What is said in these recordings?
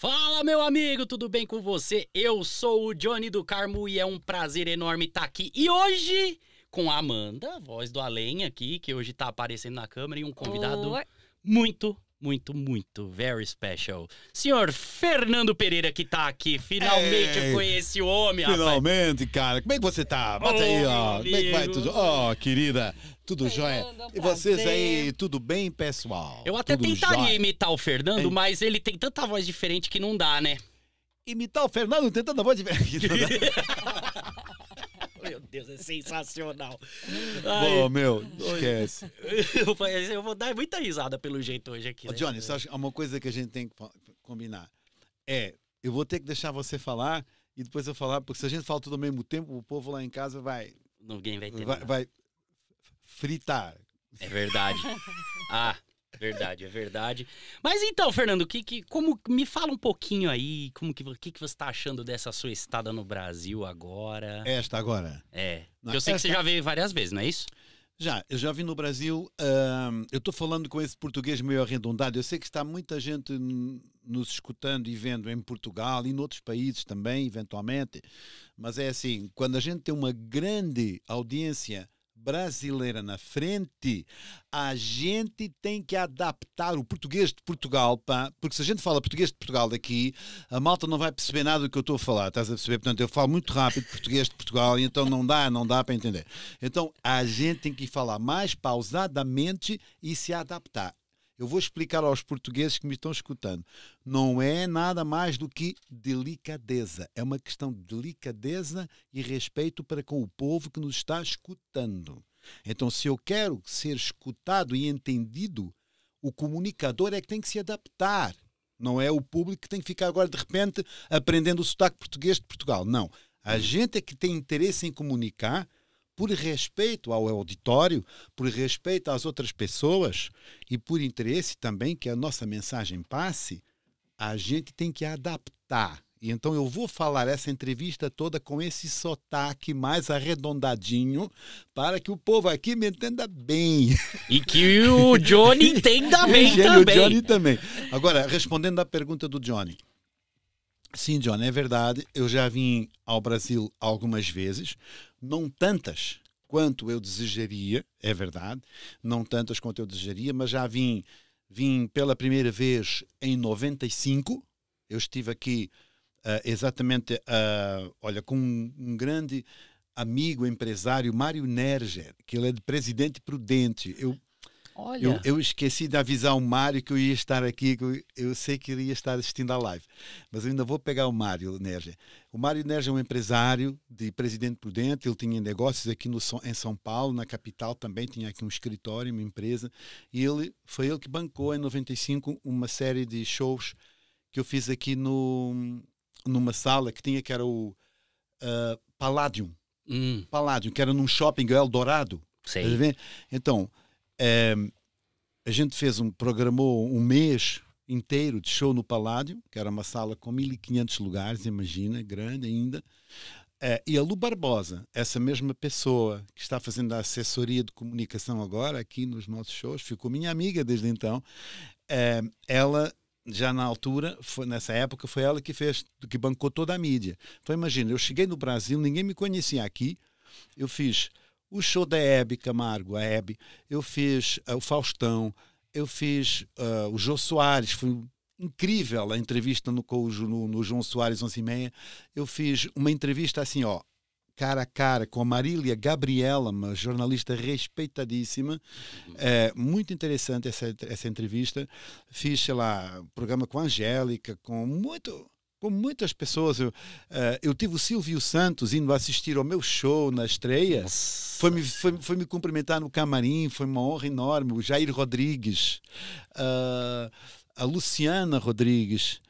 Fala, meu amigo, tudo bem com você? Eu sou o Johnny do Carmo e é um prazer enorme estar aqui. E hoje, com a Amanda, voz do além aqui, que hoje tá aparecendo na câmera, e um convidado Oi. muito, muito, muito, very special. Senhor Fernando Pereira, que tá aqui. Finalmente Ei, eu conheci o homem, rapaz. Finalmente, cara. Como é que você tá? Bota aí, ó. Como é que vai tudo? Ó, querida, tudo jóia? Fernando, E vocês aí, tudo bem, pessoal? Eu até Tudo tentaria jóia? imitar o Fernando, Hein? mas ele tem tanta voz diferente que não dá, né? Imitar o Fernando tentando a voz de Meu Deus, é sensacional. Bom, meu, esquece. Eu vou- eu vou dar muita risada pelo jeito hoje aqui. Ô, né? Johnny, você acha uma coisa que a gente tem que combinar? É, eu vou ter que deixar você falar e depois eu falar, porque se a gente fala tudo ao mesmo tempo, o povo lá em casa vai, Ninguém vai ter. vai, vai fritar. É verdade. Ah, verdade, é verdade. Mas então, Fernando, que, que, como, me fala um pouquinho aí, como que, que, que você tá achando dessa sua estada no Brasil agora? Esta agora. É. Não, eu sei que essa- você já veio várias vezes, não é isso? Já, eu já vim no Brasil. ahm, eu estou falando com esse português meio arredondado. Eu sei que está muita gente nos escutando e vendo em Portugal e noutros países também, eventualmente. Mas é assim: quando a gente tem uma grande audiência brasileira na frente, a gente tem que adaptar o português de Portugal, pá, porque se a gente fala português de Portugal daqui, a malta não vai perceber nada do que eu estou a falar, estás a perceber? Portanto, eu falo muito rápido português de Portugal e então não dá, não dá para entender. Então, a gente tem que falar mais pausadamente e se adaptar. Eu vou explicar aos portugueses que me estão escutando. Não é nada mais do que delicadeza. É uma questão de delicadeza e respeito para com o povo que nos está escutando. Então, se eu quero ser escutado e entendido, o comunicador é que tem que se adaptar. Não é o público que tem que ficar agora, de repente, aprendendo o sotaque português de Portugal. Não. A gente é que tem interesse em comunicar por respeito ao auditório, por respeito às outras pessoas e por interesse também que a nossa mensagem passe, a gente tem que adaptar. E então eu vou falar essa entrevista toda com esse sotaque mais arredondadinho para que o povo aqui me entenda bem. E que o Johnny entenda bem e o também. Johnny também. Agora, respondendo à pergunta do Johnny. Sim, Johnny, é verdade. Eu já vim ao Brasil algumas vezes, não tantas quanto eu desejaria, é verdade, não tantas quanto eu desejaria, mas já vim, vim pela primeira vez em 95. Eu estive aqui ah, exatamente, ah, olha, com um, um grande amigo empresário, Mário Nerger, que ele é de Presidente Prudente. Eu Olha, eu, eu esqueci de avisar o Mário que eu ia estar aqui, que eu, eu sei que ele ia estar assistindo à live, mas eu ainda vou pegar o Mário Nerja. O Mário Nerja é um empresário de Presidente Prudente, ele tinha negócios aqui no, em São Paulo, na capital também, tinha aqui um escritório, uma empresa, e ele foi ele que bancou em 95 uma série de shows que eu fiz aqui no, numa sala que tinha, que era o ah, Palladium, hum, Palladium, que era num shopping Eldorado. Estás a ver? Então, eh, a gente fez um, programou um mês inteiro de show no Paládio, que era uma sala com 1500 lugares, imagina, grande ainda. Eh, e a Lu Barbosa, essa mesma pessoa que está fazendo a assessoria de comunicação agora aqui nos nossos shows, ficou minha amiga desde então. Eh, ela já na altura, foi, nessa época, foi ela que fez, que bancou toda a mídia. Então imagina, eu cheguei no Brasil, ninguém me conhecia aqui, eu fiz o show da Hebe Camargo, a Hebe, eu fiz ah, o Faustão, eu fiz ah, o Jô Soares, foi incrível a entrevista no, no, no João Soares 11 e meia. Eu fiz uma entrevista assim, ó, cara a cara com a Marília Gabriela, uma jornalista respeitadíssima. É, muito interessante essa, essa entrevista. Fiz, sei lá, programa com a Angélica, com muito com muitas pessoas. Eu, eh, eu tive o Silvio Santos indo assistir ao meu show na estreia. Foi me, foi, foi me cumprimentar no camarim, foi uma honra enorme. O Jair Rodrigues, ah, a Luciana Rodrigues,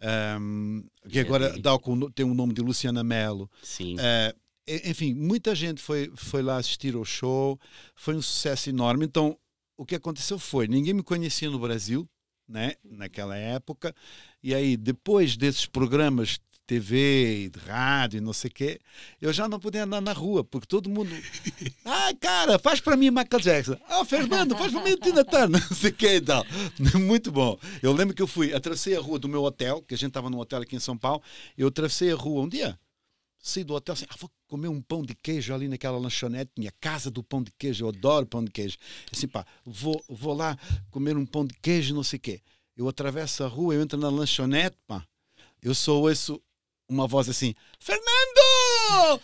ahm, que agora dá tem o nome de Luciana Mello. Sim. Eh, e- enfim, muita gente foi, foi lá assistir ao show, foi um sucesso enorme. Então, o que aconteceu foi: ninguém me conhecia no Brasil, né, naquela época, e aí, depois desses programas TV, de rádio, não sei o quê, eu já não podia andar na rua, porque todo mundo. Ah, cara, faz para mim Michael Jackson. Ah, Fernando, faz para mim Tina Turner, não sei o quê e tal. Muito bom. Eu lembro que eu fui, atravessei a rua do meu hotel, que a gente estava num hotel aqui em São Paulo, eu atravessei a rua um dia, saí do hotel assim, ah, vou comer um pão de queijo ali naquela lanchonete, tinha casa do pão de queijo, eu adoro pão de queijo. Assim, pá, vou, vou lá comer um pão de queijo, não sei o quê. Eu atravesso a rua, eu entro na lanchonete, pá, eu sou ouço uma voz assim: Fernando!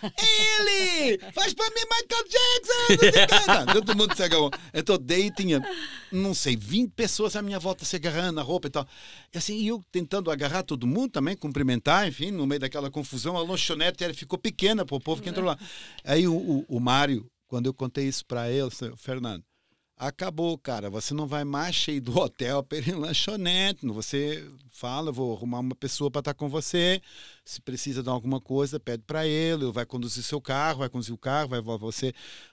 Ele! Faz para mim Michael Jackson! Todo mundo se agarrou. Então, daí tinha, não sei, 20 pessoas à minha volta se agarrando na roupa e tal. E assim, eu tentando agarrar todo mundo também, cumprimentar, enfim, no meio daquela confusão. A lanchonete ficou pequena para o povo que entrou lá. Aí o, o, o Mário, quando eu contei isso para ele, Fernando, acabou, cara. Você não vai mais cheio do hotel para ir em lanchonete. Você fala, vou arrumar uma pessoa para estar com você. Se precisa de alguma coisa, pede para ele. Ele vai conduzir seu carro, vai conduzir o carro, vai levar você.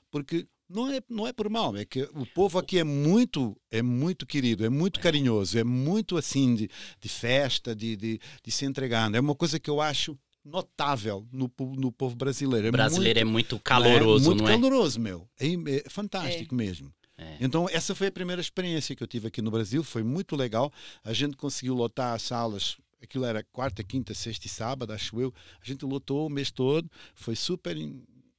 Porque não é, não é por mal, é que o povo aqui é muito é muito querido, é muito carinhoso, é muito assim de, de festa, de, de, de se entregando. É uma coisa que eu acho notável no, no povo brasileiro. É o brasileiro muito, é muito caloroso, é? Muito não é? caloroso, meu. É, é fantástico é. mesmo. É. Então, essa foi a primeira experiência que eu tive aqui no Brasil, foi muito legal. A gente conseguiu lotar as salas, aquilo era quarta, quinta, sexta e sábado, acho eu. A gente lotou o mês todo, foi super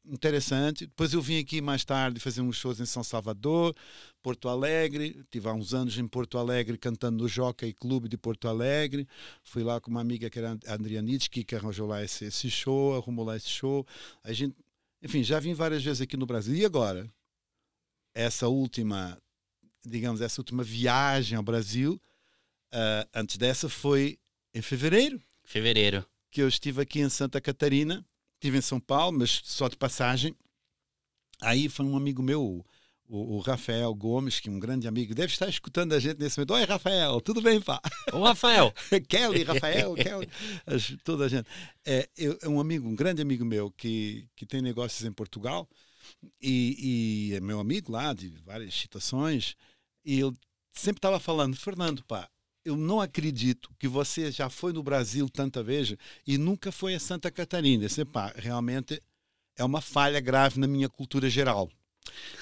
interessante. Depois eu vim aqui mais tarde fazer uns shows em São Salvador, Porto Alegre. Tive há uns anos em Porto Alegre cantando no Jockey Clube de Porto Alegre. Fui lá com uma amiga que era a Andrianitsky, que arranjou lá esse, esse show, arrumou lá esse show. A gente, enfim, já vim várias vezes aqui no Brasil. E agora? Essa última, digamos, essa última viagem ao Brasil, uh, antes dessa foi em fevereiro. Fevereiro. Que eu estive aqui em Santa Catarina, estive em São Paulo, mas só de passagem. Aí foi um amigo meu, o, o, Rafael Gomes, que é um grande amigo, deve estar escutando a gente nesse momento. Oi, Rafael, tudo bem, pá? Ô, Rafael! Kelly, Rafael, Kelly, toda a gente. É, é um amigo, um grande amigo meu que, que tem negócios em Portugal e, e é meu amigo lá, de várias situações, e ele sempre estava falando, Fernando, pá, eu não acredito que você já foi no Brasil tanta vez e nunca foi a Santa Catarina. Esse, pá, realmente é uma falha grave na minha cultura geral.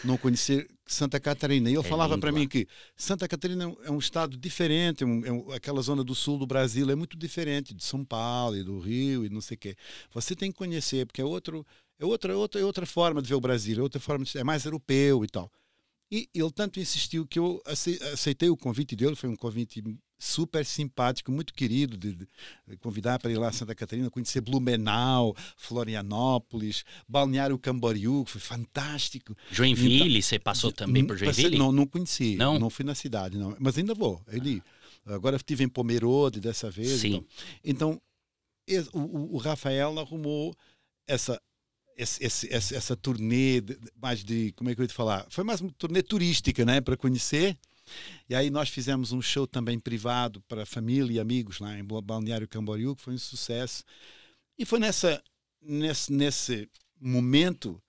Não conhecer Santa Catarina. E ele é falava para mim que Santa Catarina é um estado diferente, é um, é um, aquela zona do sul do Brasil é muito diferente de São Paulo e do Rio e não sei o quê. Você tem que conhecer, porque é outro, é outra, outra, é outra forma de ver o Brasil, é outra forma de, é mais europeu e tal. E ele tanto insistiu que eu aceitei o convite dele, foi um convite super simpático, muito querido, de, de convidar para ir lá a Santa Catarina, conhecer Blumenau, Florianópolis, Balneário Camboriú, que foi fantástico. Joinville, então, você passou também por Joinville? Passei, não, não conheci, não? não fui na cidade, não, mas ainda vou. Ele, agora estive em Pomerode dessa vez. Sim. Então, então o, o Rafael arrumou essa esse, esse, essa, essa turnê de, mais de como é que eu ia te falar? Foi mais uma turnê turística né para conhecer. E aí nós fizemos um show também privado para família e amigos lá em Balneário Camboriú que foi um sucesso. E foi nessa nesse nesse momento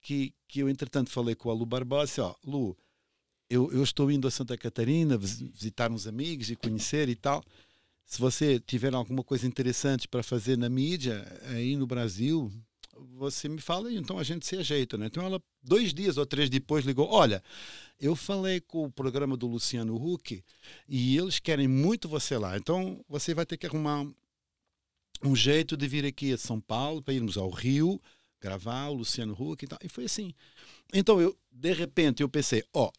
que que eu entretanto falei com a Lu Barbosa ó Lu eu, eu estou indo a Santa Catarina visitar uns amigos e conhecer e tal. Se você tiver alguma coisa interessante para fazer na mídia aí no Brasil você me fala e então a gente se ajeita, né? Então ela, dois dias ou três depois, ligou: Olha, eu falei com o programa do Luciano Huck e eles querem muito você lá. Então você vai ter que arrumar um jeito de vir aqui a São Paulo para irmos ao Rio gravar o Luciano Huck e tal. E foi assim. Então eu, de repente, eu pensei: Ó, oh,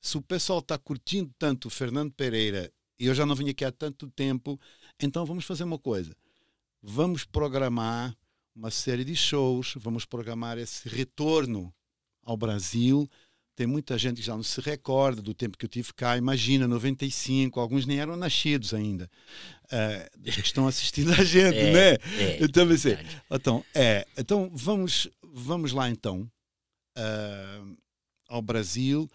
se o pessoal está curtindo tanto o Fernando Pereira e eu já não vim aqui há tanto tempo, então vamos fazer uma coisa. Vamos programar uma série de shows, vamos programar esse retorno ao Brasil. Tem muita gente que já não se recorda do tempo que eu tive cá. Imagina, 95, alguns nem eram nascidos ainda. É, estão assistindo a gente, é, né? É, então, assim, então, é, então vamos, vamos lá então uh, ao Brasil,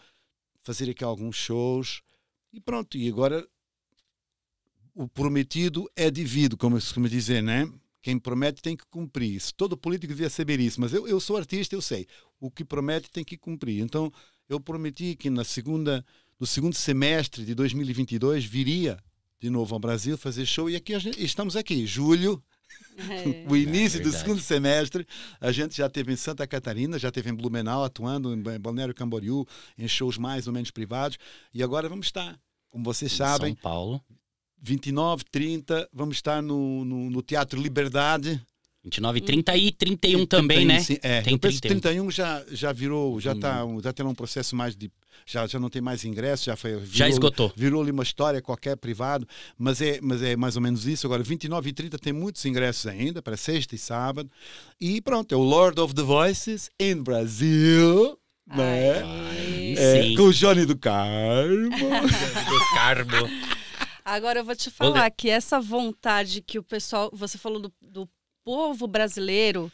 fazer aqui alguns shows e pronto. E agora o prometido é devido, como se costuma dizer, né? Quem promete tem que cumprir. Isso. Todo político devia saber isso, mas eu, eu sou artista, eu sei. O que promete tem que cumprir. Então, eu prometi que na segunda, no segundo semestre de 2022 viria de novo ao Brasil fazer show e aqui gente, estamos aqui, julho, é. o início é do segundo semestre. A gente já teve em Santa Catarina, já teve em Blumenau atuando em Balneário Camboriú, em shows mais ou menos privados e agora vamos estar, como vocês sabem, São Paulo. 29, 30, vamos estar no, no, no Teatro Liberdade 29, 30 e 31 e também, 31, né? Sim, é. Tem 31. 31 já, já virou, já está hum. já tem um processo mais de. Já, já não tem mais ingresso, já foi. Virou, já esgotou. Virou ali uma história qualquer privado, mas é, mas é mais ou menos isso. Agora, 29 e 30 tem muitos ingressos ainda, para sexta e sábado. E pronto, é o Lord of the Voices em Brasil. Né? Ai, é, com o Johnny do Carmo. do Carmo. Agora eu vou te falar que essa vontade que o pessoal. Você falou do, do povo brasileiro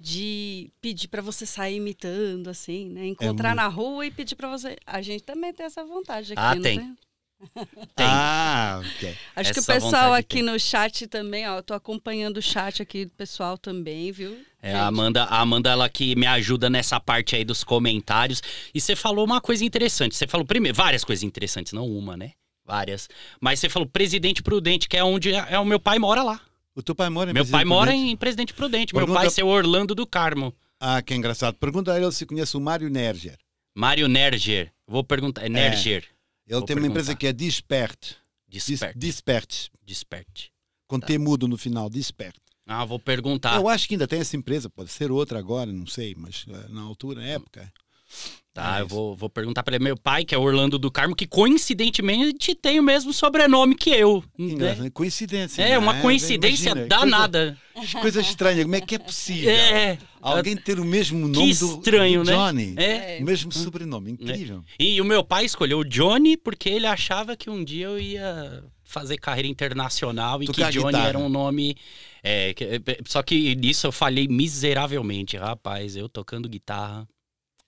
de pedir para você sair imitando, assim, né? Encontrar é na rua e pedir para você. A gente também tem essa vontade aqui, ah, tem. tem? tem. Ah, okay. Acho essa que o pessoal aqui tem. no chat também, ó, eu tô acompanhando o chat aqui do pessoal também, viu? É, a Amanda, a Amanda, ela que me ajuda nessa parte aí dos comentários. E você falou uma coisa interessante. Você falou primeiro, várias coisas interessantes, não uma, né? Várias. Mas você falou Presidente Prudente, que é onde é, o meu pai mora lá. O teu pai mora em Meu pai mora em Presidente Prudente. Pergunta... Meu pai é seu Orlando do Carmo. Ah, que engraçado. Pergunta a ele se conhece o Mário Nerger. Mário Nerger. Vou perguntar. É Nerger. É. Ele Vou tem perguntar. uma empresa que é Dispert. Dispert. Dispert. Dispert. Com tá. T mudo no final, Dispert. Ah, vou perguntar. Eu acho que ainda tem essa empresa, pode ser outra agora, não sei, mas eh, na altura, na época. Tá, é eu vou, vou perguntar para meu pai, que é Orlando do Carmo, que coincidentemente tem o mesmo sobrenome que eu. Né? Coincidência. É, uma coincidência Imagina, danada. Coisa, coisa estranha, como é que é possível? É. Alguém ter o mesmo nome que estranho, do, do Johnny. Né? É. O mesmo sobrenome, incrível. É. E o meu pai escolheu o Johnny porque ele achava que um dia eu ia fazer carreira internacional e que Johnny guitarra. era um nome. É, que, só que nisso eu falhei miseravelmente, rapaz. Eu tocando guitarra.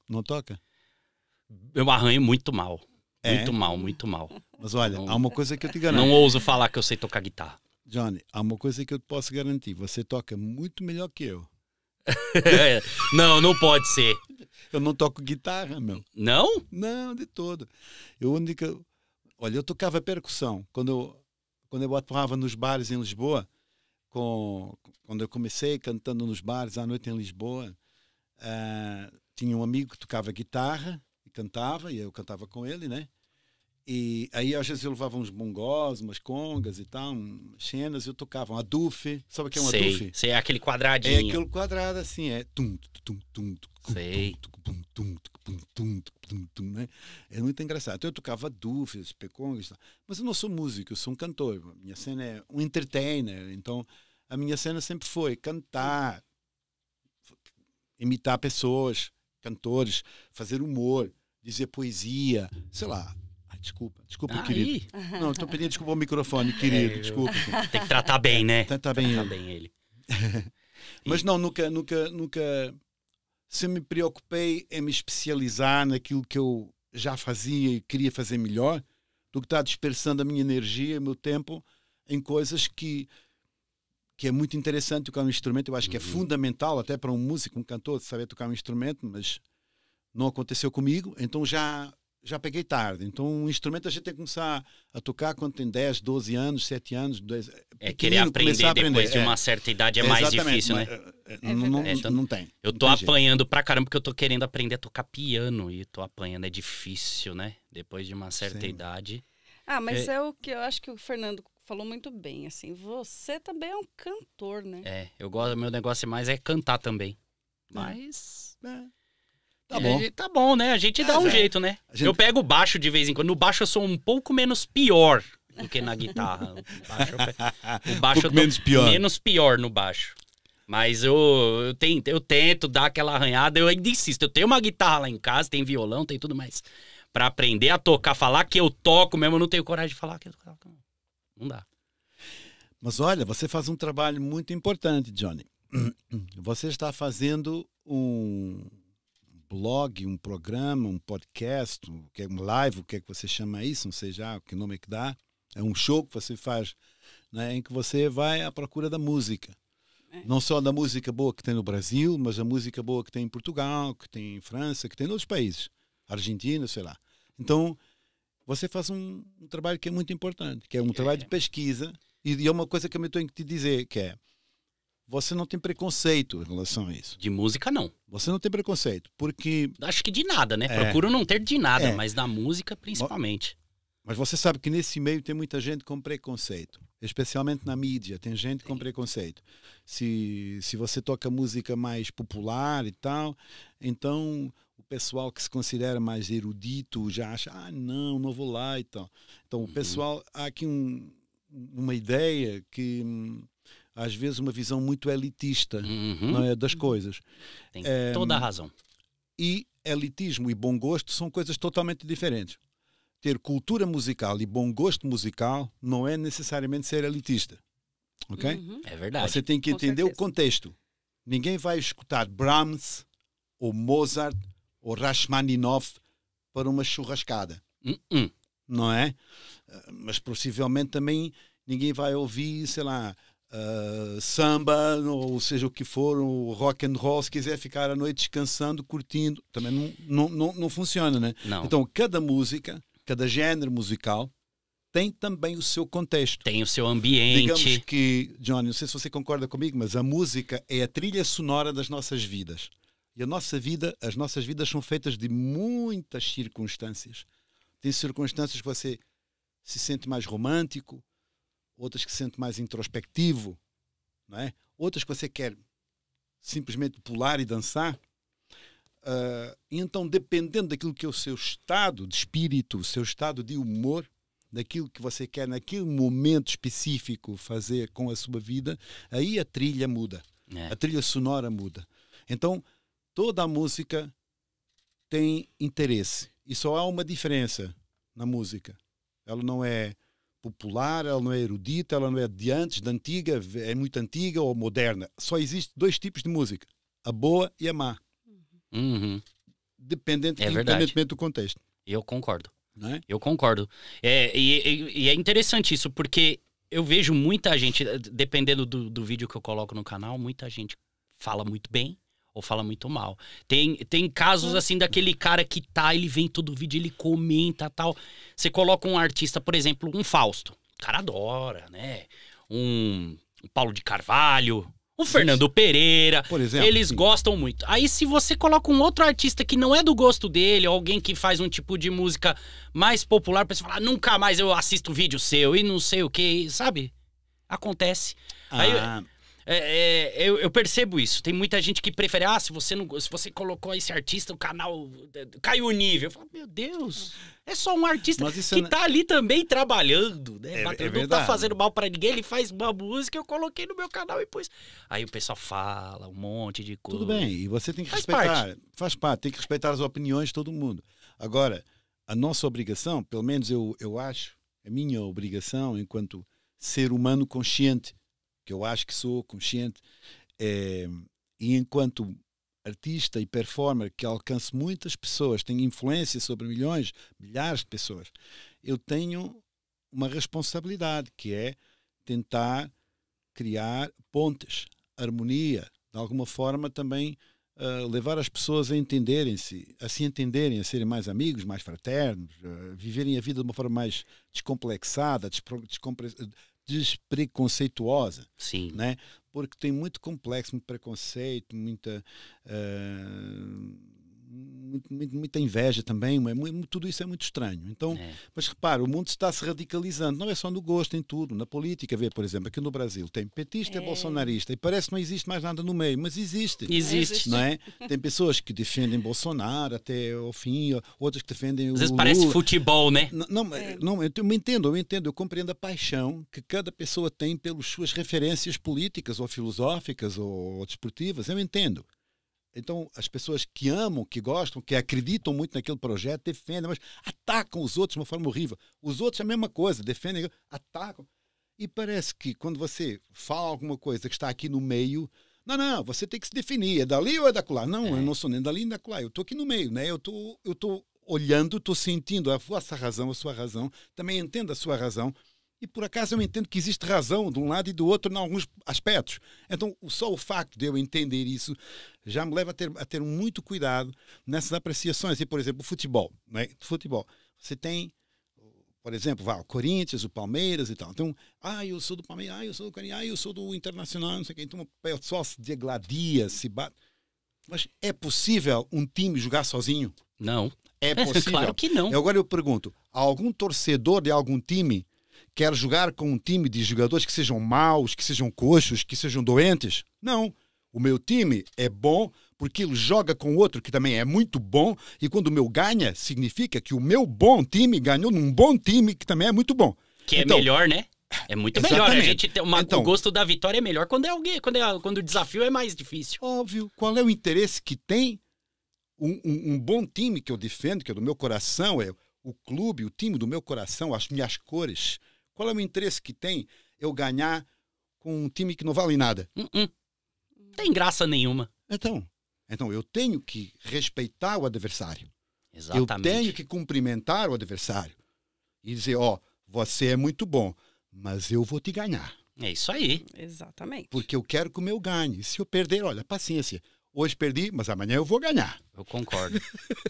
Não toca? Eu arranho muito mal. É? Muito mal, muito mal. Mas olha, não, há uma coisa que eu te garanto. Não ouso falar que eu sei tocar guitarra. Johnny, há uma coisa que eu te posso garantir. Você toca muito melhor que eu. não, não pode ser. Eu não toco guitarra, meu. Não? Não, de todo. Eu única. Olha, eu tocava percussão. Quando eu, quando eu atuava nos bares em Lisboa, com, quando eu comecei cantando nos bares à noite em Lisboa, uh, tinha um amigo que tocava guitarra cantava, e eu cantava com ele, né? E aí às vezes eu levava uns bongós, umas congas e tal, cenas, e eu tocava um adufe. Sabe o que é um sei, adufe? Sei, é aquele quadradinho. É aquele quadrado assim, é tum, tum, tum, tum, sei. Tum, tum, tum, tum, tum, tum, né? É muito engraçado. Então eu tocava adufes, pecongas, mas eu não sou músico, eu sou um cantor. Minha cena é um entertainer, então a minha cena sempre foi cantar, imitar pessoas, cantores, fazer humor, dizer poesia, sei lá. Ai, desculpa, desculpa, ah, querido. Aí. Não, estou pedindo desculpa ao microfone, querido, é, desculpa. Tem que tratar bem, né? Tratar bem tratar ele. Bem ele. Mas não, nunca, nunca, nunca se me preocupei em me especializar naquilo que eu já fazia e queria fazer melhor, do que estar dispersando a minha energia, o meu tempo em coisas que que é muito interessante tocar um instrumento. Eu acho que é uhum. fundamental até para um músico, um cantor, saber tocar um instrumento, mas não aconteceu comigo, então já já peguei tarde. Então, um instrumento a gente tem que começar a tocar quando tem 10, 12 anos, 7 anos. 10, é querer aprender, aprender depois de uma é. certa idade é, mais difícil, né? É, é, não, não, então, não, tem. Eu tô tem apanhando jeito. pra caramba porque eu tô querendo aprender a tocar piano e tô apanhando. É difícil, né? Depois de uma certa Sim. idade. Ah, mas é... é o que eu acho que o Fernando falou muito bem, assim, você também é um cantor, né? É, eu gosto, meu negócio mais é cantar também. É. Mas. É. Tá bom. tá bom, né? A gente é, dá um é. jeito, né? Gente... Eu pego o baixo de vez em quando. No baixo eu sou um pouco menos pior do que na guitarra. O baixo, eu, o baixo um menos pior. menos pior no baixo. Mas eu, eu, tento, eu tento dar aquela arranhada, eu ainda insisto. Eu tenho uma guitarra lá em casa, tem violão, tem tudo mais. Pra aprender a tocar, falar que eu toco mesmo, eu não tenho coragem de falar que eu toco. Não dá. Mas olha, você faz um trabalho muito importante, Johnny. Você está fazendo um blog, um programa, um podcast, um, é um live, o que é que você chama isso, não sei já que nome é que dá. É um show que você faz, né, em que você vai à procura da música. É. Não só da música boa que tem no Brasil, mas a música boa que tem em Portugal, que tem em França, que tem em outros países. Argentina, sei lá. Então, você faz um, um, trabalho que é muito importante, que é um é. trabalho de pesquisa. E, e é uma coisa que eu tenho que te dizer, que é você não tem preconceito em relação a isso. De música, não. Você não tem preconceito, porque... Acho que de nada, né? É. Procuro não ter de nada, é. mas da música, principalmente. Mas você sabe que nesse meio tem muita gente com preconceito, especialmente na mídia, tem gente com preconceito. Se, se você toca música mais popular e tal, então o pessoal que se considera mais erudito já acha, ah, não, não vou lá e tal. Então o uhum. pessoal, há aqui um, uma ideia que hum, às vezes uma visão muito elitista uhum. não é, das coisas. Tem é, toda a razão. E elitismo e bom gosto são coisas totalmente diferentes ter cultura musical e bom gosto musical não é necessariamente ser elitista. Ok? Uhum. É verdade. Você tem que entender o contexto. Ninguém vai escutar Brahms ou Mozart ou Rachmaninoff para uma churrascada. Uh -uh. Não é? Mas possivelmente também ninguém vai ouvir, sei lá, uh, samba ou seja o que for, o rock and roll, se quiser ficar à noite descansando, curtindo. Também não, não, não, não funciona, né? Não. Então, cada música cada género musical tem também o seu contexto. Tem o seu ambiente. Digamos que, Johnny, não sei se você concorda comigo, mas a música é a trilha sonora das nossas vidas. E a nossa vida, as nossas vidas são feitas de muitas circunstâncias. Tem circunstâncias que você se sente mais romântico, outras que se sente mais introspectivo, não é? outras que você quer simplesmente pular e dançar. Uh, então, dependendo daquilo que é o seu estado de espírito, o seu estado de humor, daquilo que você quer naquele momento específico fazer com a sua vida, aí a trilha muda. É. A trilha sonora muda. Então, toda a música tem interesse. E só há uma diferença na música. Ela não é popular, ela não é erudita, ela não é de antes, da antiga, é muito antiga ou moderna. Só existem dois tipos de música: a boa e a má. Uhum. Dependente, é independentemente do contexto. Eu concordo. É? Eu concordo. É, e, e, é interessante isso, porque eu vejo muita gente, dependendo do, do vídeo que eu coloco no canal, muita gente fala muito bem ou fala muito mal. Tem, tem casos assim daquele cara que tá, ele vem todo vídeo, ele comenta tal. Você coloca um artista, por exemplo, um Fausto. O cara adora, né? Um, um Paulo de Carvalho, o Fernando Pereira, Por exemplo, eles sim. gostam muito. Aí, se você coloca um outro artista que não é do gosto dele, alguém que faz um tipo de música mais popular, pra você falar, nunca mais eu assisto vídeo seu e não sei o que, sabe? Acontece. Ah. Aí, é, é, eu, eu, percebo isso. Tem muita gente que prefere, ah, se você não, se você colocou esse artista, o canal é, caiu o nível. Eu falo, meu Deus, é só um artista que é... tá ali também trabalhando, né? É, é não tá fazendo mal para ninguém, ele faz uma música, eu coloquei no meu canal e pus. Aí o pessoal fala um monte de coisa. Tudo bem, e você tem que faz respeitar, parte. faz parte, tem que respeitar as opiniões de todo mundo. Agora, a nossa obrigação, pelo menos eu, eu acho, a minha obrigação enquanto ser humano consciente que eu acho que sou consciente, é, e enquanto artista e performer que alcance muitas pessoas, tenho influência sobre milhões, milhares de pessoas, eu tenho uma responsabilidade que é tentar criar pontes, harmonia, de alguma forma também uh, levar as pessoas a entenderem-se, a se entenderem, a serem mais amigos, mais fraternos, uh, viverem a vida de uma forma mais descomplexada, descompre despreconceituosa. Sim. Né? Porque tem muito complexo, muito preconceito, muita. Uh, muita inveja também, é tudo isso é muito estranho. Então, é. mas repara, o mundo está se radicalizando, não é só no gosto, em tudo, na política, vê, por exemplo, aqui no Brasil tem petista é. e bolsonarista, e parece que não existe mais nada no meio, mas existe. Existe. Não é? Tem pessoas que defendem Bolsonaro até o fim, outras que defendem Às o vezes Lula. parece futebol, né? Não, não, é. não eu, eu entendo, eu entendo, eu compreendo a paixão que cada pessoa tem pelas suas referências políticas ou filosóficas ou, ou desportivas, eu entendo. Então, as pessoas que amam, que gostam, que acreditam muito naquele projeto, defendem, mas atacam os outros de uma forma horrível. Os outros é a mesma coisa, defendem, atacam. E parece que quando você fala alguma coisa que está aqui no meio, não, não, você tem que se definir, é dali ou é daquela? Não, é. eu não sou nem dali nem daquela, eu estou aqui no meio, né? Eu tô, estou olhando, estou sentindo a vossa razão, a sua razão, também entendo a sua razão, e por acaso eu entendo que existe razão de um lado e do outro em alguns aspectos. Então, só o facto de eu entender isso já me leva a ter, a ter muito cuidado nessas apreciações. E, por exemplo, o futebol. Né? Futebol. Você tem por exemplo, vai, o Corinthians, o Palmeiras e tal. Então, ah, eu sou do Palmeiras, ah, eu sou do Corinthians, ah, eu sou do Internacional, não sei o quê. Então, o pessoal se degladia, se bate. Mas é possível um time jogar sozinho? Não. É possível? claro que não. Agora eu pergunto, algum torcedor de algum time quer jogar com um time de jogadores que sejam maus, que sejam coxos, que sejam doentes? Não. O meu time é bom porque ele joga com outro que também é muito bom, e quando o meu ganha, significa que o meu bom time ganhou num bom time que também é muito bom. Que é Então, melhor, né? É muito melhor. A gente tem uma, Então- o gosto da vitória é melhor quando é alguém, quando, é, quando o desafio é mais difícil. Óbvio. Qual é o interesse que tem um, um- um bom time que eu defendo, que é do meu coração, é o clube, o time do meu coração, as minhas cores. Qual é o interesse que tem eu ganhar com um time que não vale nada? Hum, hum. Não tem graça nenhuma. Então, então eu tenho que respeitar o adversário. Exatamente. Eu tenho que cumprimentar o adversário e dizer, ó, você é muito bom, mas eu vou te ganhar, É isso aí. Exatamente. porque eu quero que o meu ganhe. Se eu perder, olha, paciência. Hoje perdi, mas amanhã eu vou ganhar. Eu concordo.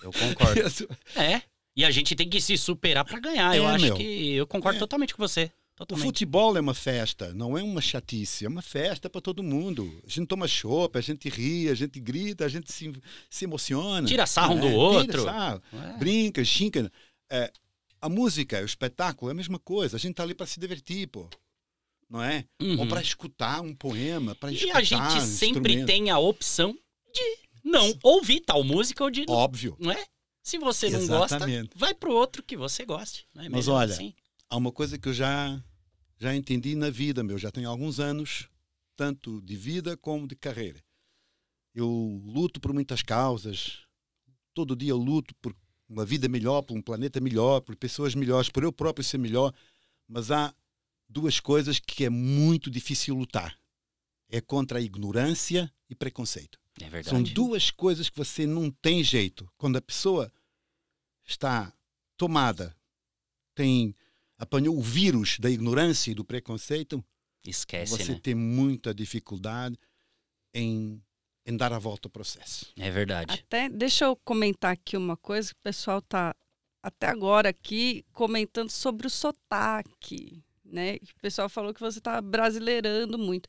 Eu concordo. É. E a gente tem que se superar pra ganhar. eu É, acho meu. que eu concordo É. totalmente com você. O Totalmente. futebol é uma festa, não é uma chatice, é uma festa para todo mundo. A gente toma chopp, a gente ri, a gente grita, a gente se, se emociona. Tira sarro um do É, outro. Sarro, brinca, xinca. É, a música, o espetáculo é a mesma coisa. A gente tá ali para se divertir, pô. Não é? Uhum. Ou para escutar um poema, para E escutar a gente um sempre tem a opção de não ouvir tal música ou de. Óbvio. Não é? Se você não gosta, Exatamente. vai pro outro que você goste. É Mas olha, assim? Há uma coisa que eu já, já entendi na vida, meu. Já tenho alguns anos, tanto de vida como de carreira. Eu luto por muitas causas. Todo dia eu luto por uma vida melhor, por um planeta melhor, por pessoas melhores, por eu próprio ser melhor. Mas há duas coisas que é muito difícil lutar. É contra a ignorância e preconceito. É verdade. São duas coisas que você não tem jeito. Quando a pessoa está tomada, tem apanhou o vírus da ignorância e do preconceito, Esquece, você né? tem muita dificuldade em, em dar a volta ao processo. É verdade. Até deixa eu comentar aqui uma coisa que o pessoal tá até agora aqui comentando sobre o sotaque, né? O pessoal falou que você tá brasileirando muito.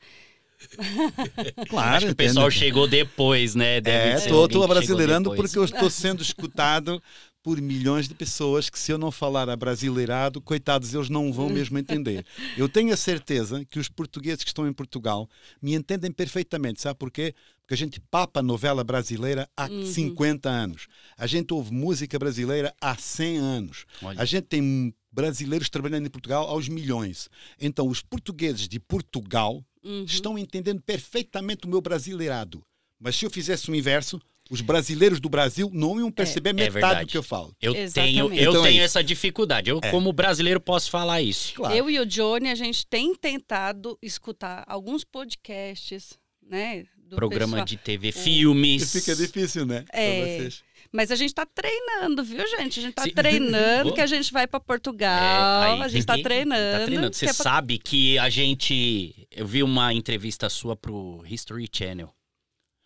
Claro, Acho que o pessoal chegou depois, né? Deve É, que chegou brasileirando porque eu estou sendo escutado por milhões de pessoas que se eu não falar abrasileirado, coitados, eles não vão mesmo entender. Eu tenho a certeza que os portugueses que estão em Portugal me entendem perfeitamente. Sabe porquê? Porque a gente papa novela brasileira há Uhum. 50 anos. A gente ouve música brasileira há 100 anos. Olha. A gente tem brasileiros trabalhando em Portugal aos milhões. Então, os portugueses de Portugal Uhum. estão entendendo perfeitamente o meu brasileirado. Mas se eu fizesse o inverso, os brasileiros do Brasil não iam perceber metade do que eu falo. Eu Exatamente. tenho, eu Então é tenho isso. essa dificuldade. Eu, É. como brasileiro, posso falar isso. Claro. Eu e o Johnny, a gente tem tentado escutar alguns podcasts, né? do Programa pessoal. de TV, E filmes. fica difícil, né? Pra É. vocês. Mas a gente tá treinando, viu, gente? A gente tá Sim. treinando, que a gente vai para É, Portugal, aí a gente tá que- treinando. Tá treinando. Você que é pra- sabe que a gente. Eu vi uma entrevista sua pro History Channel.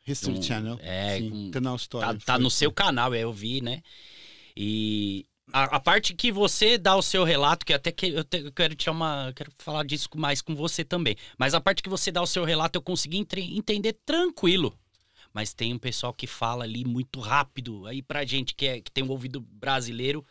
History Um- Channel. é, sim, um- canal História. Tá, tá no seu canal, é, eu vi, né? E a, a parte que você dá o seu relato, que até que eu, te- eu quero tirar uma. eu Quero falar disso mais com você também. Mas a parte que você dá o seu relato, eu consegui entre- entender tranquilo. Mas tem um pessoal que fala ali muito rápido. Aí pra gente que, é, que tem um ouvido brasileiro,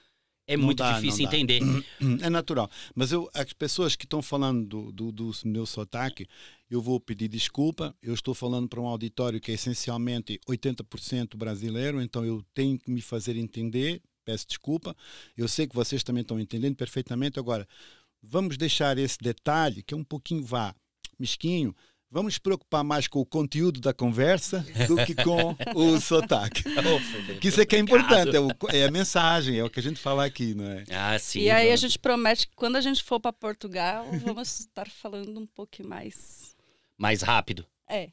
é Não muito dá, difícil entender. É natural. Mas eu, as pessoas que estão falando do, do, do meu sotaque, eu vou pedir desculpa. Eu estou falando para um auditório que é essencialmente 80% brasileiro, então eu tenho que me fazer entender. Peço desculpa. Eu sei que vocês também estão entendendo perfeitamente. Agora, vamos deixar esse detalhe, que é um pouquinho vá, mesquinho. Vamos nos preocupar mais com o conteúdo da conversa do que com o sotaque. Que isso é que é importante, é, o- é a mensagem, é o que a gente fala aqui, não é? Ah, sim. E aí a gente promete que quando a gente for para Portugal, vamos estar falando um pouquinho mais. Mais rápido. É.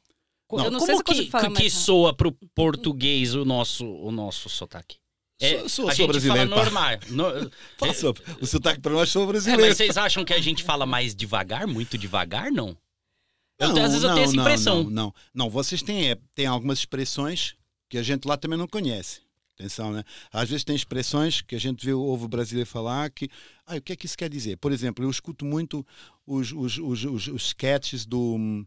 Não, eu não Como sei se que, falar que, que soa pro português o nosso, o nosso sotaque? É, Sou- sou- a sou gente brasileiro, fala normal. No- Fala sobre. O sotaque para nós sou É, brasileiro. mas vocês acham que a gente fala mais devagar, muito devagar, não? Eu, Não, às vezes eu não, tenho essa não, impressão. Não, não, não. vocês têm, é, têm algumas expressões que a gente lá também não conhece. Atenção, né? Às vezes tem expressões que a gente vê, ouve o brasileiro falar que. Ah, o que é que isso quer dizer? Por exemplo, eu escuto muito os, os, os, os, os sketches do,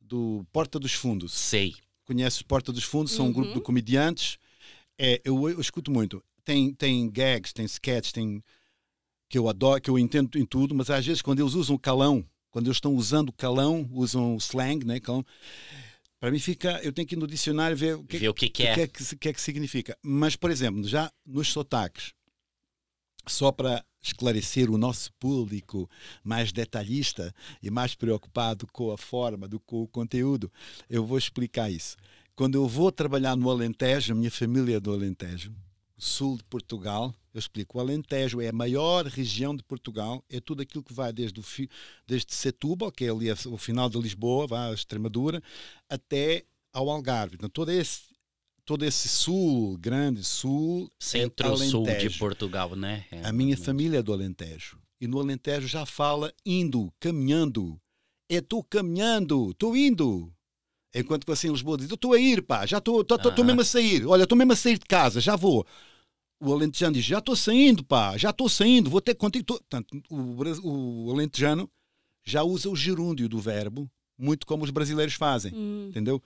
do Porta dos Fundos. Sei. Conheces Porta dos Fundos? São uhum. um grupo de uhum. comediantes. É, eu, eu escuto muito. Tem, tem gags, tem sketches, tem. que eu adoro, que eu entendo em tudo, mas às vezes quando eles usam calão, quando eles estão usando calão, usam slang, né? Calão, para mim fica, eu tenho que ir no dicionário ver o que, ver o que, que é. O que é que, que, é que significa. Mas, por exemplo, já nos sotaques, só para esclarecer o nosso público mais detalhista e mais preocupado com a forma do com o conteúdo, eu vou explicar isso. Quando eu vou trabalhar no Alentejo, a minha família é do Alentejo, sul de Portugal, eu explico, o Alentejo é a maior região de Portugal, é tudo aquilo que vai desde, o, desde Setúbal, que é ali o final de Lisboa, vai à Extremadura, até ao Algarve. Então, todo esse, todo esse sul, grande sul. É Centro-sul é de Portugal, né? É, a minha família é do Alentejo. E no Alentejo já fala indo, caminhando. É estou caminhando, estou indo. Enquanto que assim em Lisboa diz: estou a ir, pá, já estou mesmo a sair. Olha, estou mesmo a sair de casa, já vou o alentejano diz: Já estou saindo, pá, já estou saindo, vou ter contigo. Tô... Portanto, o, o alentejano já usa o gerúndio do verbo, muito como os brasileiros fazem, hum. entendeu?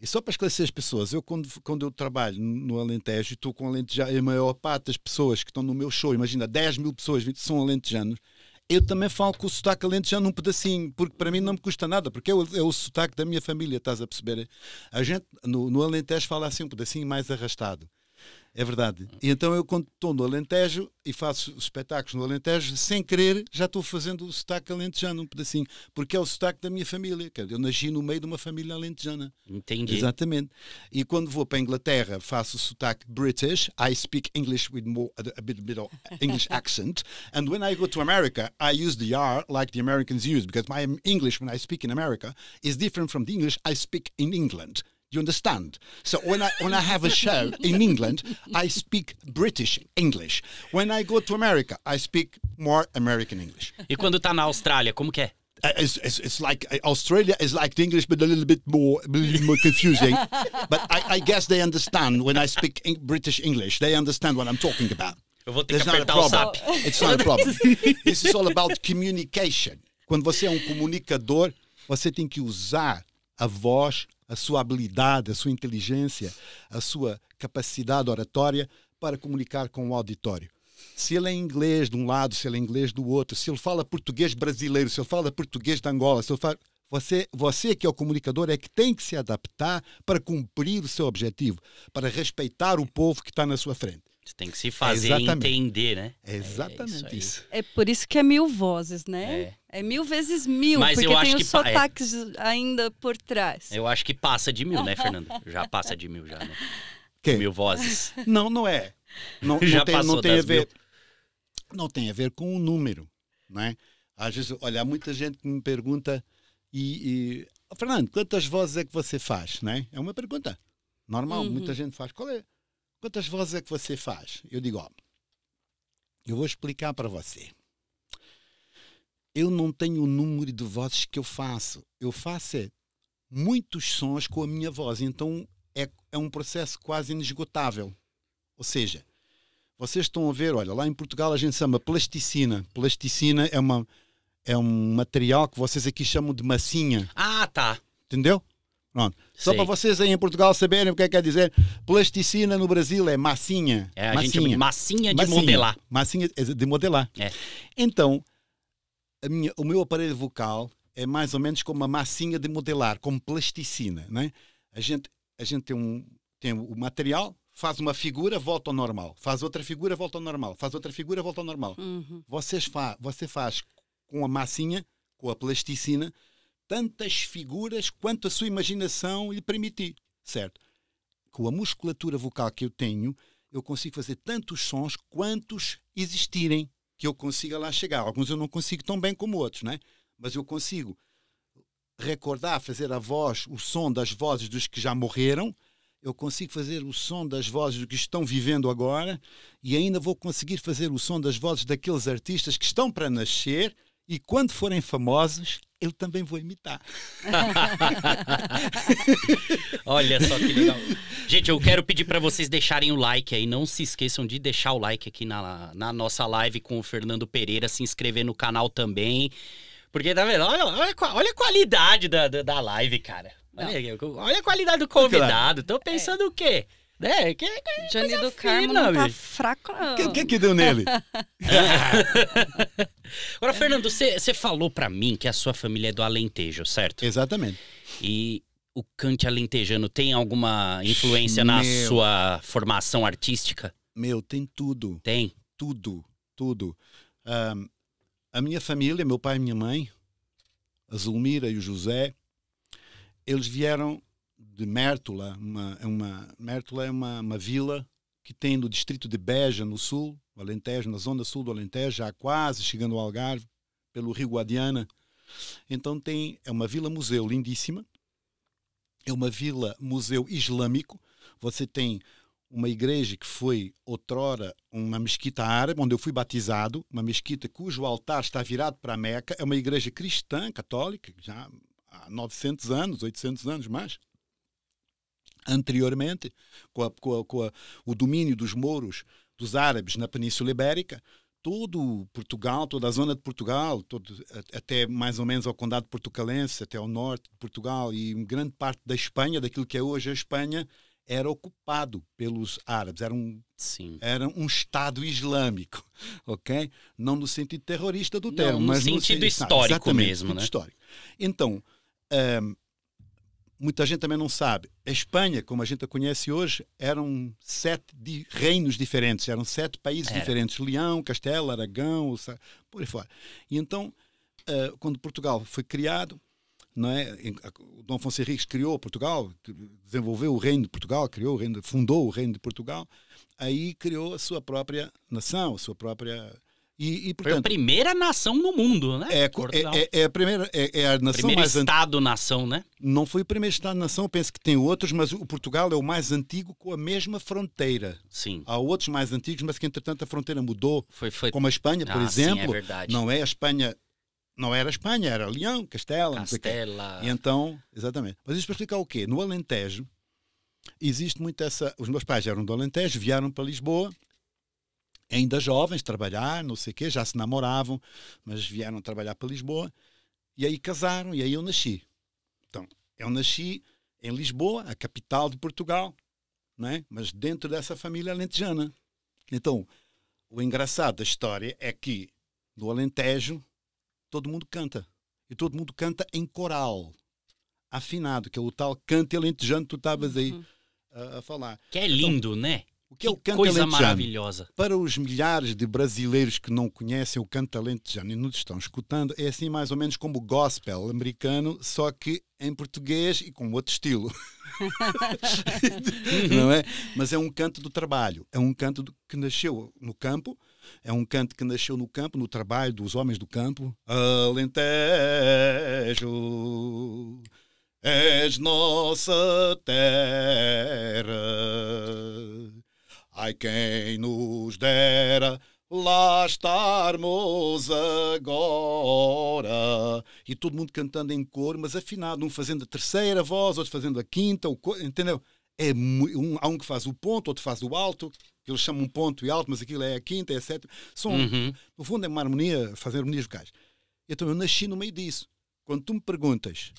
E só para esclarecer as pessoas, eu quando, quando eu trabalho no Alentejo estou com alentejano, a maior parte das pessoas que estão no meu show, imagina 10 mil pessoas são alentejanos, eu também falo com o sotaque alentejano um pedacinho, porque para mim não me custa nada, porque é o, é o sotaque da minha família, estás a perceber? A gente no, no Alentejo fala assim um pedacinho mais arrastado. É verdade. E então eu, quando estou no Alentejo e faço espetáculos no Alentejo, sem querer, já estou fazendo o sotaque alentejano um pedacinho, porque é o sotaque da minha família. Eu nasci no meio de uma família alentejana. Entendi. Exatamente. E quando vou para a Inglaterra, faço o sotaque British. I speak English with more, a, bit, bit of English accent. And when I go to America, I use the R like the Americans use, because my English, when I speak in America, is different from the English I speak in England. You understand? So when I when I have a show in England, I speak British English. When I go to America, I speak more American English. E quando tá na Austrália, como que é? Uh, it's, it's, it's, like uh, Australia is like the English, but a little bit more, a little more confusing. but I, I, guess they understand when I speak British English. They understand what I'm talking about. Eu vou ter que apertar o zap. It's not a problem. This is all about communication. Quando você é um comunicador, você tem que usar a voz, a sua habilidade, a sua inteligência, a sua capacidade oratória para comunicar com o auditório. Se ele é inglês de um lado, se ele é inglês do outro, se ele fala português brasileiro, se ele fala português de Angola, se ele fala... Você, você que é o comunicador é que tem que se adaptar para cumprir o seu objetivo, para respeitar o povo que está na sua frente. Você tem que se fazer é entender, né? É exatamente é isso, isso. É por isso que é mil vozes, né? É, é mil vezes mil, Mas porque tem os é. sotaques ainda por trás. Eu acho que passa de mil, né, Fernando? Já passa de mil já, né? Que? Mil vozes. Não, não é. Não, já não tem, passou não tem a ver. Mil. Não tem a ver com o número, né? Às vezes, olha, muita gente que me pergunta e, e Fernando, quantas vozes é que você faz, né? É uma pergunta normal, uhum. muita gente faz. Qual é? Quantas vozes é que você faz? Eu digo, ó, eu vou explicar para você. Eu não tenho o número de vozes que eu faço. Eu faço é, muitos sons com a minha voz. Então é, é um processo quase inesgotável. Ou seja, vocês estão a ver, olha, lá em Portugal a gente chama plasticina. Plasticina é, uma, é um material que vocês aqui chamam de massinha. Ah, tá. Entendeu? Pronto. Só para vocês aí em Portugal saberem o que é que quer dizer, plasticina no Brasil é massinha. É, a massinha. gente chama massinha de massinha. modelar. Massinha de modelar. É. Então, minha, o meu aparelho vocal é mais ou menos como uma massinha de modelar, como plasticina. Né? A, gente, a gente tem, um, tem o material, faz uma figura, volta ao normal. Faz outra figura, volta ao normal. Faz outra figura, volta ao normal. Uhum. Vocês fa você faz com a massinha, com a plasticina, tantas figuras quanto a sua imaginação lhe permitir, certo? Com a musculatura vocal que eu tenho, eu consigo fazer tantos sons quantos existirem que eu consiga lá chegar. Alguns eu não consigo tão bem como outros, né? Mas eu consigo recordar, fazer a voz, o som das vozes dos que já morreram, eu consigo fazer o som das vozes dos que estão vivendo agora e ainda vou conseguir fazer o som das vozes daqueles artistas que estão para nascer E quando forem famosos, eu também vou imitar. Olha só que legal. Gente, eu quero pedir para vocês deixarem o like aí. Não se esqueçam de deixar o like aqui na, na nossa live com o Fernando Pereira. Se inscrever no canal também. Porque, tá vendo? Olha, olha, olha a qualidade da, da, da live, cara. Olha, olha, a qualidade do convidado. Tô pensando é. o quê? É, que, que Johnny do Carmo não tá fraco, não. O que, que, que deu nele? Agora, Fernando, você falou para mim que a sua família é do Alentejo, certo? Exatamente. E o cante alentejano tem alguma influência Meu. na sua formação artística? Meu, tem tudo. Tem? Tudo, tudo. Um, a minha família, meu pai e minha mãe, a Zulmira e o José, eles vieram de Mértola. Uma, é uma, Mértola é uma, uma vila que tem no distrito de Beja, no sul, Alentejo, na zona sul do Alentejo, já quase chegando ao Algarve, pelo Rio Guadiana. Então tem, é uma vila-museu lindíssima, é uma vila-museu islâmico. Você tem uma igreja que foi outrora uma mesquita árabe, onde eu fui batizado, uma mesquita cujo altar está virado para a Meca, é uma igreja cristã, católica, já há 900 anos, 800 anos mais anteriormente, com, a, com, a, com a, o domínio dos mouros, dos árabes na Península Ibérica, todo Portugal, toda a zona de Portugal, todo, até mais ou menos ao condado portucalense, até ao norte de Portugal e grande parte da Espanha, daquilo que é hoje a Espanha, era ocupado pelos árabes, era um, Sim. era um Estado islâmico, ok? Não no sentido terrorista do termo, Não, mas no sentido histórico mesmo, né? Histórico. Então, um, muita gente também não sabe. A Espanha, como a gente a conhece hoje, eram sete di reinos diferentes, eram sete países Era. diferentes: Leão, Castelo, Aragão, por aí fora. E então, uh, quando Portugal foi criado, não é? O Dom Afonso Henriques criou Portugal, desenvolveu o reino de Portugal, criou o reino, fundou o reino de Portugal, aí criou a sua própria nação, a sua própria e, e, portanto, Foi a primeira nação no mundo, né? É, é, é, é a primeira, é, é a nação primeiro mais Estado-nação, né? Não foi o primeiro Estado-nação, penso que tem outros, mas o Portugal é o mais antigo com a mesma fronteira. Sim. Há outros mais antigos, mas que entretanto a fronteira mudou. Foi, foi... Como a Espanha, por ah, exemplo. Sim, é verdade. Não é a Espanha não era Espanha, era Leão, Castela. Castela. E então, exatamente. Mas isto para explicar o quê? No Alentejo, existe muito essa. Os meus pais eram do Alentejo, vieram para Lisboa ainda jovens, trabalhar, não sei o quê, já se namoravam, mas vieram trabalhar para Lisboa e aí casaram e aí eu nasci. Então, eu nasci em Lisboa, a capital de Portugal, né? mas dentro dessa família alentejana. Então, o engraçado da história é que no Alentejo todo mundo canta. E todo mundo canta em coral, afinado, que é o tal cante alentejano que tu estavas aí uhum. a, a, falar. Que é lindo, então, né? O que, que é o canto coisa alentejano? maravilhosa. Para os milhares de brasileiros que não conhecem o canto alentejano e nos estão escutando, é assim mais ou menos como o gospel americano, só que em português e com outro estilo. não é? Mas é um canto do trabalho, é um canto do, que nasceu no campo, é um canto que nasceu no campo, no trabalho dos homens do campo. Alentejo, és nossa terra Ai, quem nos dera lá estarmos agora. E todo mundo cantando em cor, mas afinado, um fazendo a terceira voz, outro fazendo a quinta, entendeu? É um, há um que faz o ponto, outro faz o alto, que eles chamam ponto e alto, mas aquilo é a quinta, é a sétima. São, uhum. No fundo, é uma harmonia, fazer harmonias vocais. Então eu nasci no meio disso. Quando tu me perguntas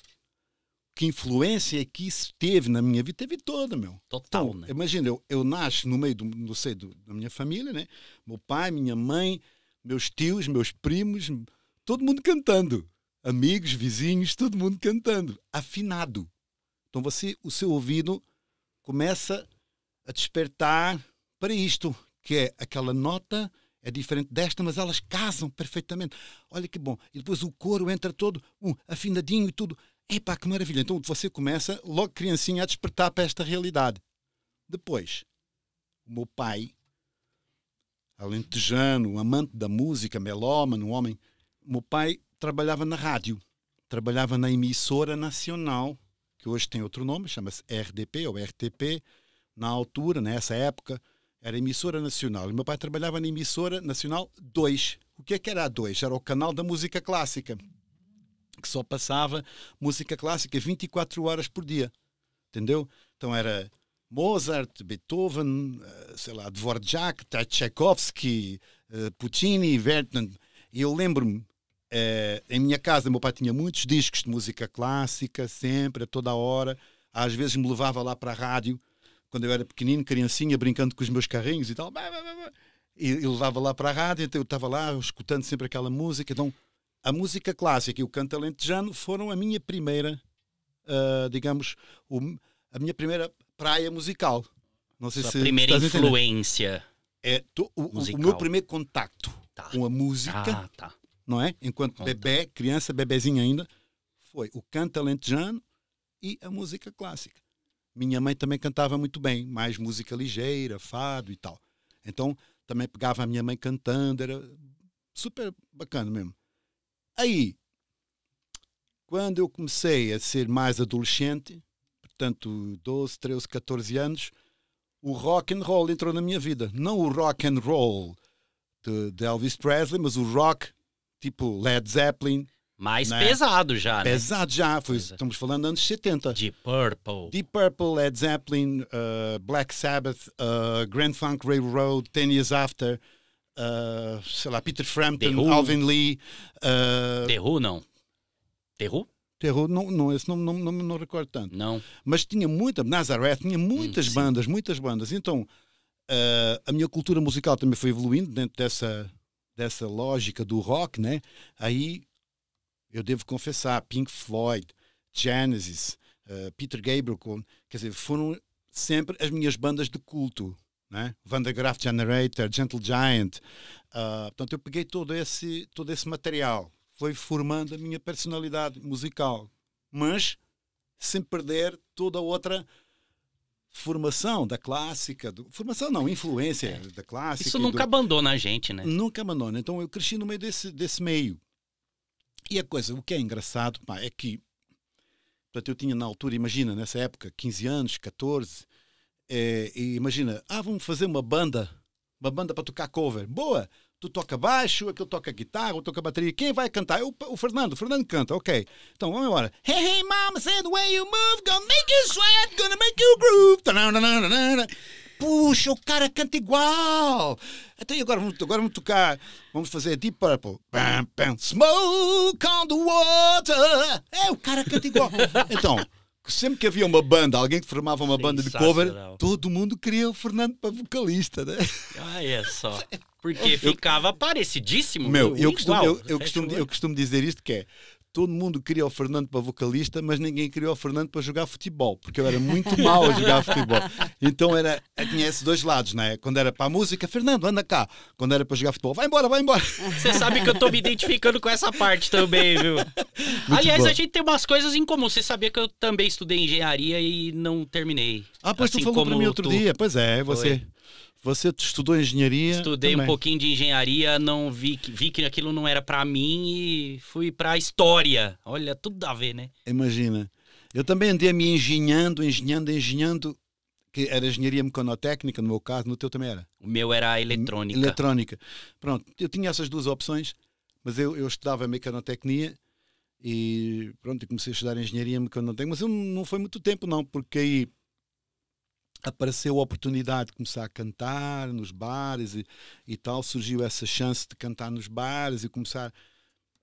que influência é que isso teve na minha vida? Teve toda, meu. Total, então, né? Imagina, eu, eu nasço no meio do, no seio do, da minha família, né? Meu pai, minha mãe, meus tios, meus primos, todo mundo cantando. Amigos, vizinhos, todo mundo cantando. Afinado. Então você, o seu ouvido começa a despertar para isto, que é aquela nota é diferente desta, mas elas casam perfeitamente. Olha que bom. E depois o coro entra todo uh, afinadinho e tudo. Epá, que maravilha. Então você começa, logo criancinha, a despertar para esta realidade. Depois, o meu pai, alentejano, amante da música, melómano, homem, o meu pai trabalhava na rádio. Trabalhava na emissora nacional, que hoje tem outro nome, chama-se RDP ou RTP. Na altura, nessa época, era emissora nacional. E meu pai trabalhava na emissora nacional 2, O que é que era a 2? Era o canal da música clássica, que só passava música clássica 24 horas por dia. Entendeu? Então era Mozart, Beethoven, eh, sei lá, Dvorak, Tchaikovsky, eh, Puccini, Vernon. E eu lembro-me, eh, em minha casa, meu pai tinha muitos discos de música clássica, sempre, a toda hora. Às vezes me levava lá para a rádio, quando eu era pequenino, criancinha, brincando com os meus carrinhos e tal. E, e levava lá para a rádio, então eu estava lá escutando sempre aquela música. Então, a música clássica e o canto alentejano foram a minha primeira, uh, digamos, o, a minha primeira praia musical. Não sei Sua se primeira influência. É o, o, meu primeiro contacto tá. com a música, ah, tá. não é? Enquanto Conta. bebê, criança, bebezinho ainda, foi o canto alentejano e a música clássica. Minha mãe também cantava muito bem, mais música ligeira, fado e tal. Então também pegava a minha mãe cantando, era super bacana mesmo. Aí, quando eu comecei a ser mais adolescente, portanto 12, 13, 14 anos, o rock and roll entrou na minha vida. Não o rock and roll de, de Elvis Presley, mas o rock tipo Led Zeppelin. Mais né? pesado já, né? Pesado já, foi, estamos falando anos 70. Deep Purple. Deep Purple, Led Zeppelin, uh, Black Sabbath, uh, Grand Funk Railroad, Ten Years After, uh, sei lá, Peter Frampton, Alvin Lee. Uh, The Who, não. The Who? Terror, não, não, esse não, não, não, não recordo tanto. Não. Mas tinha muita, Nazareth tinha muitas hum, bandas, muitas bandas. Então, uh, a minha cultura musical também foi evoluindo dentro dessa, dessa lógica do rock, né? Aí, eu devo confessar, Pink Floyd, Genesis, uh, Peter Gabriel, quer dizer, foram sempre as minhas bandas de culto, né? Vandergraaf Generator, Gentle Giant. Uh, portanto, eu peguei todo esse, todo esse material foi formando a minha personalidade musical, mas sem perder toda a outra formação da clássica, do, formação não, influência é. da clássica. Isso nunca do, abandona a gente, né? Nunca abandona. Então eu cresci no meio desse, desse meio. E a coisa, o que é engraçado, pá, é que portanto, eu tinha na altura, imagina, nessa época, 15 anos, 14, é, e imagina, ah, vamos fazer uma banda, uma banda para tocar cover. Boa! tu toca baixo, aquele toca guitarra, o toca bateria. Quem vai cantar? O, o Fernando. O Fernando canta, ok. Então vamos embora. Hey, hey, mama said the way you move, gonna make you sweat, gonna make you groove. Puxa, o cara canta igual. E agora vamos, agora vamos tocar, vamos fazer Deep Purple. Bam, bam. Smoke on the water. É, o cara canta igual. Então, sempre que havia uma banda, alguém que formava uma banda de cover, todo mundo queria o Fernando para vocalista, né? Ah, é só. Porque eu, ficava parecidíssimo. Meu, eu, costumo, eu, eu, costumo, eu costumo dizer isto que é todo mundo queria o Fernando para vocalista, mas ninguém queria o Fernando para jogar futebol, porque eu era muito mau a jogar futebol. Então era, tinha esses dois lados, não é? Quando era para a música, Fernando, anda cá. Quando era para jogar futebol, vai embora, vai embora. Você sabe que eu estou me identificando com essa parte também, viu? Muito Aliás, bom. a gente tem umas coisas em comum. Você sabia que eu também estudei engenharia e não terminei. Ah, pois assim tu falou para mim outro tu... dia. Pois é, você... Foi. Você estudou engenharia? Estudei também. um pouquinho de engenharia, não vi, vi que aquilo não era para mim e fui para história. Olha, tudo a ver, né? Imagina. Eu também andei me engenhando, engenhando, engenhando, que era engenharia mecanotécnica, no meu caso, no teu também era? O meu era eletrônica. Eletrônica. Pronto, eu tinha essas duas opções, mas eu, eu estudava mecanotecnia e pronto, comecei a estudar engenharia mecanotécnica, mas eu não foi muito tempo não, porque aí apareceu a oportunidade de começar a cantar nos bares e, e tal, surgiu essa chance de cantar nos bares e começar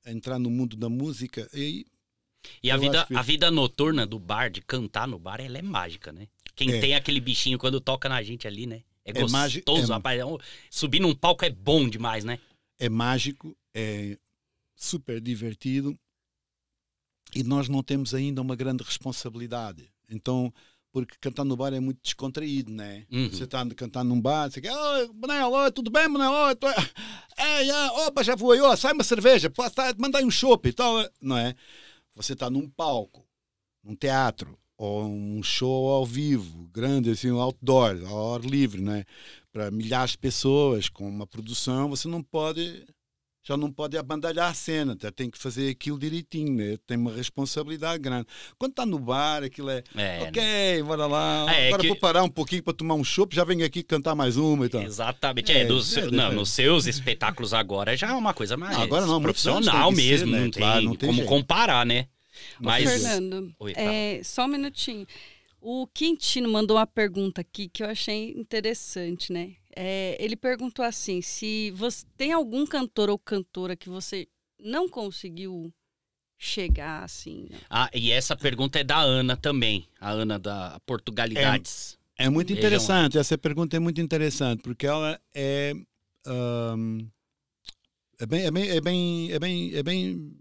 a entrar no mundo da música. E, e a vida, que... a vida noturna do bar, de cantar no bar, ela é mágica, né? Quem é. tem aquele bichinho quando toca na gente ali, né? É, é gostoso, é... rapaz. Subir num palco é bom demais, né? É mágico, é super divertido e nós não temos ainda uma grande responsabilidade. Então, porque cantar no bar é muito descontraído, né? Uhum. Você está cantando num bar, você quer, oh, Manel, oh, tudo bem, Manel? Oh, tô... é, opa, já foi, oh, sai uma cerveja, tá, manda aí um chopp e tal, não é? Você está num palco, num teatro, ou um show ao vivo, grande, assim, um outdoor, ao ar livre, né? Para milhares de pessoas, com uma produção, você não pode já não pode abandalhar a cena, tem que fazer aquilo direitinho, né? tem uma responsabilidade grande. Quando está no bar, aquilo é, é ok, né? bora lá, é, agora que... vou parar um pouquinho para tomar um chopp, já venho aqui cantar mais uma e tal. Exatamente, é, é, dos, é, não, nos seus espetáculos agora já é uma coisa mais agora não, profissional mesmo, ser, né? não, tem, claro, não tem como jeito. comparar, né? Mas... Fernando, Oi, é, só um minutinho. O Quintino mandou uma pergunta aqui que eu achei interessante, né? É, ele perguntou assim: se você tem algum cantor ou cantora que você não conseguiu chegar assim. Né? Ah, e essa pergunta é da Ana também, a Ana da Portugalidades. É, é muito interessante, essa pergunta é muito interessante, porque ela é. Um, é bem, é bem, é bem, é bem, é bem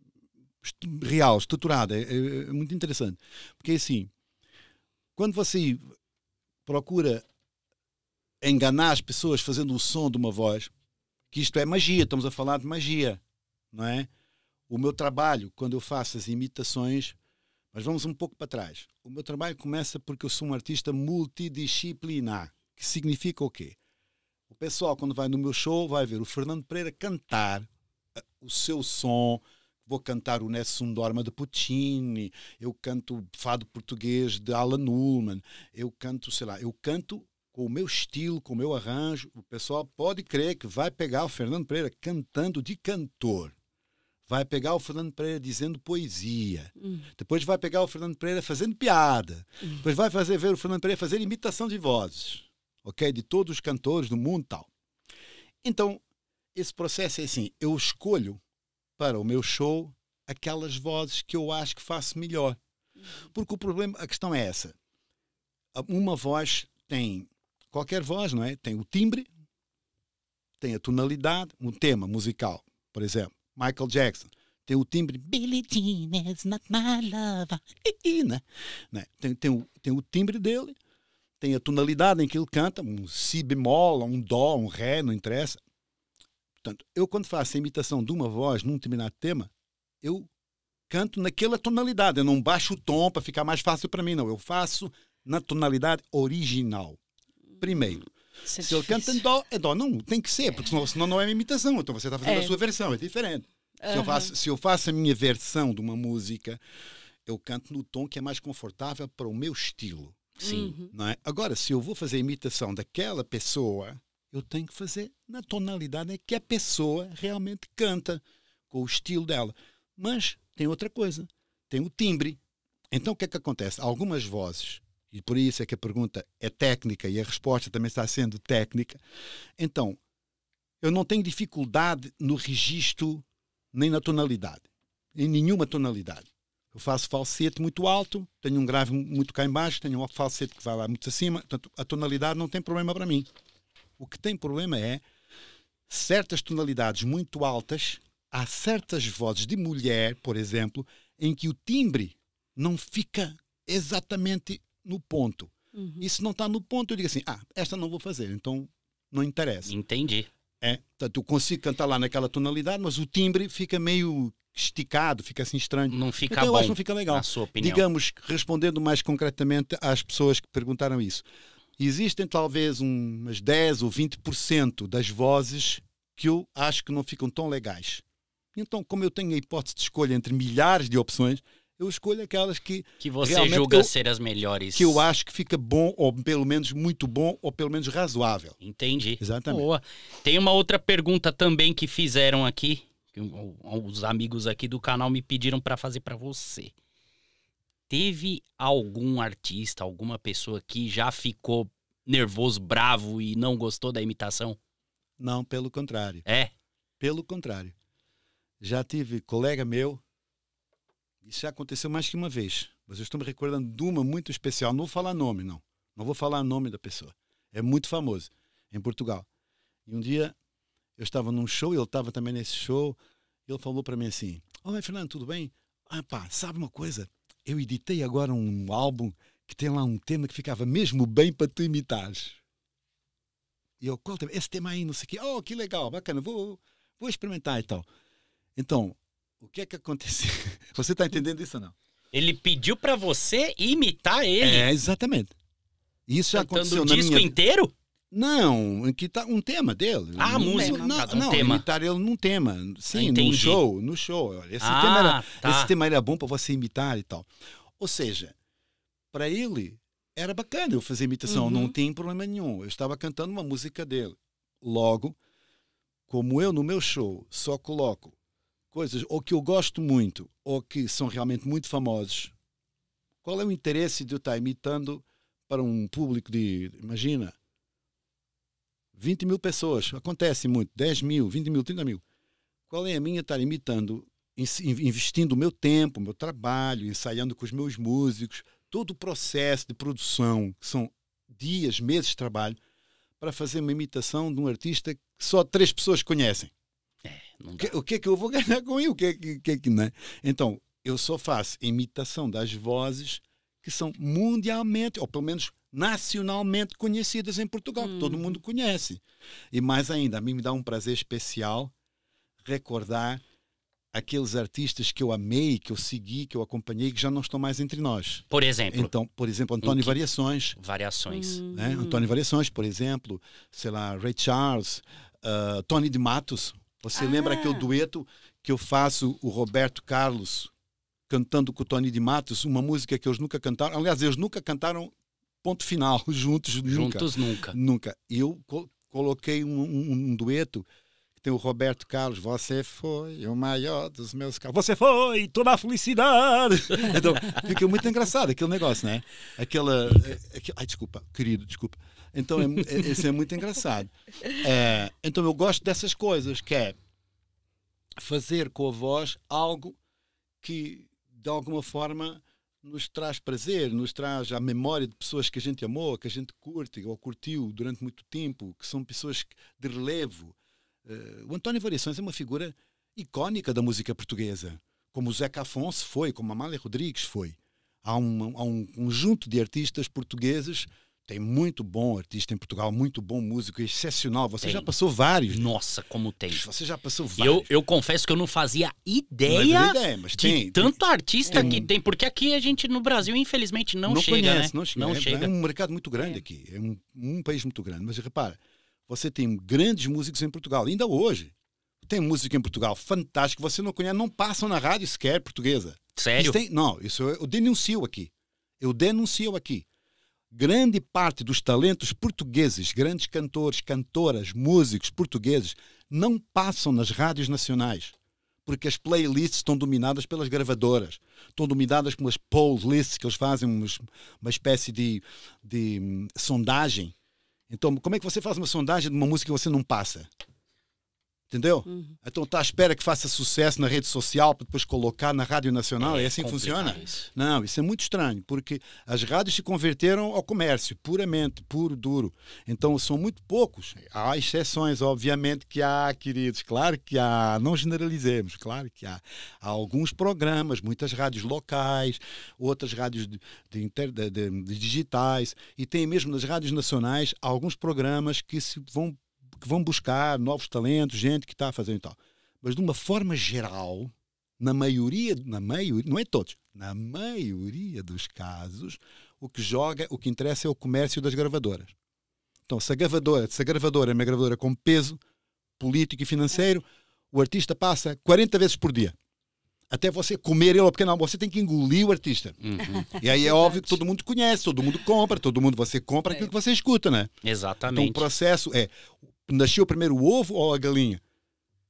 real, estruturada, é, é, é muito interessante. Porque assim, quando você procura enganar as pessoas fazendo o som de uma voz, que isto é magia, estamos a falar de magia, não é? O meu trabalho, quando eu faço as imitações, mas vamos um pouco para trás. O meu trabalho começa porque eu sou um artista multidisciplinar, que significa o quê? O pessoal, quando vai no meu show, vai ver o Fernando Pereira cantar eh, o seu som, vou cantar o Nessun Dorma de Puccini, eu canto fado português de Alan Ullman, eu canto, sei lá, eu canto com o meu estilo, com o meu arranjo. O pessoal pode crer que vai pegar o Fernando Pereira cantando de cantor. Vai pegar o Fernando Pereira dizendo poesia. Hum. Depois vai pegar o Fernando Pereira fazendo piada. Hum. Depois vai fazer ver o Fernando Pereira fazer imitação de vozes. OK? De todos os cantores do mundo tal. Então, esse processo é assim, eu escolho para o meu show aquelas vozes que eu acho que faço melhor. Porque o problema, a questão é essa. Uma voz tem qualquer voz, não é? Tem o timbre, tem a tonalidade, um tema musical, por exemplo, Michael Jackson tem o timbre Billie Jean is not my lover, né? né? Tem, tem, o, tem o timbre dele, tem a tonalidade em que ele canta, um si bemol, um dó, um ré, não interessa. Portanto, eu quando faço a imitação de uma voz num determinado tema, eu canto naquela tonalidade. Eu não baixo o tom para ficar mais fácil para mim, não. Eu faço na tonalidade original. Primeiro. É se ele canta em dó, é dó. Não, tem que ser, porque senão, senão não é uma imitação. Então você está fazendo é. a sua versão, é diferente. Uhum. Se, eu faço, se eu faço a minha versão de uma música, eu canto no tom que é mais confortável para o meu estilo. Sim. Uhum. Não é? Agora, se eu vou fazer a imitação daquela pessoa, eu tenho que fazer na tonalidade que a pessoa realmente canta, com o estilo dela. Mas tem outra coisa, tem o timbre. Então o que é que acontece? Algumas vozes, e por isso é que a pergunta é técnica e a resposta também está sendo técnica. Então, eu não tenho dificuldade no registro nem na tonalidade, em nenhuma tonalidade. Eu faço falsete muito alto, tenho um grave muito cá embaixo, tenho um falsete que vai lá muito acima, portanto a tonalidade não tem problema para mim. O que tem problema é certas tonalidades muito altas, há certas vozes de mulher, por exemplo, em que o timbre não fica exatamente no ponto. Uhum. E se não está no ponto, eu digo assim: ah, esta não vou fazer, então não interessa. Entendi. É, portanto, eu consigo cantar lá naquela tonalidade, mas o timbre fica meio esticado, fica assim estranho. Não fica então, eu acho que não fica legal. Na sua opinião. Digamos, respondendo mais concretamente às pessoas que perguntaram isso existem talvez umas 10 ou 20% das vozes que eu acho que não ficam tão legais. Então, como eu tenho a hipótese de escolha entre milhares de opções, eu escolho aquelas que. Que você julga eu, ser as melhores. Que eu acho que fica bom, ou pelo menos muito bom, ou pelo menos razoável. Entendi. Exatamente. Boa. Tem uma outra pergunta também que fizeram aqui. Que os amigos aqui do canal me pediram para fazer para você. Teve algum artista, alguma pessoa que já ficou nervoso, bravo e não gostou da imitação? Não, pelo contrário. É? Pelo contrário. Já tive colega meu, isso já aconteceu mais que uma vez, mas eu estou me recordando de uma muito especial. Não vou falar nome, não. Não vou falar nome da pessoa. É muito famoso em Portugal. E um dia eu estava num show, ele estava também nesse show, ele falou para mim assim: Oi, Fernando, tudo bem? Ah, pá, sabe uma coisa? eu editei agora um álbum que tem lá um tema que ficava mesmo bem para tu imitares. E eu, qual tema? Esse tema aí, não sei o quê. Oh, que legal, bacana, vou, vou experimentar e tal. Então, o que é que aconteceu? Você está entendendo isso ou não? Ele pediu para você imitar ele? É, exatamente. Isso já Cantando aconteceu o disco minha... inteiro? Não, imitar um tema dele. Ah, não, música, Não, um não tema. imitar ele num tema. Sim, Entendi. no show, no show. Esse, Ah, tema era, tá. esse tema era bom para você imitar e tal. Ou seja, para ele era bacana eu fazer imitação, Uhum. não tem problema nenhum. Eu estava cantando uma música dele. Logo, como eu no meu show só coloco coisas ou que eu gosto muito ou que são realmente muito famosos, qual é o interesse de eu estar imitando para um público de, imagina, 20 mil pessoas? Acontece muito, 10 mil, 20 mil, 30 mil. Qual é a minha estar imitando, investindo o meu tempo, o meu trabalho, ensaiando com os meus músicos, todo o processo de produção, que são dias, meses de trabalho, para fazer uma imitação de um artista que só três pessoas conhecem? Não O dá. que, o que é que eu vou ganhar com isso? O que é que, que, é que não é? Então, eu só faço imitação das vozes que são mundialmente, ou pelo menos nacionalmente conhecidas em Portugal, que todo Hum. mundo conhece. E mais ainda, a mim me dá um prazer especial recordar aqueles artistas que eu amei, que eu segui, que eu acompanhei, que já não estão mais entre nós. Por exemplo, Então, por exemplo, António que- Variações, variações. Hum. né? António Variações, por exemplo, sei lá, Ray Charles, ah, Tony de Matos. Você lembra Ah. aquele dueto que eu faço o Roberto Carlos cantando com o Tony de Matos, uma música que eles nunca cantaram. Aliás, eles nunca cantaram ponto final juntos, nunca. Juntos nunca. Nunca. Eu co- coloquei um, um- um dueto que tem o Roberto Carlos. Você foi o maior dos meus carros. Você foi toda a felicidade. Então, fica muito engraçado aquele negócio, né? Aquela. é- aque- Ai, desculpa, querido, desculpa. Então, é, é, esse é muito engraçado. É, então, eu gosto dessas coisas, que é fazer com a voz algo que, de alguma forma, nos traz prazer, nos traz a memória de pessoas que a gente amou, que a gente curte ou curtiu durante muito tempo, que são pessoas de relevo. Eh, o António Variações é uma figura icónica da música portuguesa, como o Zeca Afonso foi, como a Amália Rodrigues foi. Há um, há um conjunto de artistas portugueses, tem muito bom artista em Portugal, muito bom músico, excepcional. Você Tem. já passou vários. Nossa, como tem. Você já passou vários. Eu, eu confesso que eu não fazia Não é ideia ideia, mas de tem, tanto artista tem. que tem, porque aqui a gente no Brasil, infelizmente, não, chega, conhece, né? não chega. Não é, chega. é um mercado muito grande É. aqui. É um, um país muito grande. Mas repara, você tem grandes músicos em Portugal, ainda hoje. Tem música em Portugal fantástico, você não conhece, não passam na rádio sequer portuguesa. Sério? Isso tem- não, isso eu denuncio aqui. Eu denuncio aqui. Grande parte dos talentos portugueses, grandes cantores, cantoras, músicos portugueses, não passam nas rádios nacionais. Porque as playlists estão dominadas pelas gravadoras. Estão dominadas pelas playlists que eles fazem, uma espécie de, de hum, sondagem. Então, como é que você faz uma sondagem de uma música que você não passa? Entendeu? Uhum. Então está à espera que faça sucesso na rede social para depois colocar na Rádio Nacional. É, assim que funciona? isso. Não, isso é muito estranho, porque as rádios se converteram ao comércio, puramente, puro, duro. Então são muito poucos. Há exceções, obviamente que há, queridos, claro que há, não generalizemos, claro que há. Há alguns programas, muitas rádios locais, outras rádios de, de inter- de- de digitais, e tem mesmo nas rádios nacionais alguns programas que se vão que vão buscar novos talentos, gente que está a fazer e tal. Mas de uma forma geral, na maioria, na maioria, não é todos, na maioria dos casos, o que joga, o que interessa é o comércio das gravadoras. Então, se a gravadora, se a gravadora é uma gravadora com peso político e financeiro, o artista passa 40 vezes por dia. Até você comer ele ao pequeno almoço, você tem que engolir o artista. Uhum, E aí é óbvio que todo mundo conhece, todo mundo compra, todo mundo você compra É. aquilo que você escuta, né? Então o exatamente. processo é nasceu primeiro o ovo ou a galinha?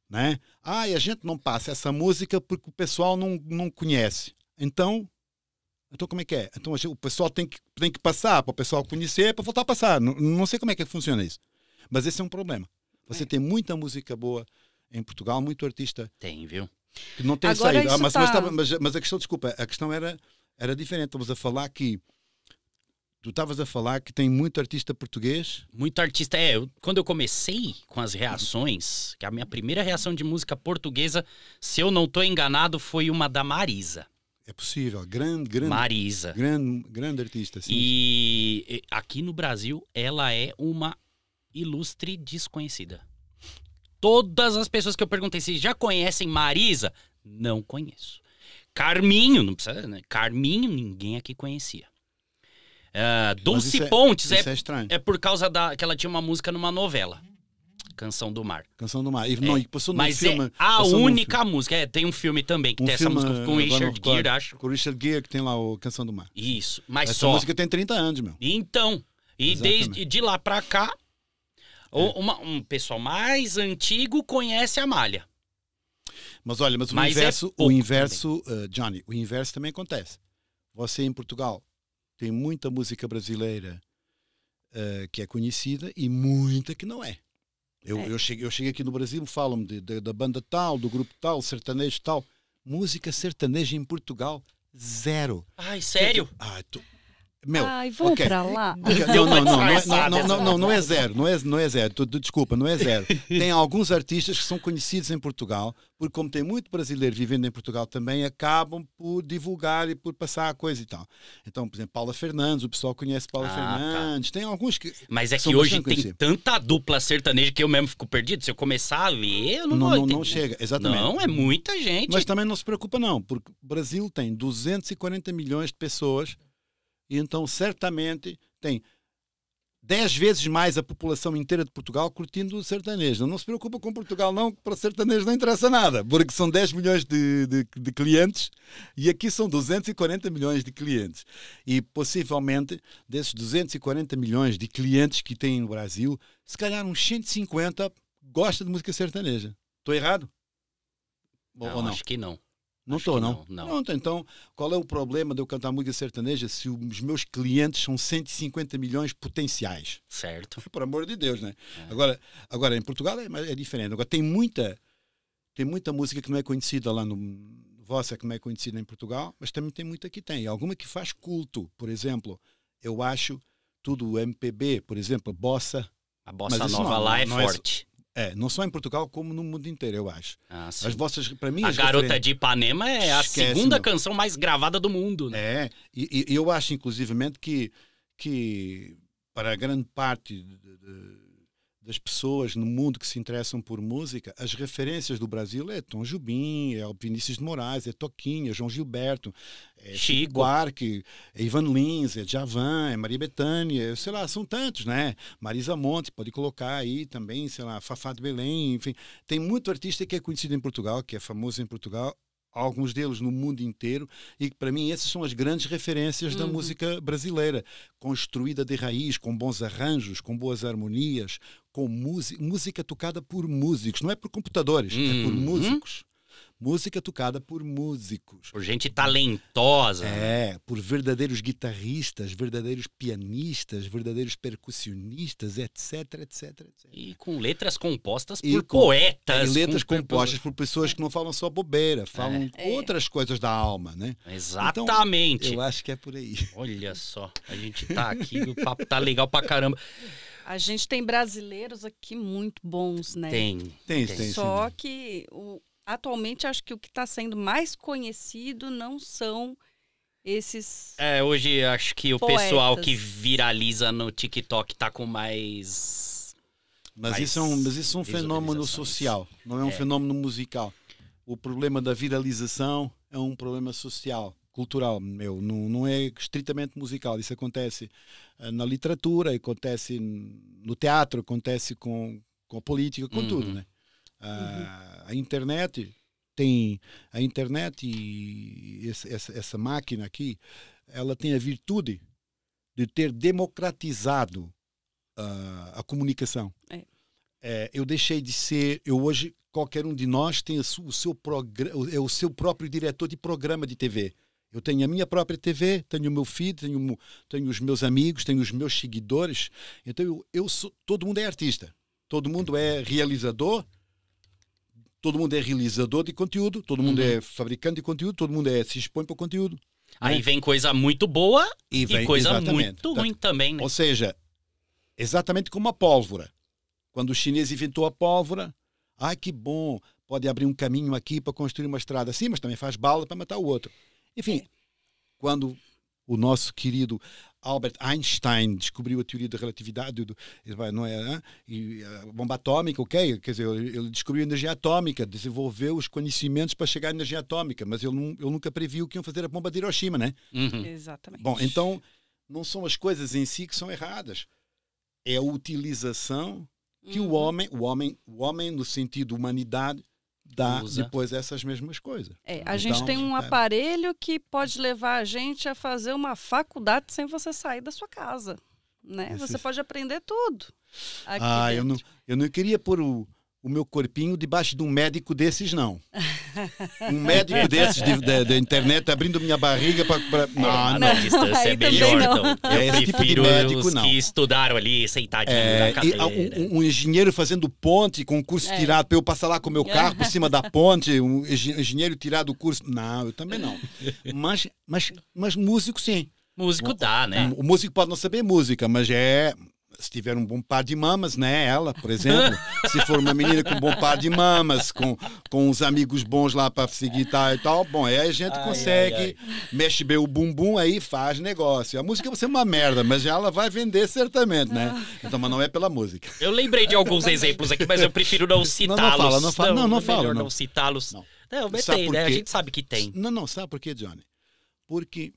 Né? Ah, e a gente não passa essa música porque o pessoal não, não conhece. Então, então como é que é? Então gente- o pessoal tem que, tem que passar para o pessoal conhecer para voltar a passar. Não, não sei como é que funciona isso. Mas esse é um problema. Você É. tem muita música boa em Portugal, muito artista Tem, viu? que não tem Agora saído. Ah, mas, tá- mas, mas- mas a questão, desculpa, a questão era, era diferente. Estamos a falar que tu estavas a falar que tem muito artista português Muito artista. É, eu- quando eu comecei com as reações, que a minha primeira reação de música portuguesa, se eu não tô enganado, foi uma da Marisa. É possível, grande, grande, Marisa. grande, grande artista. Sim. E e aqui no Brasil, ela é uma ilustre desconhecida. Todas as pessoas que eu perguntei se já conhecem Marisa, não conheço. Carminho, não precisa, né? Carminho, ninguém aqui conhecia. Uh, Dulce é- Pontes é, é é por causa da que ela tinha uma música numa novela. Canção do Mar. Canção do Mar. E, não, e passou Mas filme. é a única música. É, tem um filme também que um tem essa filme, música com não Richard Gere, acho. Com o Richard Gere, que tem lá o Canção do Mar. Isso. Mas Essa só. música tem 30 anos, meu. Então, e Exatamente. desde de lá pra cá, o- É. uma- um pessoal mais antigo conhece a Malha. Mas olha, mas o Mas é inverso, o inverso, uh, Johnny, o inverso também acontece. Você em Portugal tem muita música brasileira uh, que é conhecida e muita que não é. Eu, É. eu, cheguei, eu cheguei aqui no Brasil, falam de, de- da banda tal, do grupo tal, sertanejo tal. Música sertaneja em Portugal, zero. Ai, sério? Ah, tu... Meu, Ai, vamos ok. pra lá. Não, não, não, não, é- disfarçada não, não, não, é zero, não é, não é zero, desculpa, não é zero. Tem alguns artistas que são conhecidos em Portugal, porque como tem muito brasileiro vivendo em Portugal também, acabam por divulgar e por passar a coisa e tal. Então, por exemplo, Paula Fernandes, o pessoal conhece Paula Ah, tá. Fernandes, tem alguns que Mas é que hoje tem tanta dupla sertaneja que eu mesmo fico perdido. Se eu começar a ver, eu não, não, vou não, não chega, exatamente. Não, é muita gente. Mas também não se preocupa não, porque o Brasil tem 240 milhões de pessoas então certamente tem 10 vezes mais a população inteira de Portugal curtindo o sertanejo. Não se preocupa com Portugal não, que para o sertanejo não interessa nada, porque são 10 milhões de, de, de clientes e aqui são 240 milhões de clientes. E possivelmente desses 240 milhões de clientes que tem no Brasil, se calhar uns 150 gosta de música sertaneja. Estou errado? Não, ou não? acho que não. Não estou, não. não. Pronto, então, qual é o problema de eu cantar música sertaneja se os meus clientes são 150 milhões potenciais? Certo. Por amor de Deus, né? É. Agora, agora, em Portugal é, é diferente. Agora, tem muita, tem muita música que não é conhecida lá no vossa, que não é conhecida em Portugal, mas também tem muita que tem. Alguma que faz culto, por exemplo. Eu acho tudo o MPB, por exemplo, bossa. A bossa nova não- lá é é- forte. É, não só em Portugal, como no mundo inteiro, eu acho. Ah. As vossas, para mim, A Garota de Ipanema é a Esquece, segunda meu. canção mais gravada do mundo, né? É, e, e eu acho inclusivamente que, que para grande parte de- de- das pessoas no mundo que se interessam por música, as referências do Brasil é Tom Jobim, é Vinícius de Moraes, é Toquinho, é João Gilberto, é Chico, Chico. Buarque, é Ivan Lins, é Djavan, é Maria Bethânia, sei lá, são tantos, né? Marisa Monte, pode colocar aí também, sei lá, Fafá de Belém, enfim. Tem muito artista que é conhecido em Portugal, que é famoso em Portugal, alguns deles no mundo inteiro, e que para mim essas são as grandes referências da Uhum. música brasileira, construída de raiz, com bons arranjos, com boas harmonias, com música, música tocada por músicos, não é por computadores, é por Uhum. músicos. Música tocada por músicos. Por gente talentosa. É, por verdadeiros guitarristas, verdadeiros pianistas, verdadeiros percussionistas, etc, etc, etc. E com letras compostas E por com- poetas. E letras com- compostas por pessoas que não falam só bobeira, falam É. outras coisas da alma, né? Exatamente. Eu acho que é por aí. Olha só, a gente tá aqui, o papo tá legal pra caramba. A gente tem brasileiros aqui muito bons, né? Tem. Tem, Tem. tem, Só sim. que o- atualmente acho que o que está sendo mais conhecido não são esses. É, hoje acho que o Poetas. pessoal que viraliza no TikTok tá com mais. Mas mais isso é um, mas isso é um fenômeno social, não é um É. fenômeno musical. O problema da viralização é um problema social, cultural, meu, não, não é estritamente musical. Isso acontece eh, na literatura, acontece no teatro, acontece com, com a política, com Uhum. tudo, né? Ah, A internet tem a internet e esse- essa, essa máquina aqui, ela tem a virtude de ter democratizado ah, a comunicação. É. É, eu deixei de ser, eu hoje qualquer um de nós tem a su- o seu programa, é o seu próprio diretor de programa de TV. Eu tenho a minha própria TV, tenho o meu feed, tenho, tenho os meus amigos, tenho os meus seguidores. Então eu, eu sou, todo mundo é artista, todo mundo é realizador, todo mundo é realizador de conteúdo, todo mundo Uhum. é fabricante de conteúdo, todo mundo é se expõe para o conteúdo. Aí né? vem coisa muito boa e, vem- coisa exatamente. muito ruim também, né? Ou seja, exatamente como a pólvora. Quando o chinês inventou a pólvora, ai que bom, pode abrir um caminho aqui para construir uma estrada. Sim, mas também faz bala para matar o outro. Enfim, quando o nosso querido Albert Einstein descobriu a teoria da relatividade, do, não é, e a bomba atômica, ok? Quer dizer, ele descobriu a energia atômica, desenvolveu os conhecimentos para chegar à energia atômica, mas ele, ele nunca previu que iam fazer a bomba de Hiroshima, né? Uhum. Exatamente. Bom, então não são as coisas em si que são erradas. É a utilização que Uhum. o homem, o homem, o homem no sentido humanidade, dá Usa. depois essas mesmas coisas. É, a gente Então, tem um é. aparelho que pode levar a gente a fazer uma faculdade sem você sair da sua casa. Né? Esse- Você pode aprender tudo. aqui Ah, eu não, eu não queria pôr o, o meu corpinho debaixo de um médico desses, não. Um médico desses de- da da internet abrindo minha barriga para. Não, Ah, não. não, não. distância é melhor, não. então. Eu É, esse tipo de médico, os não. que estudaram ali, sentadinho É, na cadeira. um, um engenheiro fazendo ponte com o curso É. tirado para eu passar lá com o meu carro por cima da ponte, um engen- engenheiro tirado do curso. Não, eu também não. Mas, mas, mas músico, sim. Músico dá, né? O músico pode não saber música, mas é. Se tiver um bom par de mamas, né? Ela, por exemplo. se for uma menina com um bom par de mamas, com, com uns amigos bons lá para seguir tal e tal, bom, aí a gente Ai, consegue, ai, mexe bem o bumbum, aí faz negócio. A música vai ser uma merda, mas ela vai vender certamente, né? Então, mas não é pela música. Eu lembrei de alguns exemplos aqui, mas eu prefiro não citá-los. fala, não fala. Não, não é fala, melhor não. não citá-los. Não. Não, mas tem, né? A gente sabe que tem. Não, não, sabe por quê, Johnny? Porque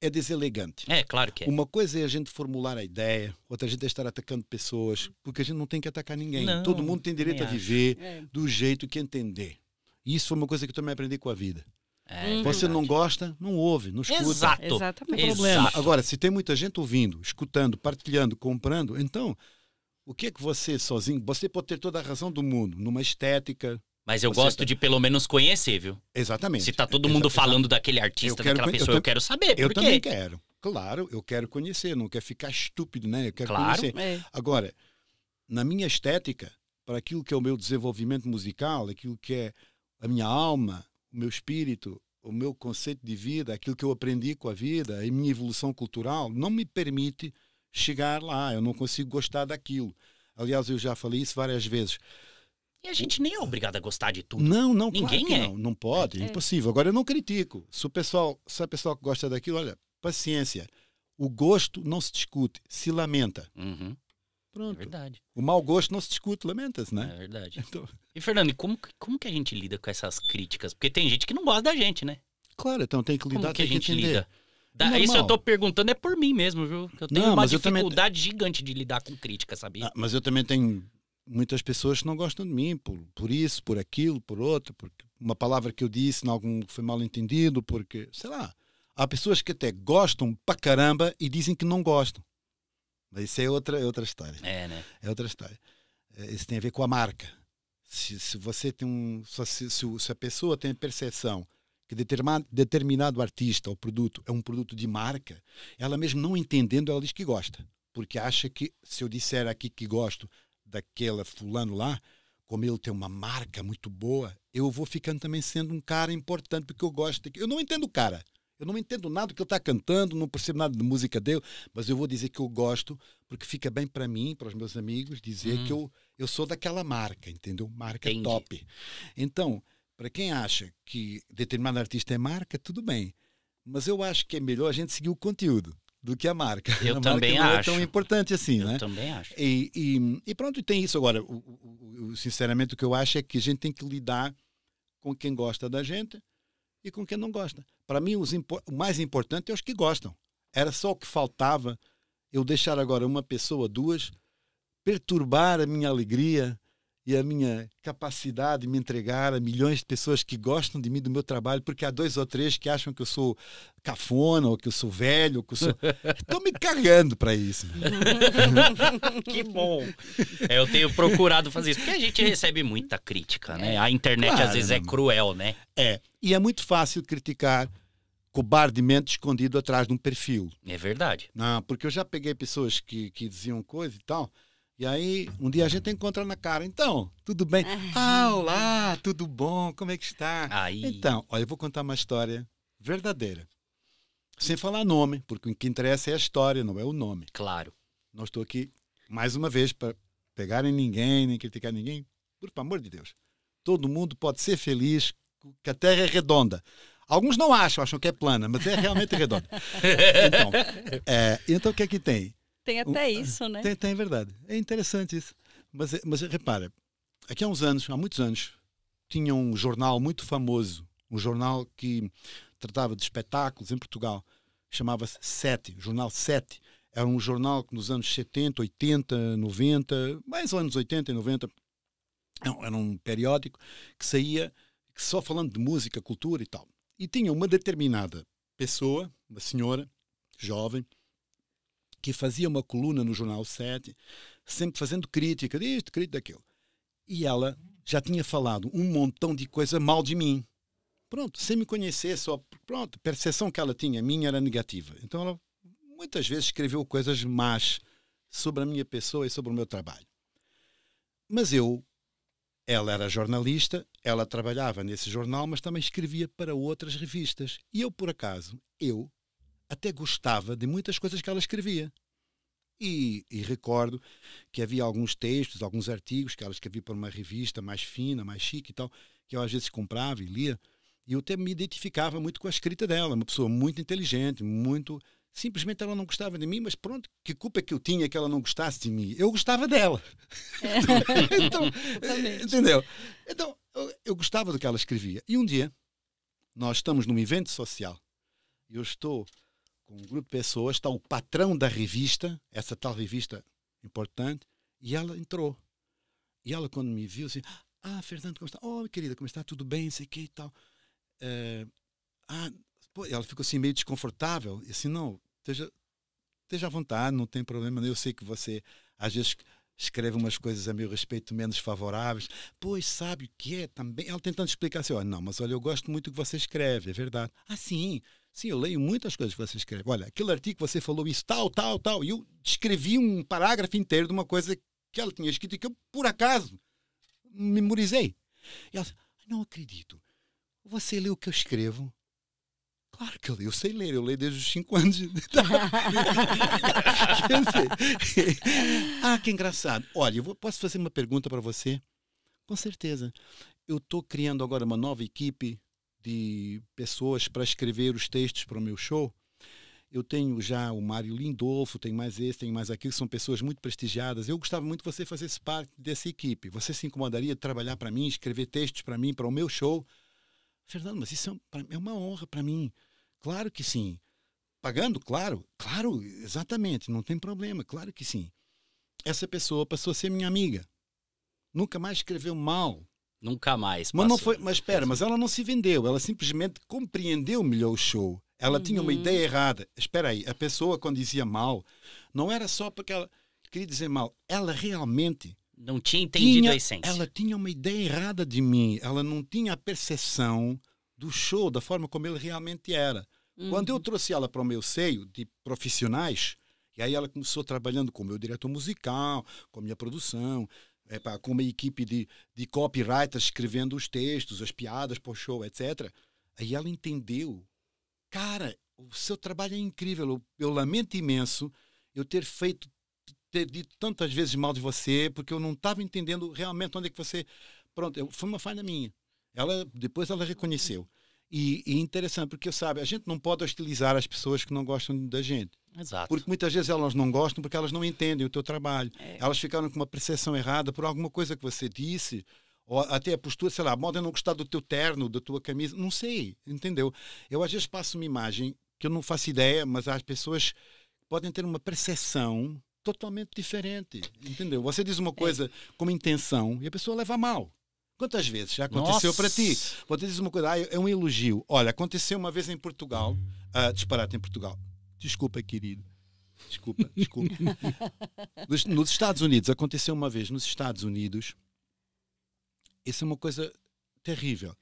é deselegante. É, claro que é. Uma coisa é a gente formular a ideia, outra gente é estar atacando pessoas, porque a gente não tem que atacar ninguém. Não, Todo mundo tem direito a viver É. do jeito que entender. E isso foi uma coisa que eu também aprendi com a vida. É, Hum. Você não gosta, não ouve, não escuta. Exato. Exatamente. Não problema. Exato. Agora, se tem muita gente ouvindo, escutando, partilhando, comprando, então, o que é que você sozinho, você pode ter toda a razão do mundo, numa estética, Mas eu Você gosto tá- de pelo menos conhecer, viu? exatamente. Se tá todo mundo Exa- falando daquele artista, Eu daquela conhe- eu pessoa, eu, tam- quero saber. Eu também quero. Claro, eu quero conhecer, não quero ficar estúpido, né? Eu quero Claro. conhecer. É. Agora, na minha estética, para aquilo que é o meu desenvolvimento musical, aquilo que é a minha alma, o meu espírito, o meu conceito de vida, aquilo que eu aprendi com a vida, a minha evolução cultural, não me permite chegar lá. Eu não consigo gostar daquilo. Aliás, eu já falei isso várias vezes. E a gente nem é obrigado a gostar de tudo. Não, não, claro Ninguém que é. não. Não pode, é É. impossível. Agora, eu não critico. Se o pessoal, se a pessoa gosta daquilo, olha, paciência. O gosto não se discute, se lamenta. Uhum, é Pronto. verdade. O mau gosto não se discute, lamenta-se, né? É verdade. Então, E, Fernando, e como, que- como que a gente lida com essas críticas? Porque tem gente que não gosta da gente, né? claro, então tem que Como lidar, que a tem que gente entender. lida? Da- Normal. isso eu tô perguntando é por mim mesmo, viu? Eu tenho Não, uma mas eu também- dificuldade gigante de lidar com crítica, sabia? Ah, mas eu também tenho muitas pessoas não gostam de mim por, por isso, por aquilo, por outro, porque uma palavra que eu disse, em algum foi mal entendido, porque, sei lá, há pessoas que até gostam pra caramba e dizem que não gostam. Mas isso é outra, é outra história. É, né? É outra história. É, Isso tem a ver com a marca. Se, se você tem um. Se, se, se a pessoa tem a percepção que determinado, determinado artista ou produto é um produto de marca, ela mesmo não entendendo, ela diz que gosta. Porque acha que se eu disser aqui que gosto daquela fulano lá, como ele tem uma marca muito boa, eu vou ficando também sendo um cara importante, porque eu gosto daquilo. Eu não entendo o cara. Eu não entendo nada do que ele está cantando, não percebo nada de música dele, mas eu vou dizer que eu gosto, porque fica bem para mim, para os meus amigos, dizer Hum. que eu, eu sou daquela marca, entendeu? Marca Entendi. top. Então, para quem acha que determinado artista é marca, tudo bem. Mas eu acho que é melhor a gente seguir o conteúdo do que a marca. Eu a marca também não é acho. tão importante assim, Eu né? também acho. E, e, e pronto, tem isso. Agora, o, o- o- sinceramente, o que eu acho é que a gente tem que lidar com quem gosta da gente e com quem não gosta. Para mim, os o mais importante é os que gostam. Era só o que faltava eu deixar agora uma pessoa, duas, perturbar a minha alegria e a minha capacidade de me entregar a milhões de pessoas que gostam de mim, do meu trabalho, porque há dois ou três que acham que eu sou cafona, ou que eu sou velho, ou que eu sou. Estão me cagando para isso. Que bom. É, eu tenho procurado fazer isso, porque a gente recebe muita crítica, né? A internet Claro, às vezes é né? cruel, né? É. E é muito fácil criticar cobardemente escondido atrás de um perfil. É verdade. Não, porque eu já peguei pessoas que, que diziam coisa e tal. E aí, um dia a gente encontra na cara. Então, tudo bem? Ah, olá, tudo bom? Como é que está? Aí. Então, olha, eu vou contar uma história verdadeira. Sem falar nome, porque o que interessa é a história, não é o nome. Claro. Não estou aqui, mais uma vez, para pegarem ninguém, nem criticar ninguém. Por amor de Deus. Todo mundo pode ser feliz, que a Terra é redonda. Alguns não acham, acham que é plana, mas é realmente redonda. Então, é, então o que é que tem? Tem até isso, né? Tem, tem verdade. É interessante isso. Mas, é- mas repara, aqui há uns anos, há muitos anos, tinha um jornal muito famoso, um jornal que tratava de espetáculos em Portugal, chamava-se Sete, Jornal Sete. Era um jornal que nos anos 70, 80, 90, mais ou anos 80 e 90, era um periódico que saía só falando de música, cultura e tal. E tinha uma determinada pessoa, uma senhora jovem, que fazia uma coluna no Jornal 7, sempre fazendo crítica disto, crítica daquilo. E ela já tinha falado um montão de coisa mal de mim. Pronto, sem me conhecer, só pronto, a percepção que ela tinha minha era negativa. Então ela muitas vezes escreveu coisas más sobre a minha pessoa e sobre o meu trabalho. Mas eu, ela era jornalista, ela trabalhava nesse jornal, mas também escrevia para outras revistas. E eu, por acaso, eu até gostava de muitas coisas que ela escrevia. E, e, recordo que havia alguns textos, alguns artigos que ela escrevia para uma revista mais fina, mais chique e tal, que eu às vezes comprava e lia. E eu até me identificava muito com a escrita dela, uma pessoa muito inteligente, muito. Simplesmente ela não gostava de mim, mas pronto, que culpa que eu tinha que ela não gostasse de mim? Eu gostava dela. É. então, entendeu? Então, eu, gostava do que ela escrevia. E um dia, nós estamos num evento social, e eu estou com um grupo de pessoas, está o patrão da revista, essa tal revista importante, e ela entrou. E ela, quando me viu, assim, ah, Fernando, como está? Oh, querida, como está? Tudo bem? Sei que e tal. É, ah, pô, ela ficou assim meio desconfortável. E assim, não, esteja, esteja à vontade, não tem problema. Eu sei que você, às vezes, escreve umas coisas a meu respeito menos favoráveis. Pois sabe o que é também? Ela tentando explicar assim, não, mas olha, eu gosto muito do que você escreve, é verdade. Ah, sim, Sim, eu leio muitas coisas que você escreve. Olha, aquele artigo que você falou isso, tal, tal, tal. E eu escrevi um parágrafo inteiro de uma coisa que ela tinha escrito e que eu, por acaso, memorizei. E ela disse, não acredito. Você lê o que eu escrevo? Claro que eu leio, eu sei ler, eu leio desde os 5 anos. ah, que engraçado. Olha, eu vou, posso fazer uma pergunta para você? Com certeza. Eu estou criando agora uma nova equipe de pessoas para escrever os textos para o meu show. Eu tenho já o Mário Lindolfo, tem mais esse, tem mais aquilo, são pessoas muito prestigiadas. Eu gostava muito que você fizesse parte dessa equipe. Você se incomodaria de trabalhar para mim, escrever textos para mim, para o meu show? Fernando, mas isso é, é uma honra para mim. Claro que sim. Pagando? Claro, claro, exatamente, não tem problema, claro que sim. Essa pessoa passou a ser minha amiga. Nunca mais escreveu mal Nunca mais. Mas não foi, mas espera, mas ela não se vendeu, ela simplesmente compreendeu melhor o show. Ela uhum. tinha uma uhum. ideia errada. Espera aí, a pessoa quando dizia mal, não era só porque ela queria dizer mal, ela realmente não tinha entendido tinha, a essência. Ela tinha uma ideia errada de mim, ela não tinha a percepção do show, da forma como ele realmente era. Uhum. Quando eu trouxe ela para o meu seio de profissionais, e aí ela começou trabalhando com o meu diretor musical, com a minha produção, é, pá, com uma equipe de, de copywriters escrevendo os textos, as piadas para o show, etc. Aí ela entendeu. Cara, o seu trabalho é incrível. Eu, eu lamento imenso eu ter feito, ter dito tantas vezes mal de você, porque eu não estava entendendo realmente onde é que você. Pronto, eu, foi uma falha minha. Ela, depois ela reconheceu. E, e interessante, porque sabe, a gente não pode hostilizar as pessoas que não gostam da gente. Exato. Porque muitas vezes elas não gostam porque elas não entendem o teu trabalho. É. Elas ficaram com uma percepção errada por alguma coisa que você disse, ou até a postura, sei lá, a moda não gostar do teu terno, da tua camisa, não sei, entendeu? Eu às vezes passo uma imagem que eu não faço ideia, mas as pessoas podem ter uma percepção totalmente diferente, entendeu? Você diz uma é. coisa é. com intenção e a pessoa leva mal. Quantas vezes já aconteceu para ti? Você diz uma coisa, ah, é um elogio. Olha, aconteceu uma vez em Portugal, uh, disparate em Portugal. Desculpa, querido. Desculpa, desculpa. nos Estados Unidos, aconteceu uma vez nos Estados Unidos. Isso é uma coisa terrível.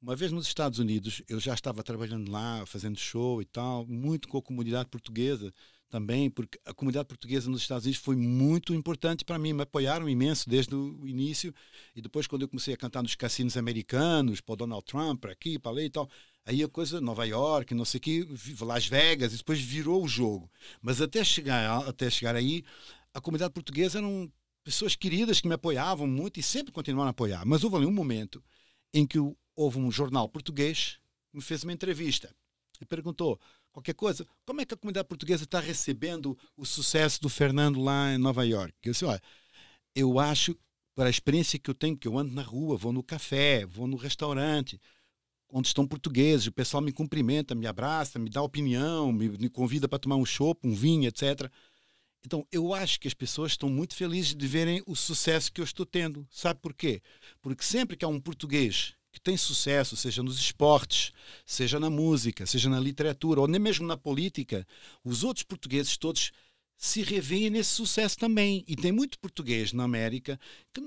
Uma vez nos Estados Unidos, eu já estava trabalhando lá, fazendo show e tal, muito com a comunidade portuguesa também, porque a comunidade portuguesa nos Estados Unidos foi muito importante para mim, me apoiaram imenso desde o início. E depois, quando eu comecei a cantar nos cassinos americanos, para o Donald Trump, para aqui, para ali e tal, aí a coisa, Nova York, não sei o que, Las Vegas, e depois virou o jogo. Mas até chegar, até chegar aí, a comunidade portuguesa eram pessoas queridas que me apoiavam muito e sempre continuaram a apoiar. Mas houve ali um momento em que houve um jornal português que me fez uma entrevista e perguntou qualquer coisa. Como é que a comunidade portuguesa está recebendo o sucesso do Fernando lá em Nova York? Eu disse, olha, eu acho, para a experiência que eu tenho, que eu ando na rua, vou no café, vou no restaurante, onde estão portugueses, o pessoal me cumprimenta, me abraça, me dá opinião, me, me convida para tomar um chopp, um vinho, etc. Então, eu acho que as pessoas estão muito felizes de verem o sucesso que eu estou tendo. Sabe por quê? Porque sempre que há um português que tem sucesso, seja nos esportes, seja na música, seja na literatura, ou nem mesmo na política, os outros portugueses todos se revêem nesse sucesso também. E tem muito português na América que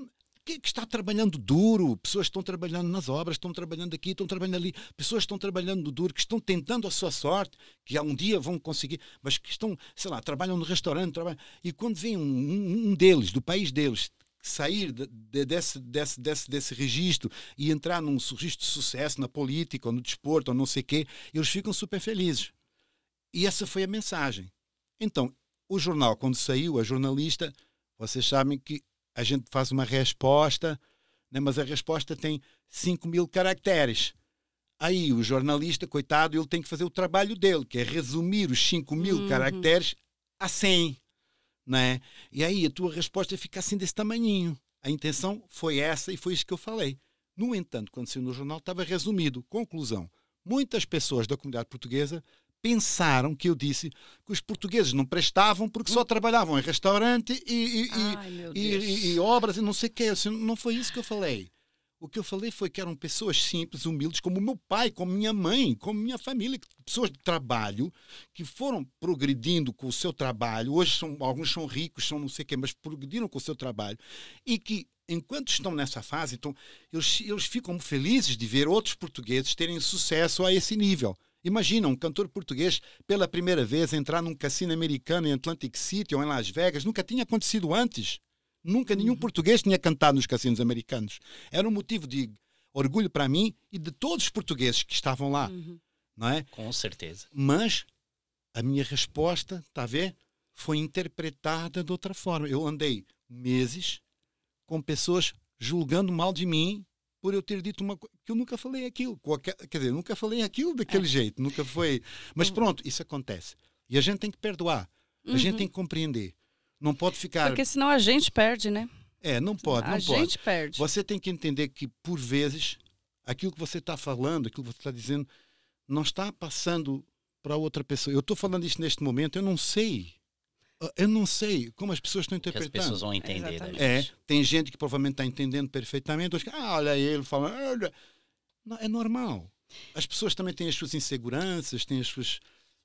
que, que, está trabalhando duro, pessoas estão trabalhando nas obras, estão trabalhando aqui, estão trabalhando ali, pessoas estão trabalhando duro, que estão tentando a sua sorte, que um dia vão conseguir, mas que estão, sei lá, trabalham no restaurante, trabalham, e quando vem um, um, um deles, do país deles, sair de, de, desse, desse, desse, desse registro e entrar num registro de sucesso na política, ou no desporto, ou não sei o quê, eles ficam super felizes. E essa foi a mensagem. Então, o jornal, quando saiu, a jornalista, vocês sabem que a gente faz uma resposta, né, mas a resposta tem 5 mil caracteres. Aí o jornalista, coitado, ele tem que fazer o trabalho dele, que é resumir os 5 mil uhum. caracteres a 100. Né? E aí a tua resposta fica assim desse tamanhinho. A intenção foi essa e foi isso que eu falei. No entanto, quando saiu no jornal, estava resumido. Conclusão: muitas pessoas da comunidade portuguesa pensaram que eu disse que os portugueses não prestavam porque só trabalhavam em restaurante e, e, Ai, e, e obras e não sei o quê. Assim, não foi isso que eu falei. O que eu falei foi que eram pessoas simples, humildes, como meu pai, como minha mãe, como minha família, pessoas de trabalho que foram progredindo com o seu trabalho. Hoje são, alguns são ricos, são não sei o quê, mas progrediram com o seu trabalho e que enquanto estão nessa fase, então, eles, eles ficam felizes de ver outros portugueses terem sucesso a esse nível. Imagina um cantor português pela primeira vez entrar num cassino americano em Atlantic City ou em Las Vegas. Nunca tinha acontecido antes. Nunca nenhum uhum. português tinha cantado nos cassinos americanos. Era um motivo de orgulho para mim e de todos os portugueses que estavam lá. Uhum. Não é? Com certeza. Mas a minha resposta, está a ver? Foi interpretada de outra forma. Eu andei meses com pessoas julgando mal de mim por eu ter dito uma coisa que eu nunca falei aquilo. Qualquer, quer dizer, nunca falei aquilo daquele é. jeito, nunca foi. Mas uhum. pronto, isso acontece. E a gente tem que perdoar. A gente tem uhum. que compreender. Não pode ficar. Porque senão a gente perde, né? É, não pode, não a pode. A gente perde. Você tem que entender que, por vezes, aquilo que você está falando, aquilo que você está dizendo, não está passando para outra pessoa. Eu estou falando isso neste momento, eu não sei eu não sei como as pessoas estão interpretando. Que as pessoas vão entender. É, tem gente que provavelmente está entendendo perfeitamente. Ah, olha ele falando. Não, é normal. As pessoas também têm as suas inseguranças, têm as suas.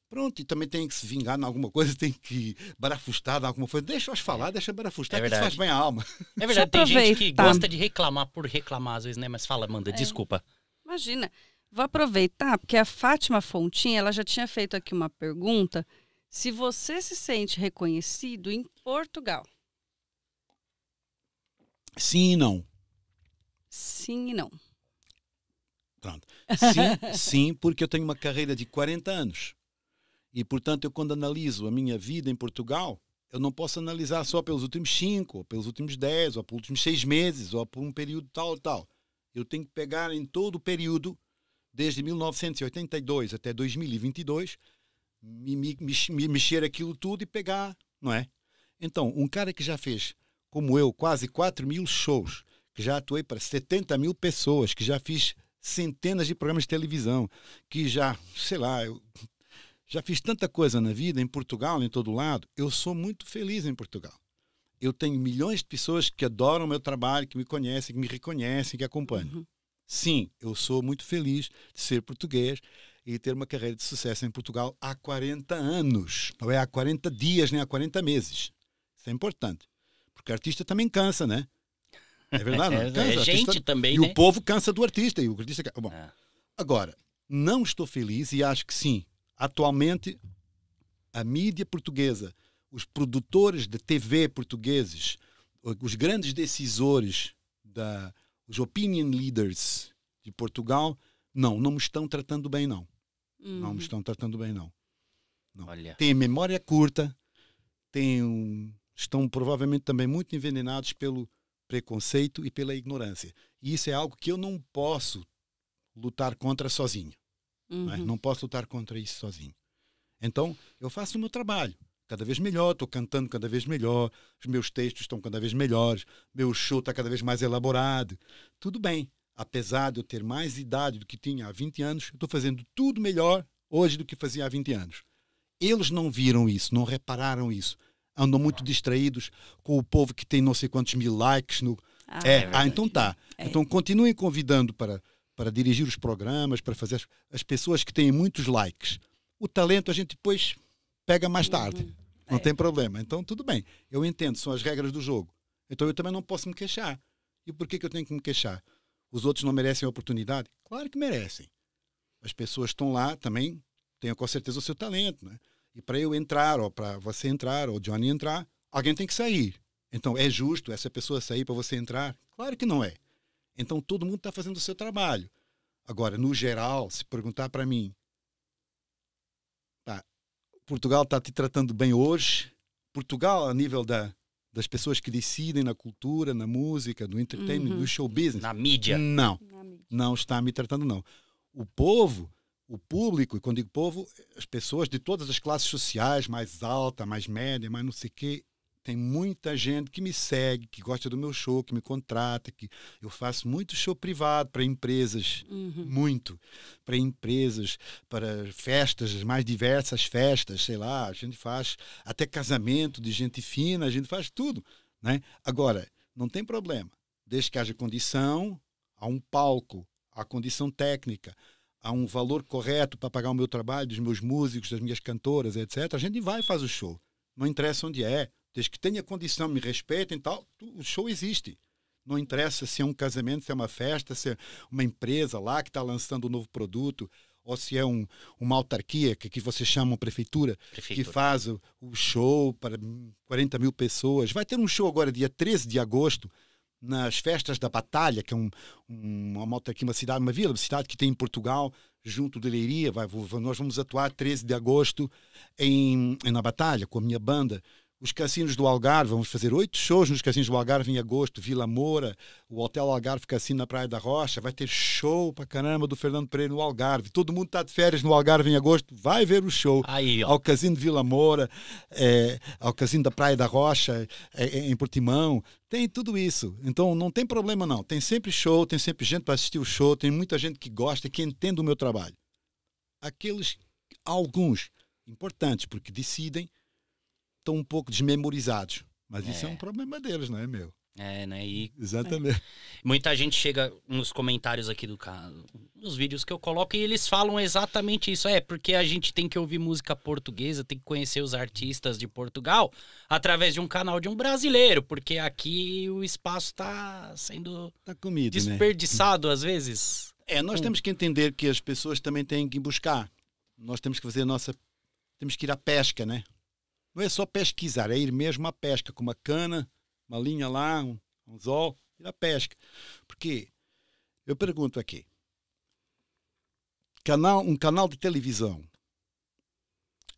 Pronto, e também têm que se vingar em alguma coisa, têm que barafustar em alguma coisa. Deixa-os falar, é. deixa barafustar, é que isso faz bem a alma. É verdade, tem gente que gosta de reclamar por reclamar às vezes, né? Mas fala, Amanda, é. desculpa. Imagina, vou aproveitar, porque a Fátima Fontinha, ela já tinha feito aqui uma pergunta se você se sente reconhecido em Portugal. Sim e não. Sim e não. Pronto. Sim, sim, porque eu tenho uma carreira de 40 anos. E, portanto, eu quando analiso a minha vida em Portugal, eu não posso analisar só pelos últimos 5, ou pelos últimos 10, ou pelos últimos 6 meses, ou por um período tal tal. Eu tenho que pegar em todo o período, desde 1982 até 2022, me, me, me, mexer aquilo tudo e pegar, não é? Então, um cara que já fez, como eu, quase 4 mil shows, que já atuei para 70 mil pessoas, que já fiz centenas de programas de televisão, que já, sei lá, eu já fiz tanta coisa na vida, em Portugal, em todo lado, eu sou muito feliz em Portugal. Eu tenho milhões de pessoas que adoram o meu trabalho, que me conhecem, que me reconhecem, que acompanham. Uhum. Sim, eu sou muito feliz de ser português e ter uma carreira de sucesso em Portugal há 40 anos. Não é há 40 dias, nem há 40 meses. Isso é importante. Porque artista também cansa, né? É verdade, não? É, cansa. É gente artista... também, E né? o povo cansa do artista. E o artista... Bom, é. agora, não estou feliz e acho que sim. Atualmente, a mídia portuguesa, os produtores de TV portugueses, os grandes decisores, da, os opinion leaders de Portugal, não, não me estão tratando bem, não. Uhum. Não me estão tratando bem, não. não. Olha. Têm memória curta, têm um, estão provavelmente também muito envenenados pelo preconceito e pela ignorância. E isso é algo que eu não posso lutar contra sozinho. É? Uhum. Não, não posso lutar contra isso sozinho. Então, eu faço o meu trabalho cada vez melhor, estou cantando cada vez melhor, os meus textos estão cada vez melhores, meu show está cada vez mais elaborado. Tudo bem. apesar de eu ter mais idade do que tinha há 20 anos, estou fazendo tudo melhor hoje do que fazia há 20 anos. Eles não viram isso, não repararam isso. Andam muito distraídos com o povo que tem não sei quantos mil likes. No... Ah, é, é ah, então tá. É. Então continuem convidando para, para dirigir os programas, para fazer as, as, pessoas que têm muitos likes. O talento a gente depois pega mais tarde. Uhum. Não é. tem problema. Então tudo bem. Eu entendo, são as regras do jogo. Então eu também não posso me queixar. E por que, que eu tenho que me queixar? Os outros não merecem a oportunidade? Claro que merecem. As pessoas estão lá também, têm com certeza o seu talento. Né? E para eu entrar, ou para você entrar, ou Johnny entrar, alguém tem que sair. Então, é justo essa pessoa sair para você entrar? Claro que não é. Então, todo mundo está fazendo o seu trabalho. Agora, no geral, se perguntar para mim, pá, Portugal está te tratando bem hoje? Portugal, a nível da, das pessoas que decidem na cultura, na música, no entertainment, uhum. no show business. Na mídia. Não, mídia. não está me tratando, não. O povo, o público, e quando digo povo, as pessoas de todas as classes sociais, mais alta, mais média, mais não sei o quê, tem muita gente que me segue, que gosta do meu show, que me contrata, que eu faço muito show privado para empresas, uhum. muito, para empresas, para festas, as mais diversas festas, sei lá, a gente faz até casamento de gente fina, a gente faz tudo, né? Agora, não tem problema, desde que haja condição, há um palco, há condição técnica, há um valor correto para pagar o meu trabalho, dos meus músicos, das minhas cantoras, etc. A gente vai e faz o show. Não interessa onde é, Desde que tenha condição, me respeitem e tal, o show existe. Não interessa se é um casamento, se é uma festa, se é uma empresa lá que está lançando um novo produto, ou se é um, uma autarquia, que, que vocês chamam prefeitura, prefeitura. que faz o, o, show para 40 mil pessoas. Vai ter um show agora, dia 13 de agosto, nas festas da Batalha, que é um, um, uma autarquia, uma cidade, uma vila, uma cidade que tem em Portugal, junto de Leiria. Vai, nós vamos atuar 13 de agosto em, na Batalha, com a minha banda os cassinos do Algarve, vamos fazer oito shows nos cassinos do Algarve em agosto, Vila Moura, o Hotel Algarve Cassino na Praia da Rocha, vai ter show pra caramba do Fernando Pereira no Algarve. Todo mundo está de férias no Algarve em agosto, vai ver o show. Aí, ao Casino de Vila Moura, é, ao Casino da Praia da Rocha, é, é, em Portimão, tem tudo isso. Então não tem problema não, tem sempre show, tem sempre gente para assistir o show, tem muita gente que gosta, que entende o meu trabalho. Aqueles, alguns importantes, porque decidem estão um pouco desmemorizados. Mas é. isso é um problema deles, não é meu? É, né? E, Exatamente. É. Muita gente chega nos comentários aqui do canal, nos vídeos que eu coloco, e eles falam exatamente isso. É, porque a gente tem que ouvir música portuguesa, tem que conhecer os artistas de Portugal através de um canal de um brasileiro, porque aqui o espaço está sendo tá comido, né? desperdiçado né? às vezes. É, nós temos que entender que as pessoas também têm que buscar. Nós temos que fazer a nossa. Temos que ir à pesca, né? Não é só pesquisar, é ir mesmo à pesca, com uma cana, uma linha lá, um anzol, ir à pesca. Porque eu pergunto aqui, canal, um canal de televisão,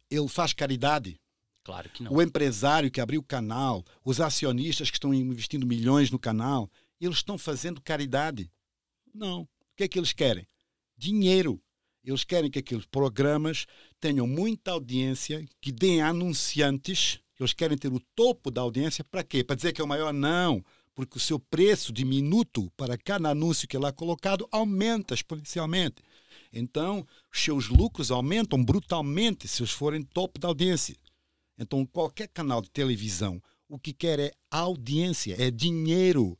ele faz caridade? Claro que não. O empresário que abriu o canal, os acionistas que estão investindo milhões no canal, eles estão fazendo caridade? Não. O que é que eles querem? Dinheiro. Eles querem que aqueles programas tenham muita audiência, que deem anunciantes. Eles querem ter o topo da audiência. Para quê? Para dizer que é o maior? Não. Porque o seu preço de minuto para cada anúncio que é lá colocado aumenta exponencialmente. Então, os seus lucros aumentam brutalmente se eles forem topo da audiência. Então, qualquer canal de televisão, o que quer é audiência, é dinheiro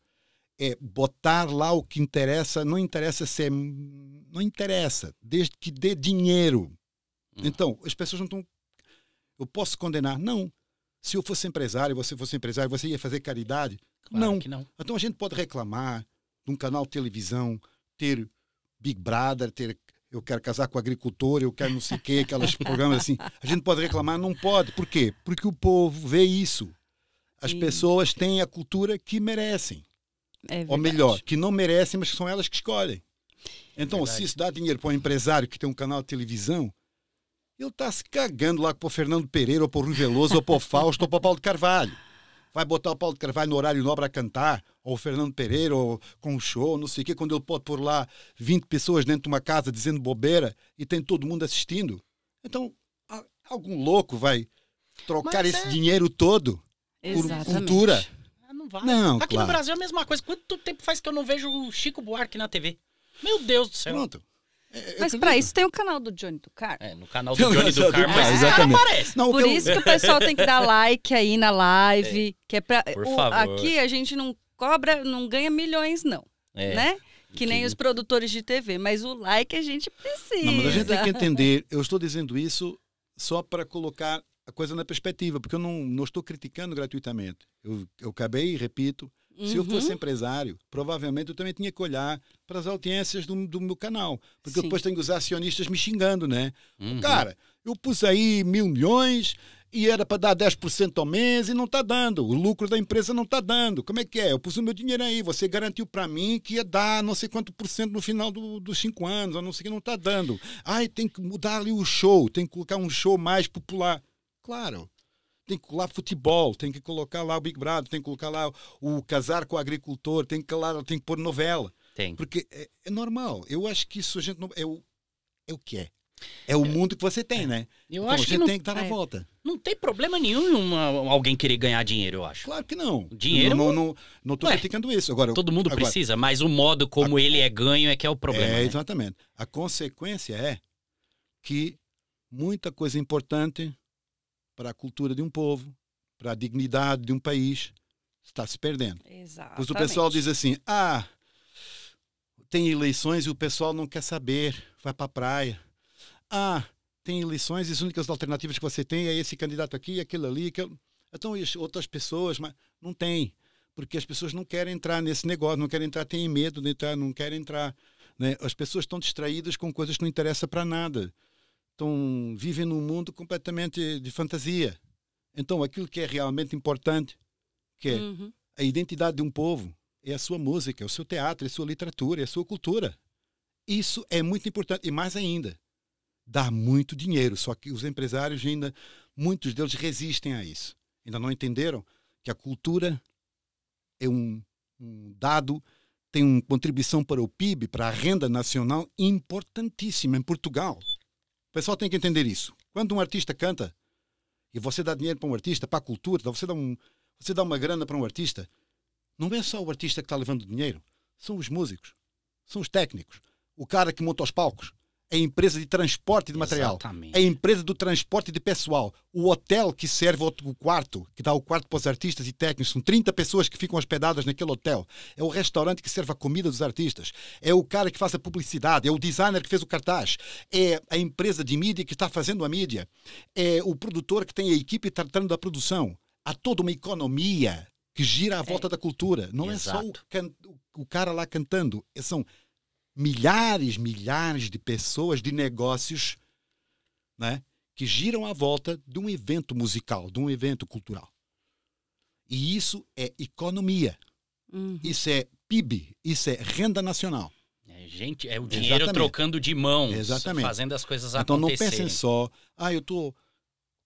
é botar lá o que interessa, não interessa se é, não interessa, desde que dê dinheiro. Hum. Então, as pessoas não estão eu posso condenar? Não. Se eu fosse empresário, você fosse empresário, você ia fazer caridade? Claro não. não. Então a gente pode reclamar de um canal de televisão, ter Big Brother, ter eu quero casar com agricultor, eu quero não sei o quê, aquelas programas assim. A gente pode reclamar? Não pode. Por quê? Porque o povo vê isso. As Sim. pessoas têm a cultura que merecem. É Ou melhor, que não merecem, mas que são elas que escolhem. Então, se isso dá dinheiro para um empresário que tem um canal de televisão, ele está se cagando lá para o Fernando Pereira, ou para o Rui Veloso, ou para o Fausto, ou para o Paulo de Carvalho. Vai botar o Paulo de Carvalho no horário nobre a cantar, ou o Fernando Pereira, ou com um show, não sei o quê, quando ele pode pôr lá 20 pessoas dentro de uma casa dizendo bobeira e tem todo mundo assistindo. Então, algum louco vai trocar Mas esse é... dinheiro todo por cultura vai. Não, Aqui claro. no Brasil é a mesma coisa. Quanto tempo faz que eu não vejo o Chico Buarque na TV? Meu Deus do céu. Pronto. É, Mas acredito. pra isso tem o canal do Johnny do Car. É, no canal do Johnny Carmo, Carmo, esse cara exatamente. aparece. Não, Por que eu- isso que o pessoal tem que dar like aí na live, que é pra... Por o- favor. aqui a gente não cobra, não ganha milhões não, É. né? Que nem Que- os produtores de TV, mas o like a gente precisa. Não, mas a gente tem que entender. Eu estou dizendo isso só para colocar a coisa na perspectiva, porque eu não, não estou criticando gratuitamente. Eu, eu acabei e repito. Se eu Uhum. fosse empresário, provavelmente eu também tinha que olhar para as audiências do, do meu canal. Porque Sim. depois tenho os acionistas me xingando, né? Uhum. Cara, eu pus aí mil milhões e era para dar 10% ao mês e não está dando. O lucro da empresa não está dando. Como é que é? Eu pus o meu dinheiro aí. Você garantiu para mim que ia dar não sei quanto por cento no final do- dos cinco anos, ou não sei o que não está dando. Ai, tem que mudar ali o show, tem que colocar um show mais popular. Claro. Tem que colocar futebol, tem que colocar lá o Big Brother, tem que colocar lá o casar com o agricultor, tem que, colocar, tem que pôr novela. Tem. Porque é, é normal. Eu acho que isso a gente não. É o, é o que é. É o mundo que você tem, né? Eu Então, acho a que não, tem que dar a é. volta. não tem problema nenhum uma- alguém querer ganhar dinheiro, eu acho. Claro que não. Dinheiro- Não, não, não estou Ué, criticando isso. Agora, Todo mundo agora, precisa, mas o modo como ele é ganho é que é o problema. É, né? exatamente. A consequência é que muita coisa importante para a cultura de um povo, para a dignidade de um país, está se perdendo. Exatamente. Pois o pessoal diz assim: ah, tem eleições e o pessoal não quer saber, vai para a praia. Ah, tem eleições e as únicas alternativas que você tem é esse candidato aqui, aquele ali, aquele... Então, as outras pessoas, mas não tem. Porque as pessoas não querem entrar nesse negócio, não querem entrar, têm medo de entrar, não querem entrar. Né? As pessoas estão distraídas com coisas que não interessam para nada. Então, vivem num mundo completamente de fantasia. Então, aquilo que é realmente importante, que é Uhum. a identidade de um povo é a sua música, é o seu teatro, é a sua literatura, é a sua cultura. Isso é muito importante. E mais ainda, dá muito dinheiro. Só que os empresários ainda, muitos deles resistem a isso. Ainda não entenderam que a cultura é um, um dado, tem uma contribuição para o PIB, para a renda nacional importantíssima em Portugal. O pessoal tem que entender isso. Quando um artista canta e você dá dinheiro para um artista, para a cultura, você dá, um, você dá uma grana para um artista, não é só o artista que está levando dinheiro, são os músicos, são os técnicos, o cara que monta os palcos, a empresa de transporte de material, Exatamente. a empresa do transporte de pessoal, o hotel que serve o quarto, que dá o quarto para os artistas e técnicos, são 30 pessoas que ficam hospedadas naquele hotel, é o restaurante que serve a comida dos artistas, é o cara que faz a publicidade, é o designer que fez o cartaz, é a empresa de mídia que está fazendo a mídia, é o produtor que tem a equipe tratando da produção. Há toda uma economia que gira à volta da cultura. Não é só o, Exato. o cara lá cantando, é- são milhares, milhares de pessoas, de negócios, né, que giram à volta de um evento musical, de um evento cultural. E isso é economia, Uhum. isso é PIB, isso é renda nacional. É, gente, é o dinheiro Exatamente. trocando de mãos, Exatamente. fazendo as coisas Então não acontecerem. pensem só, ah, eu tô,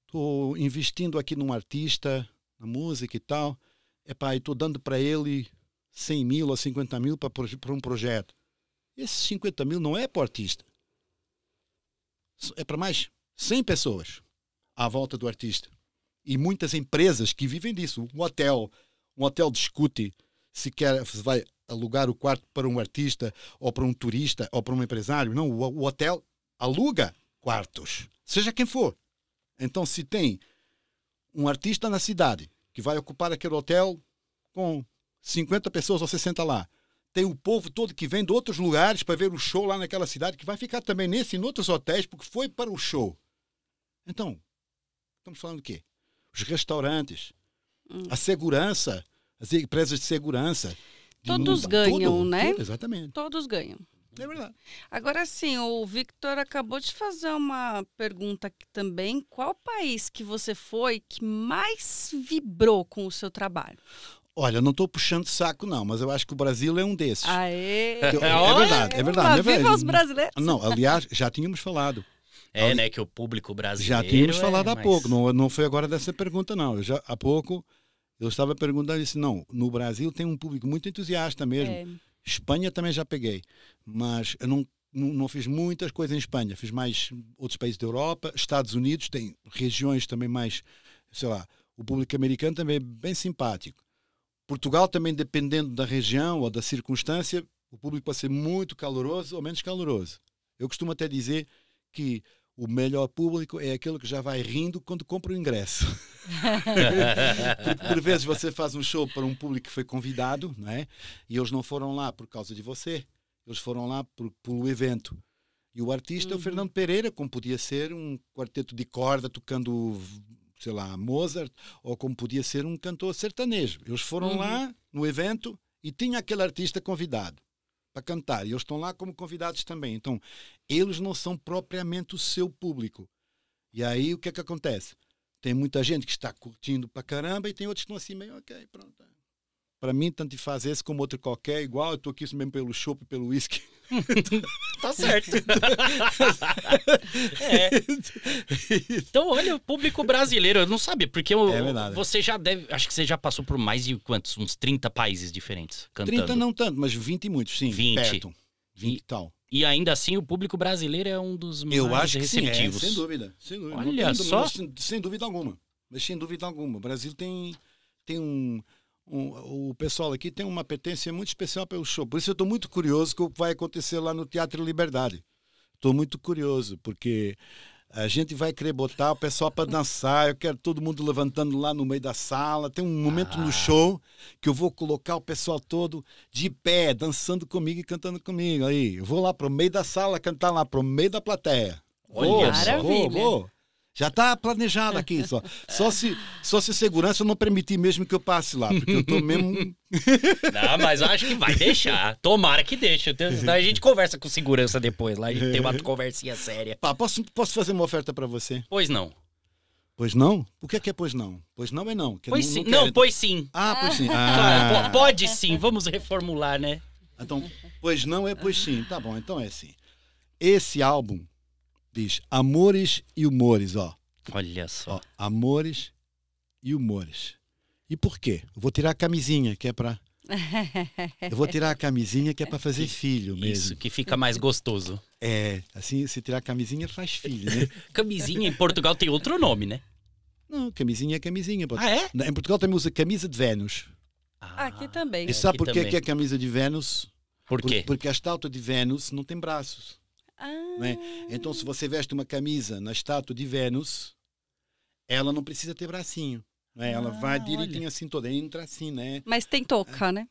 tô investindo aqui num artista, na música e tal, epá, e tô dando para ele 100 mil ou 50 mil para um projeto. Esses 50 mil não é para o artista. É para mais 100 pessoas à volta do artista. E muitas empresas que vivem disso. Um hotel, um hotel discute se quer se vai alugar o quarto para um artista ou para um turista ou para um empresário. Não, o, o hotel aluga quartos, seja quem for. Então, se tem um artista na cidade que vai ocupar aquele hotel com 50 pessoas ou 60 lá, tem o povo todo que vem de outros lugares para ver o show lá naquela cidade, que vai ficar também nesse e em outros hotéis, porque foi para o show. Então, estamos falando do quê? Os restaurantes, Hum. a segurança, as empresas de segurança. Todos ganham, tudo, né? exatamente. Todos ganham. É verdade. Agora sim, o Victor acabou de fazer uma pergunta aqui também. Qual país que você foi que mais vibrou com o seu trabalho? Olha, não estou puxando saco, não, mas eu acho que o Brasil é um desses. Aê! É verdade, é verdade. Mas é verdade. Viva os brasileiros! Não, aliás, já tínhamos falado. É, né, que o público brasileiro Já tínhamos é falado há mais- pouco. Não, não foi agora dessa pergunta, não. Eu já, há pouco eu estava perguntando isso. Não, no Brasil tem um público muito entusiasta mesmo. É, Espanha também já peguei, mas eu não, não, não fiz muitas coisas em Espanha. Fiz mais outros países da Europa, Estados Unidos, tem regiões também mais, sei lá, o público americano também é bem simpático. Portugal também, dependendo da região ou da circunstância, o público pode ser muito caloroso ou menos caloroso. Eu costumo até dizer que o melhor público é aquele que já vai rindo quando compra o ingresso. Porque por vezes você faz um show para um público que foi convidado, não é? E eles não foram lá por causa de você, eles foram lá por, pelo evento. E o artista uhum. é o uhum. Fernando Pereira, como podia ser um quarteto de corda tocando, sei lá, Mozart, ou como podia ser um cantor sertanejo. Eles foram uhum. lá no evento e tinha aquele artista convidado para cantar. E eles estão lá como convidados também. Então, eles não são propriamente o seu público. E aí o que é que acontece? Tem muita gente que está curtindo para caramba e tem outros que estão assim meio, ok, pronto. Para mim, tanto faz esse como outro qualquer, igual, eu estou aqui mesmo pelo chopp, pelo whisky. tá certo. é. Então, olha, o público brasileiro, eu não sabia, porque eu, é você já deve, acho que você já passou por mais de quantos? Uns 30 países diferentes cantando. 30 não tanto, mas 20 e muitos, sim. 20. Perto. 20 e, tal. E ainda assim o público brasileiro é um dos mais eu acho receptivos. Sim, é, sem dúvida. Sem dúvida. Olha só. Sem, sem dúvida alguma. Mas sem dúvida alguma. O Brasil tem, tem um um, o pessoal aqui tem uma pertença muito especial pelo show. Por isso eu estou muito curioso com o que vai acontecer lá no Teatro Liberdade. Estou muito curioso, porque a gente vai querer botar o pessoal para dançar. Eu quero todo mundo levantando lá no meio da sala. Tem um momento ah. no show que eu vou colocar o pessoal todo de pé, dançando comigo e cantando comigo. Aí, eu vou lá para o meio da sala cantar lá para o meio da plateia. Olha, vou, vou, vou. Já está planejado aqui. Só, só, se, só se segurança não permitir mesmo que eu passe lá, porque eu estou mesmo. não, mas eu acho que vai deixar. Tomara que deixe. A gente conversa com segurança depois. Lá a gente tem uma conversinha séria. Pá, posso, posso fazer uma oferta para você? Pois não. Pois não? Por que, que é pois não? Pois não é não. pois não, sim. Não, não pois sim. Ah, pois sim. Ah. Claro, pode sim. Vamos reformular, né? Então, pois não é pois sim. Tá bom, então é assim. Esse álbum diz Amores e Humores, ó. Olha só. Ó, amores e Humores. E por quê? Eu vou tirar a camisinha, que é para Eu vou tirar a camisinha que é para fazer filho mesmo. Isso, que fica mais gostoso. É, assim, se tirar a camisinha faz filho, né? camisinha em Portugal tem outro nome, né? Não, camisinha é camisinha. Ah, é? Em Portugal também usa camisa de Vênus. Ah, aqui também. E sabe por que é camisa de Vênus? Por quê? Por, porque a estátua de Vênus não tem braços. Ah. Né? Então, se você veste uma camisa na estátua de Vênus, ela não precisa ter bracinho. Né? Ela ah, vai direitinho assim toda, entra assim, né? Mas tem touca, né?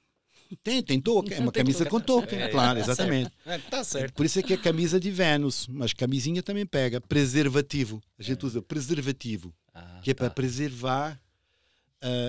Tem, tem touca. É uma tem camisa touca. com touca, é, claro, tá exatamente. É, tá certo. Por isso é que é camisa de Vênus, mas camisinha também pega. Preservativo. A gente é. usa preservativo, ah, que é tá. para preservar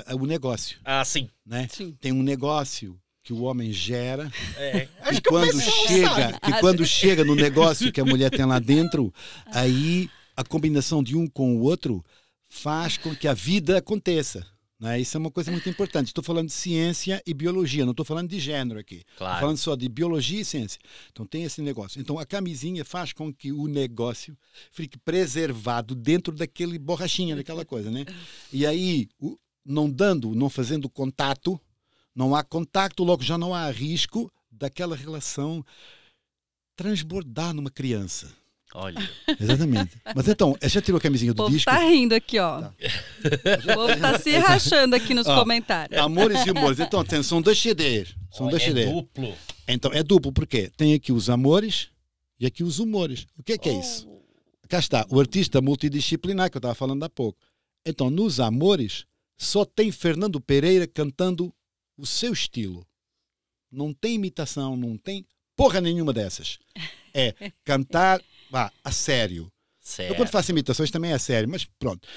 uh, o negócio. Ah, sim. Né? sim. Tem um negócio que o homem gera. É. que quando chega, que quando chega no negócio que a mulher tem lá dentro, aí a combinação de um com o outro faz com que a vida aconteça. Né? Isso é uma coisa muito importante. Estou falando de ciência e biologia, não estou falando de gênero aqui. Claro. Estou falando só de biologia e ciência. Então tem esse negócio. Então a camisinha faz com que o negócio fique preservado dentro daquele borrachinha, daquela coisa, né? E aí, o, não dando, não fazendo contato, não há contacto, logo já não há risco daquela relação transbordar numa criança. Olha. Exatamente. Mas então, já tirou a camisinha do o disco? tá rindo aqui, ó. Tá. O povo tá se rachando aqui nos comentários. Amores e humores. Então, tem, são dois CDs. São dois é CDs. É duplo. Então, é duplo, porque tem aqui os amores e aqui os humores. O que é que é isso? Oh. Cá está, o artista multidisciplinar que eu estava falando há pouco. Então, nos amores, só tem Fernando Pereira cantando o seu estilo. Não tem imitação, não tem porra nenhuma dessas. É cantar vá, a sério. Certo. Eu quando faço imitações também é sério, mas pronto.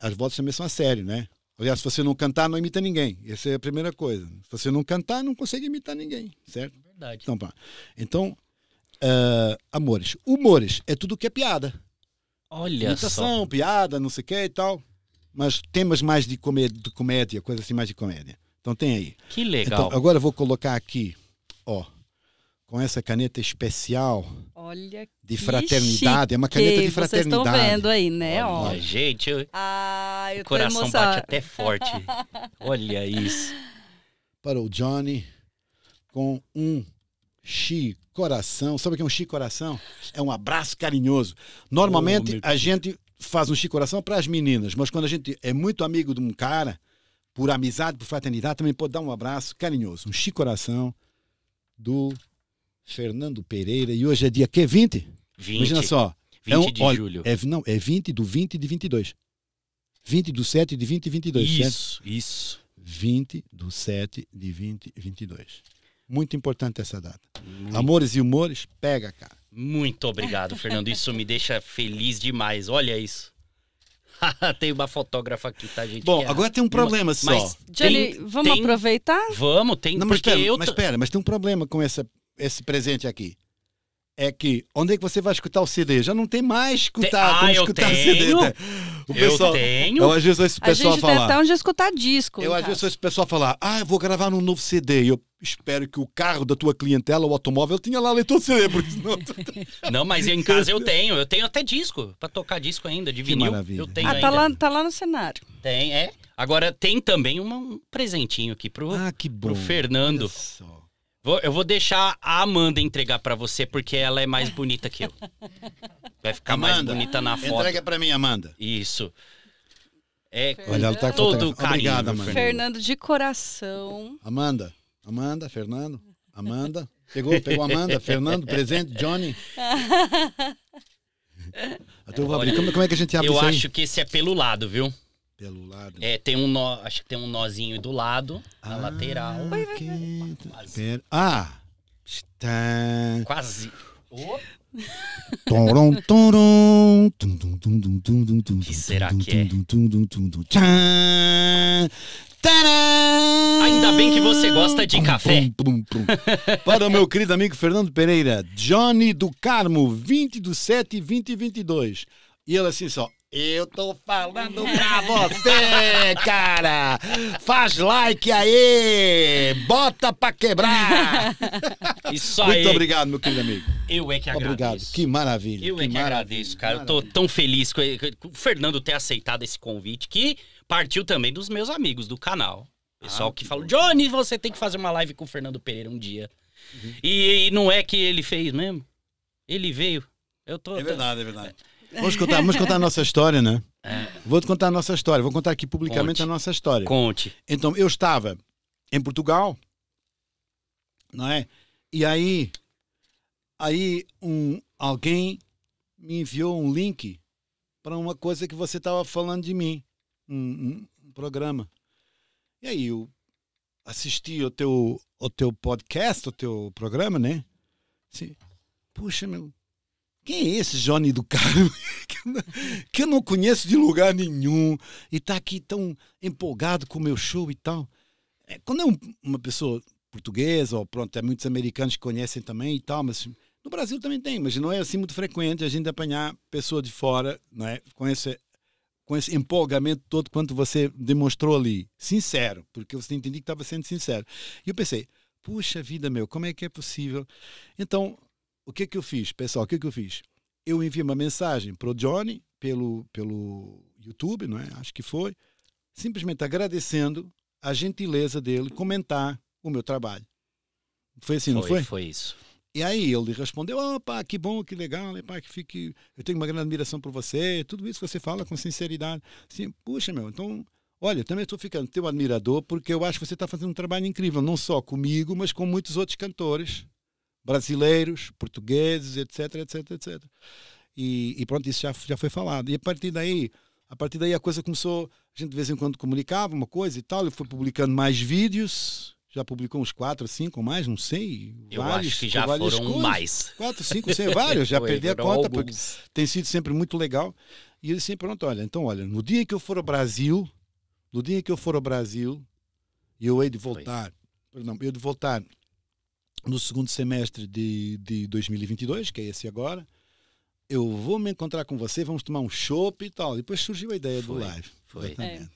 As vozes também são a sério, né? Aliás, se você não cantar, não imita ninguém. Essa é a primeira coisa. Se você não cantar, não consegue imitar ninguém, certo? Verdade. Então, pá. então uh, amores. Humores é tudo que é piada. Olha Imitação, só. piada, não sei o que e tal. Mas temas mais de comédia, de comédia, coisa assim mais de comédia. Então tem aí. Que legal. Então, agora eu vou colocar aqui, ó, com essa caneta especial. Olha de fraternidade, chique. é uma caneta de fraternidade. Vocês estão vendo aí, né? Olha, ó. gente, eu... ah, eu o coração bate até forte. Olha isso. Para o Johnny com um chi coração. Sabe o que é um chi coração? É um abraço carinhoso. Normalmente oh, a gente faz um chi coração para as meninas, mas quando a gente é muito amigo de um cara, por amizade, por fraternidade, também pode dar um abraço carinhoso, um chico coração do Fernando Pereira. E hoje é dia que? 20? 20. Imagina só. 20 é um, de olha, julho. É, não, é 20 do 20 de 22. 20 do 7 de 20 e 22. certo? Isso, isso. 20 do 7 de 20 e 22. Muito importante essa data. Muito, Amores e humores, pega, cara. muito obrigado, Fernando. Isso me deixa feliz demais. Olha isso. tem uma fotógrafa aqui, tá, gente? Bom, é- agora tem um problema só. Mas Johnny, tem- vamos tem- aproveitar? Vamos, tem. Não, mas porque espera, eu. mas espera, mas tem um problema com essa, esse presente aqui. É que onde é que você vai escutar o CD? Já não tem mais escutar Ah, como eu escutar o CD. tenho. né? O Eu pessoal, tenho. Eu às vezes ouço A pessoal gente tem falar. até onde escutar disco. Eu às vezes ouço o pessoal falar: "Ah, eu vou gravar um novo CD". E eu espero que o carro da tua clientela, o automóvel, tinha lá leitor de CD, porque senão Não, mas em casa eu tenho. Eu tenho até disco. Pra tocar disco ainda, de Que vinil. maravilha. Eu tenho Ah, ainda. tá lá, tá lá no cenário. Tem, é. Agora tem também uma- um presentinho aqui pro, Ah, que bom. pro Fernando. Olha só. Vou- eu vou deixar a Amanda entregar pra você, porque ela é mais bonita que eu. Vai ficar mais Amanda, bonita na foto. Entrega pra mim, Amanda. Isso. É com Olha, ela tá com todo carinho. Amanda. Fernando. De coração. Amanda. Amanda, Fernando. Amanda. Pegou, pegou Amanda, Fernando, presente, Johnny. Então eu vou abrir. Como, como é que a gente abre Eu isso aí? acho que esse é pelo lado, viu? Pelo lado. É, tem um nó, acho que tem um nozinho do lado, na Ah, lateral. Quase. Ah! Quase. Oh, Torom, torom. Que será que é? tum, tum, tum, tum, tum. Tchan! Tadã! Ainda bem que você gosta de Pum, café. pum, pum, pum. Para o meu querido amigo Fernando Pereira, Johnny do Carmo, 20 do 7, 20 e 22. E ele assim só, eu tô falando pra você, cara! Faz like aí! Bota pra quebrar! Isso aí. Muito obrigado, meu querido amigo. Eu é que agradeço. Obrigado. Que maravilha. Eu é que maravilha, agradeço, cara. Eu tô maravilha. tão feliz com, o Fernando ter aceitado esse convite, que partiu também dos meus amigos do canal. Pessoal Ah, que que falou. Johnny, você tem que fazer uma live com o Fernando Pereira um dia. E, e não é que ele fez mesmo. Ele veio. Eu tô. É verdade, é verdade. Vamos contar, vamos contar a nossa história, né? Vou-te contar a nossa história. Vou contar aqui publicamente Conte. a nossa história. Conte. Então, eu estava em Portugal, não é? E aí, aí um, alguém me enviou um link para uma coisa que você estava falando de mim, um, um- um programa. E aí eu assisti o teu, o teu podcast, o teu programa, né? Assim, Puxa, meu, quem é esse Johnny do Carmo que eu não- conheço de lugar nenhum e está aqui tão empolgado com o meu show e tal? É, quando é um- uma pessoa portuguesa, ou pronto, é muitos americanos que conhecem também e tal, mas no Brasil também tem, mas não é assim muito frequente a gente apanhar pessoa de fora, não é? Com esse, com esse empolgamento todo quanto você demonstrou ali. Sincero, porque você entendi que estava sendo sincero. E eu pensei, puxa vida, meu, como é que é possível? Então, o que é que eu fiz, pessoal? O que é que eu fiz? Eu enviei uma mensagem para o Johnny pelo, pelo YouTube, não é? Acho que foi, simplesmente agradecendo a gentileza dele comentar o meu trabalho. Foi assim, não foi? Foi isso. E aí ele respondeu: opa, que bom, que legal, epá, que fique. Eu tenho uma grande admiração por você, tudo isso que você fala com sinceridade. Assim, puxa, meu, então, olha, também estou ficando teu admirador porque eu acho que você está fazendo um trabalho incrível, não só comigo, mas com muitos outros cantores brasileiros, portugueses, etc, etc, etc. E, e pronto, isso já, já foi falado. E a partir daí, a partir daí a coisa começou, a gente de vez em quando comunicava uma coisa e tal, ele foi publicando mais vídeos, já publicou uns quatro, cinco ou mais, não sei. Eu vários, acho que já foram coisas. mais. Quatro, cinco, sei, vários, já perdi a conta, alguns. porque tem sido sempre muito legal. E ele assim, pronto, olha, então olha, no dia que eu for ao Brasil, no dia que eu for ao Brasil, e eu hei de voltar, perdão, eu hei de voltar no segundo semestre de, de 2022, que é esse agora, eu vou me encontrar com você, vamos tomar um chopp e tal. Depois surgiu a ideia Foi, do live. foi. Exatamente.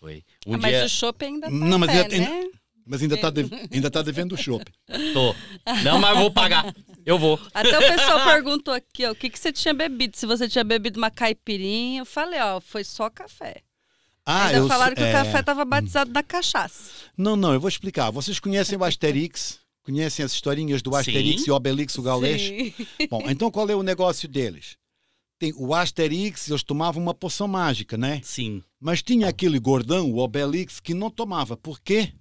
Foi. Ah, Um mas dia. o chopp ainda tá Não, mas pé, tenho- né? Mas ainda está ainda tá devendo o chopp. Tô. Não, mas eu vou pagar. Eu vou. Até o pessoal perguntou aqui, ó, o que, que você tinha bebido? Se você tinha bebido uma caipirinha, eu falei, ó, foi só café. Ah, Ainda eu falaram que é. o café estava batizado na cachaça. Não, não, eu vou explicar. Vocês conhecem o Asterix? Conhecem as historinhas do Asterix Sim. e o Obelix, o Gaulês? Sim. Bom, então qual é o negócio deles? tem o Asterix, eles tomavam uma poção mágica, né? Sim. Mas tinha aquele gordão, o Obelix, que não tomava. Por quê?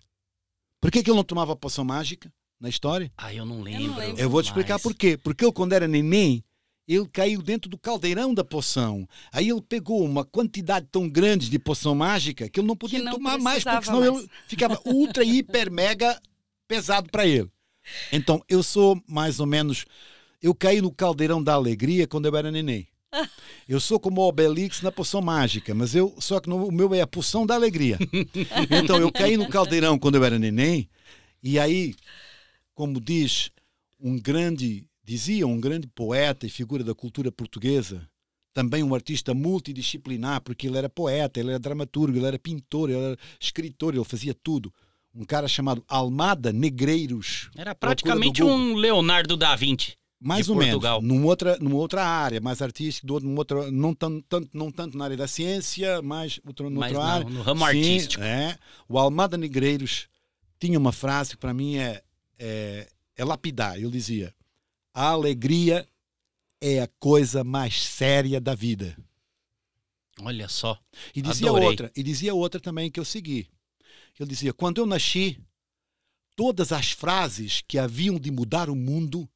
Por que, que ele não tomava poção mágica na história? Ah, eu não lembro. Eu, não lembro. eu vou te explicar por quê. Porque ele, quando era neném, ele caiu dentro do caldeirão da poção. Aí ele pegou uma quantidade tão grande de poção mágica que ele não podia não tomar mais, porque senão mais. ele ficava ultra, hiper, mega pesado para ele. Então, eu sou mais ou menos. Eu caí no caldeirão da alegria quando eu era neném. Eu sou como o Obelix na poção mágica, mas eu só que no, o meu é a poção da alegria. Então eu caí no caldeirão quando eu era neném, e aí, como diz um grande, dizia um grande poeta e figura da cultura portuguesa, também um artista multidisciplinar, porque ele era poeta, ele era dramaturgo, ele era pintor, ele era escritor, ele fazia tudo. Um cara chamado Almada Negreiros. Era praticamente um Leonardo da Vinci. Mais ou Portugal. menos, numa outra, numa outra área, mais artística, numa outra, não, tanto, tanto, não tanto na área da ciência, mas outra, mas área. no ramo Sim, artístico. É. O Almada Negreiros tinha uma frase que para mim é, é, é lapidar. Ele dizia: A alegria é a coisa mais séria da vida. Olha só. E dizia Adorei. outra, e dizia outra também que eu segui. Ele dizia: Quando eu nasci, todas as frases que haviam de mudar o mundo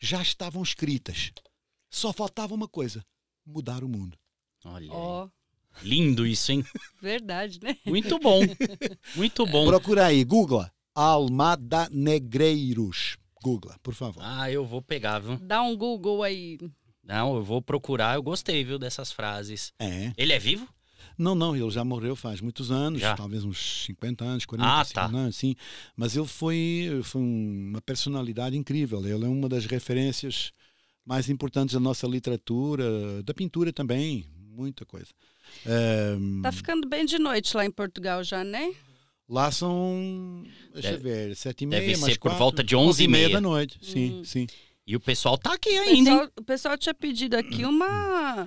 já estavam escritas. Só faltava uma coisa: mudar o mundo. Olha. Oh. Lindo isso, hein? Verdade, né? Muito bom. Muito bom. Procura aí, Google. Almada Negreiros. Google, por favor. Ah, eu vou pegar, viu? Dá um Google aí. Não, eu vou procurar. Eu gostei, viu, dessas frases. É. Ele é vivo? Não, não, ele já morreu faz muitos anos, já. talvez uns 50 anos, 40 ah, tá. anos, sim. Mas ele foi, foi uma personalidade incrível. Ele é uma das referências mais importantes da nossa literatura, da pintura também, muita coisa. Um, tá ficando bem de noite lá em Portugal já, né? Lá são, deixa eu ver, sete e meia, Deve ser por volta de onze e meia da noite, sim, hum. sim. E o pessoal tá aqui ainda, o pessoal, o pessoal tinha pedido aqui uma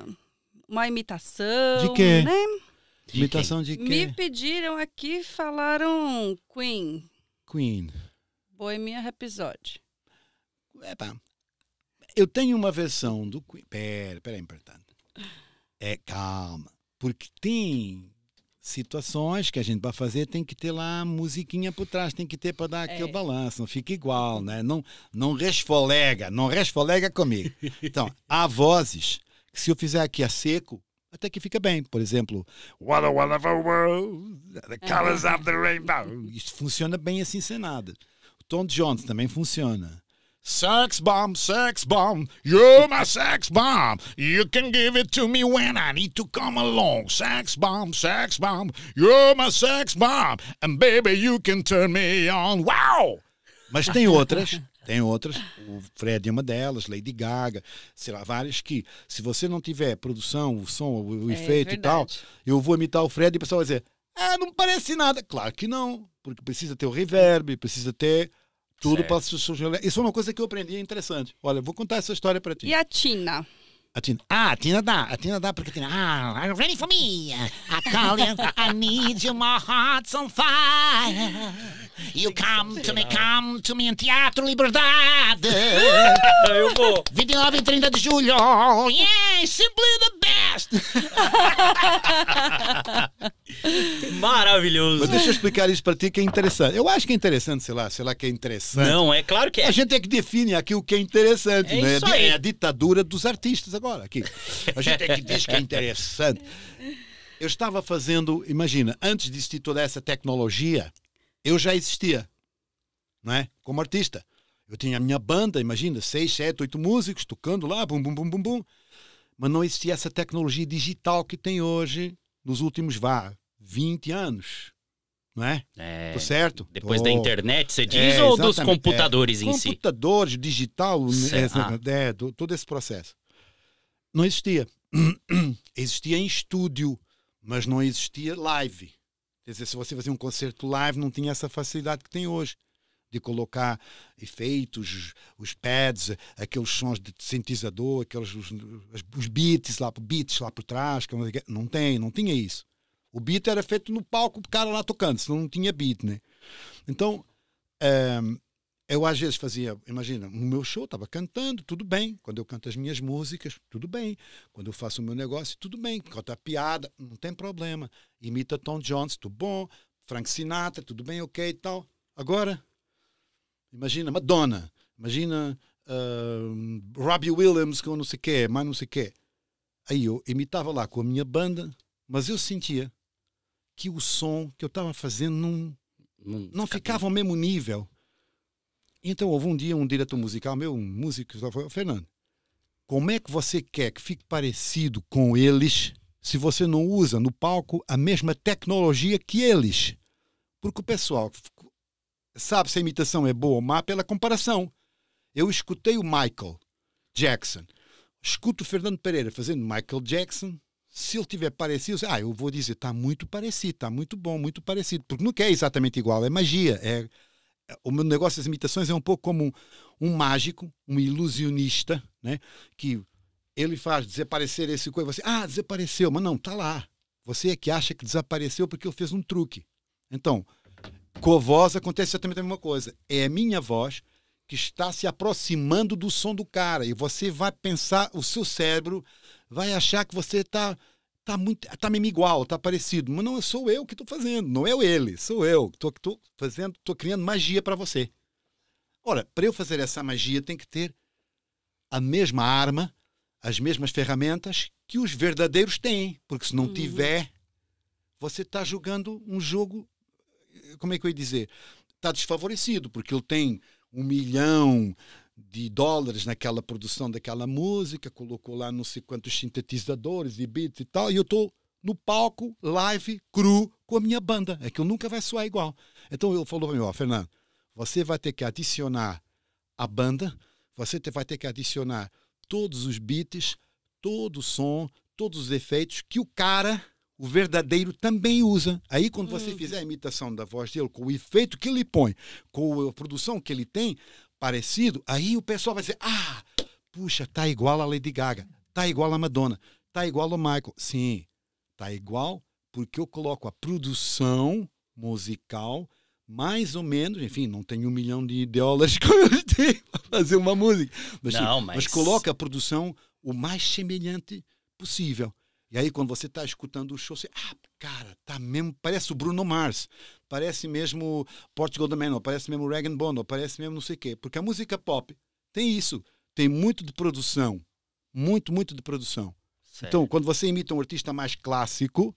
uma imitação. De quê? Né? De imitação de quê? Me pediram aqui, falaram Queen. Queen. Bohemian Rhapsody. É, pá. Eu tenho uma versão do Queen. Pera, pera aí, importante. É, calma. Porque tem situações que a gente vai fazer tem que ter lá musiquinha por trás, tem que ter para dar aquele é. balanço, não fica igual, né? Não, não resfolega, não resfolega comigo. Então, há vozes se eu fizer aqui a seco, até que fica bem. Por exemplo, What a Wonderful World, The Colors of the Rainbow. Isso funciona bem assim encenado. O Tom Jones também funciona. Sex bomb, sex bomb, you're my sex bomb. You can give it to me when I need to come along. Sex bomb, sex bomb, you're my sex bomb. And baby, you can turn me on. Wow! Mas tem outras tem outras, o Fred é uma delas, Lady Gaga, sei lá, várias que, se você não tiver produção, o som, o, o é, efeito e tal, eu vou imitar o Fred e o pessoal vai dizer, ah, não parece nada. Claro que não, porque precisa ter o reverb, precisa ter tudo para. Isso é uma coisa que eu aprendi, é interessante. Olha, vou contar essa história para ti. E a Tina? A Tina. Ah, a Tina dá. A Tina dá porque a Tina. Ah, are you ready for me? I call you, I need you, my heart's on fire. You come to me, come to me em Teatro Liberdade. Eu vou. 29 e 30 de julho. Yeah, simply the best. Maravilhoso. Mas deixa eu explicar isso para ti que é interessante. Eu acho que é interessante, sei lá, sei lá que é interessante. Não, é claro que é. A gente é que define aqui o que é interessante, é né? Isso aí. É a ditadura dos artistas agora aqui. A gente é que diz que é interessante. Eu estava fazendo, imagina, antes de existir toda essa tecnologia, eu já existia, não é? Como artista. Eu tinha a minha banda, imagina, seis, sete, oito músicos tocando lá, bum, bum, bum, bum, bum. Mas não existia essa tecnologia digital que tem hoje nos últimos, vá, 20 anos. Não é? é Tô certo? Depois Tô... da internet, você diz, é, ou dos computadores é. em computadores, si? Computadores, digital, é, é, todo esse processo. Não existia. existia em estúdio, mas não existia live. Quer dizer, se você fazia um concerto live, não tinha essa facilidade que tem hoje de colocar efeitos, os pads, aqueles sons de sintetizador, aqueles os, os beats lá, beats lá por trás, não tem, não tinha isso. O beat era feito no palco, o cara lá tocando, senão não tinha beat, né? Então, é, eu às vezes fazia, imagina, no meu show estava cantando, tudo bem. Quando eu canto as minhas músicas, tudo bem. Quando eu faço o meu negócio, tudo bem. Conta a piada, não tem problema. Imita Tom Jones, tudo bom. Frank Sinatra, tudo bem, ok e tal. Agora, imagina Madonna, imagina uh, Robbie Williams com não sei o quê, mais não sei o quê. Aí eu imitava lá com a minha banda, mas eu sentia que o som que eu estava fazendo não, não, não ficava ao mesmo nível. Então houve um dia um diretor musical meu, um músico, falou, Fernando, como é que você quer que fique parecido com eles se você não usa no palco a mesma tecnologia que eles? Porque o pessoal sabe se a imitação é boa ou má pela comparação. Eu escutei o Michael Jackson, escuto o Fernando Pereira fazendo Michael Jackson. Se ele tiver parecido, ah, eu vou dizer, está muito parecido, está muito bom, muito parecido. Porque não é exatamente igual, é magia, é o meu negócio das imitações é um pouco como um, um mágico, um ilusionista, né? Que ele faz desaparecer esse coisa, você, ah, desapareceu, mas não, tá lá. Você é que acha que desapareceu porque ele fez um truque. Então, com a voz acontece exatamente a mesma coisa. É a minha voz que está se aproximando do som do cara e você vai pensar, o seu cérebro vai achar que você está tá muito tá mesmo igual, tá parecido, mas não sou eu que estou fazendo, não é ele, sou eu que estou fazendo, estou criando magia para você. Ora, para eu fazer essa magia tem que ter a mesma arma, as mesmas ferramentas que os verdadeiros têm, porque se não uhum. tiver, você está jogando um jogo, como é que eu ia dizer? Está desfavorecido, porque ele tem um milhão de dólares naquela produção daquela música, colocou lá não sei quantos sintetizadores e beats e tal, e eu estou no palco, live, cru, com a minha banda. É que eu nunca vai soar igual. Então ele falou para mim, ó, Fernando, você vai ter que adicionar a banda, você vai ter que adicionar todos os beats, todo o som, todos os efeitos que o cara, o verdadeiro, também usa. Aí quando você hum. fizer a imitação da voz dele, com o efeito que ele põe, com a produção que ele tem, parecido, aí o pessoal vai dizer: ah, puxa, tá igual a Lady Gaga, tá igual a Madonna, tá igual ao Michael. Sim, tá igual porque eu coloco a produção musical mais ou menos, enfim, não tenho um milhão de dólares como eu tenho para fazer uma música, mas, não, mas... mas coloca a produção o mais semelhante possível. E aí, quando você está escutando o show, você, ah, cara, tá mesmo, parece o Bruno Mars, parece mesmo Portugal the Man, ou parece mesmo Regan Bond, ou parece mesmo não sei o quê. Porque a música pop tem isso, tem muito de produção, muito, muito de produção. Sério? Então, quando você imita um artista mais clássico,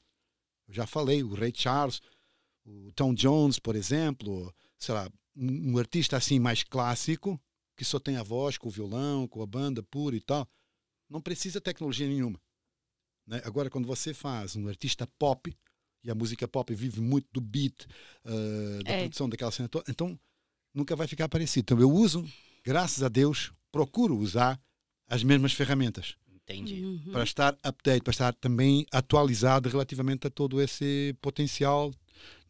eu já falei, o Ray Charles, o Tom Jones, por exemplo, sei lá, um, um artista assim mais clássico, que só tem a voz com o violão, com a banda pura e tal, não precisa tecnologia nenhuma. Né? Agora, quando você faz um artista pop, e a música pop vive muito do beat, uh, da é. produção daquela cena toda, então nunca vai ficar parecido. Então eu uso, graças a Deus, procuro usar as mesmas ferramentas. Entendi. Uhum. Para estar update, para estar também atualizado relativamente a todo esse potencial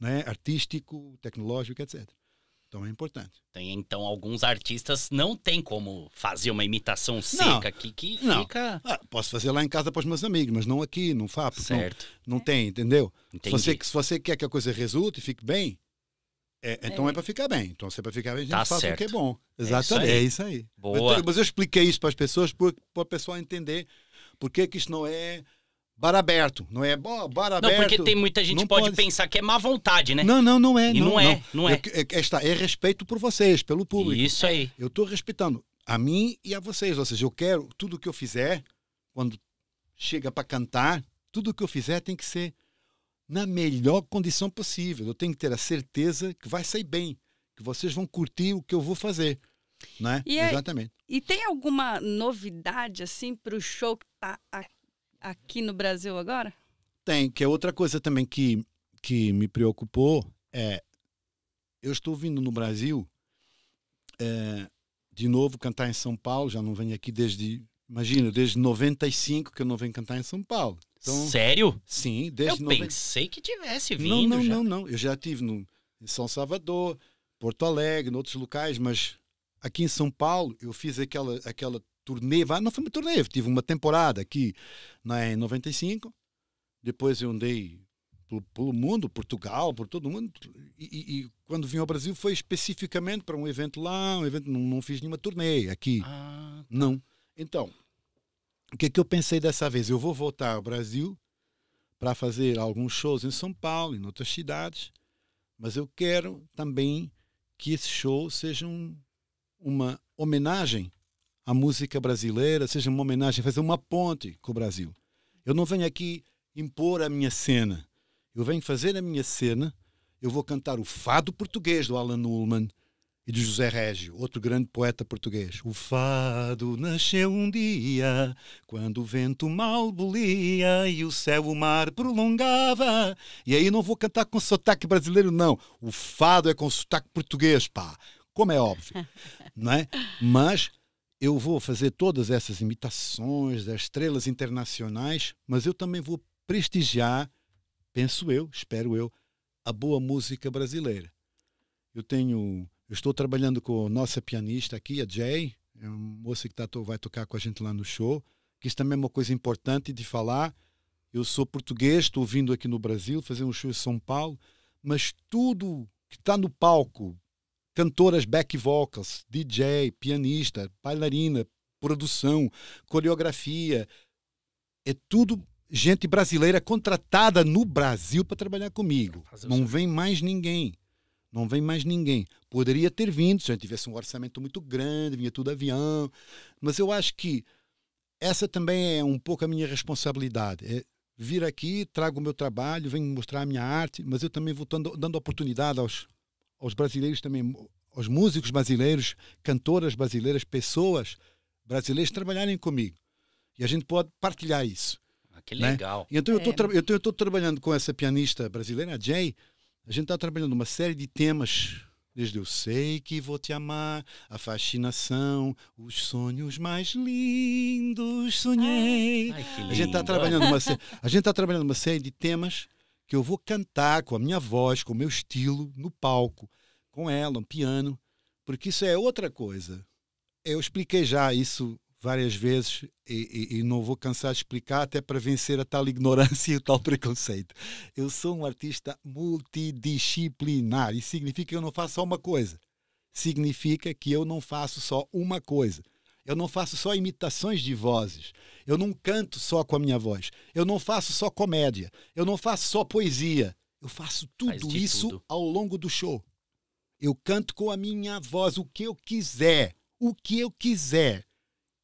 né, artístico, tecnológico, etc. Então é importante. Tem, então, alguns artistas não tem como fazer uma imitação seca aqui que não. fica. Ah, posso fazer lá em casa para os meus amigos, mas não aqui, não faço. Certo. Não, não tem, entendeu? Se você, se você quer que a coisa resulte e fique bem, é, então é, é para ficar bem. Então, se é para ficar bem, a gente tá faz certo. o que é bom. Exatamente. É isso aí. É isso aí. Boa. Mas, mas eu expliquei isso para as pessoas para o pessoal entender por que, que isso não é bar aberto, não é bar aberto. Não, porque tem muita gente que pode, pode, pensar que é má vontade, né? Não, não, não é. E não, não é, não, não é. é. é, é, é respeito por vocês, pelo público. Isso aí. Eu estou respeitando a mim e a vocês, ou seja, eu quero tudo que eu fizer, quando chega para cantar, tudo que eu fizer tem que ser na melhor condição possível. Eu tenho que ter a certeza que vai sair bem, que vocês vão curtir o que eu vou fazer. Né? E Exatamente. e tem alguma novidade assim para o show que está aqui no Brasil agora? Tem, que é outra coisa também que, que me preocupou é eu estou vindo no Brasil é, de novo cantar em São Paulo, já não venho aqui desde, imagina, desde 95 que eu não venho cantar em São Paulo. Então, Sério? Sim, desde Eu 90... pensei que tivesse vindo. Não, não, já. não, não. Eu já tive no, em São Salvador, Porto Alegre, em outros locais, mas aqui em São Paulo eu fiz aquela, aquela turnê, não foi uma turnê, tive uma temporada aqui na, em 95, depois eu andei pelo, pelo, mundo, Portugal, por todo mundo. E, e, e, quando vim ao Brasil foi especificamente para um evento lá, um evento, não, não fiz nenhuma turnê aqui. Ah. Tá. Não. Então, o que é que eu pensei dessa vez? Eu vou voltar ao Brasil para fazer alguns shows em São Paulo, em outras cidades, mas eu quero também que esse show seja um, uma homenagem à música brasileira, seja uma homenagem, fazer uma ponte com o Brasil. Eu não venho aqui impor a minha cena. Eu venho fazer a minha cena. Eu vou cantar o fado português do Alan Ullman, e de José Régio, outro grande poeta português. O fado nasceu um dia, quando o vento mal bolia e o céu o mar prolongava. E aí não vou cantar com sotaque brasileiro, não. O fado é com sotaque português, pá. Como é óbvio, não é? Mas eu vou fazer todas essas imitações das estrelas internacionais, mas eu também vou prestigiar, penso eu, espero eu, a boa música brasileira. Eu tenho eu estou trabalhando com a nossa pianista aqui, a Jay, é uma moça que tá, vai tocar com a gente lá no show, que isso também é uma coisa importante de falar. Eu sou português, estou vindo aqui no Brasil fazer um show em São Paulo, mas tudo que está no palco, cantoras back vocals, DJ, pianista, bailarina, produção, coreografia, é tudo gente brasileira contratada no Brasil para trabalhar comigo. Não vem mais ninguém. Não vem mais ninguém. Poderia ter vindo, se a gente tivesse um orçamento muito grande, vinha tudo avião. Mas eu acho que essa também é um pouco a minha responsabilidade. É vir aqui, trago o meu trabalho, venho mostrar a minha arte, mas eu também vou dando, dando oportunidade aos, aos brasileiros também, aos músicos brasileiros, cantoras brasileiras, pessoas brasileiras trabalharem comigo. E a gente pode partilhar isso. Ah, que né? legal. Né? Então eu estou trabalhando com essa pianista brasileira, a Jay, a gente está trabalhando uma série de temas, desde eu sei que vou te amar, a fascinação, os sonhos mais lindos sonhei. Ai, a gente está trabalhando uma a gente está trabalhando uma série de temas que eu vou cantar com a minha voz, com o meu estilo no palco, com ela, um piano, porque isso é outra coisa. Eu expliquei já isso várias vezes e, e, e, não vou cansar de explicar até para vencer a tal ignorância e o tal preconceito. Eu sou um artista multidisciplinar. Isso significa que eu não faço só uma coisa. Significa que eu não faço só uma coisa. Eu não faço só imitações de vozes. Eu não canto só com a minha voz. Eu não faço só comédia. Eu não faço só poesia. Eu faço tudo isso tudo. ao longo do show. Eu canto com a minha voz o que eu quiser. O que eu quiser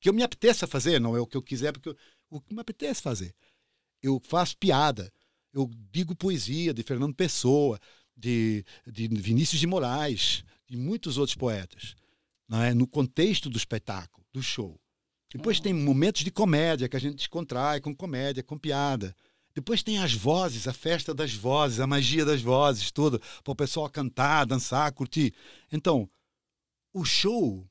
que eu me apeteça fazer, não é o que eu quiser, porque eu, o que me apetece fazer. Eu faço piada, eu digo poesia de Fernando Pessoa, de, de Vinícius de Moraes, de muitos outros poetas, não é? no contexto do espetáculo, do show. Depois oh. tem momentos de comédia, que a gente descontrai com comédia, com piada. Depois tem as vozes, a festa das vozes, a magia das vozes, tudo, para o pessoal cantar, dançar, curtir. Então, o show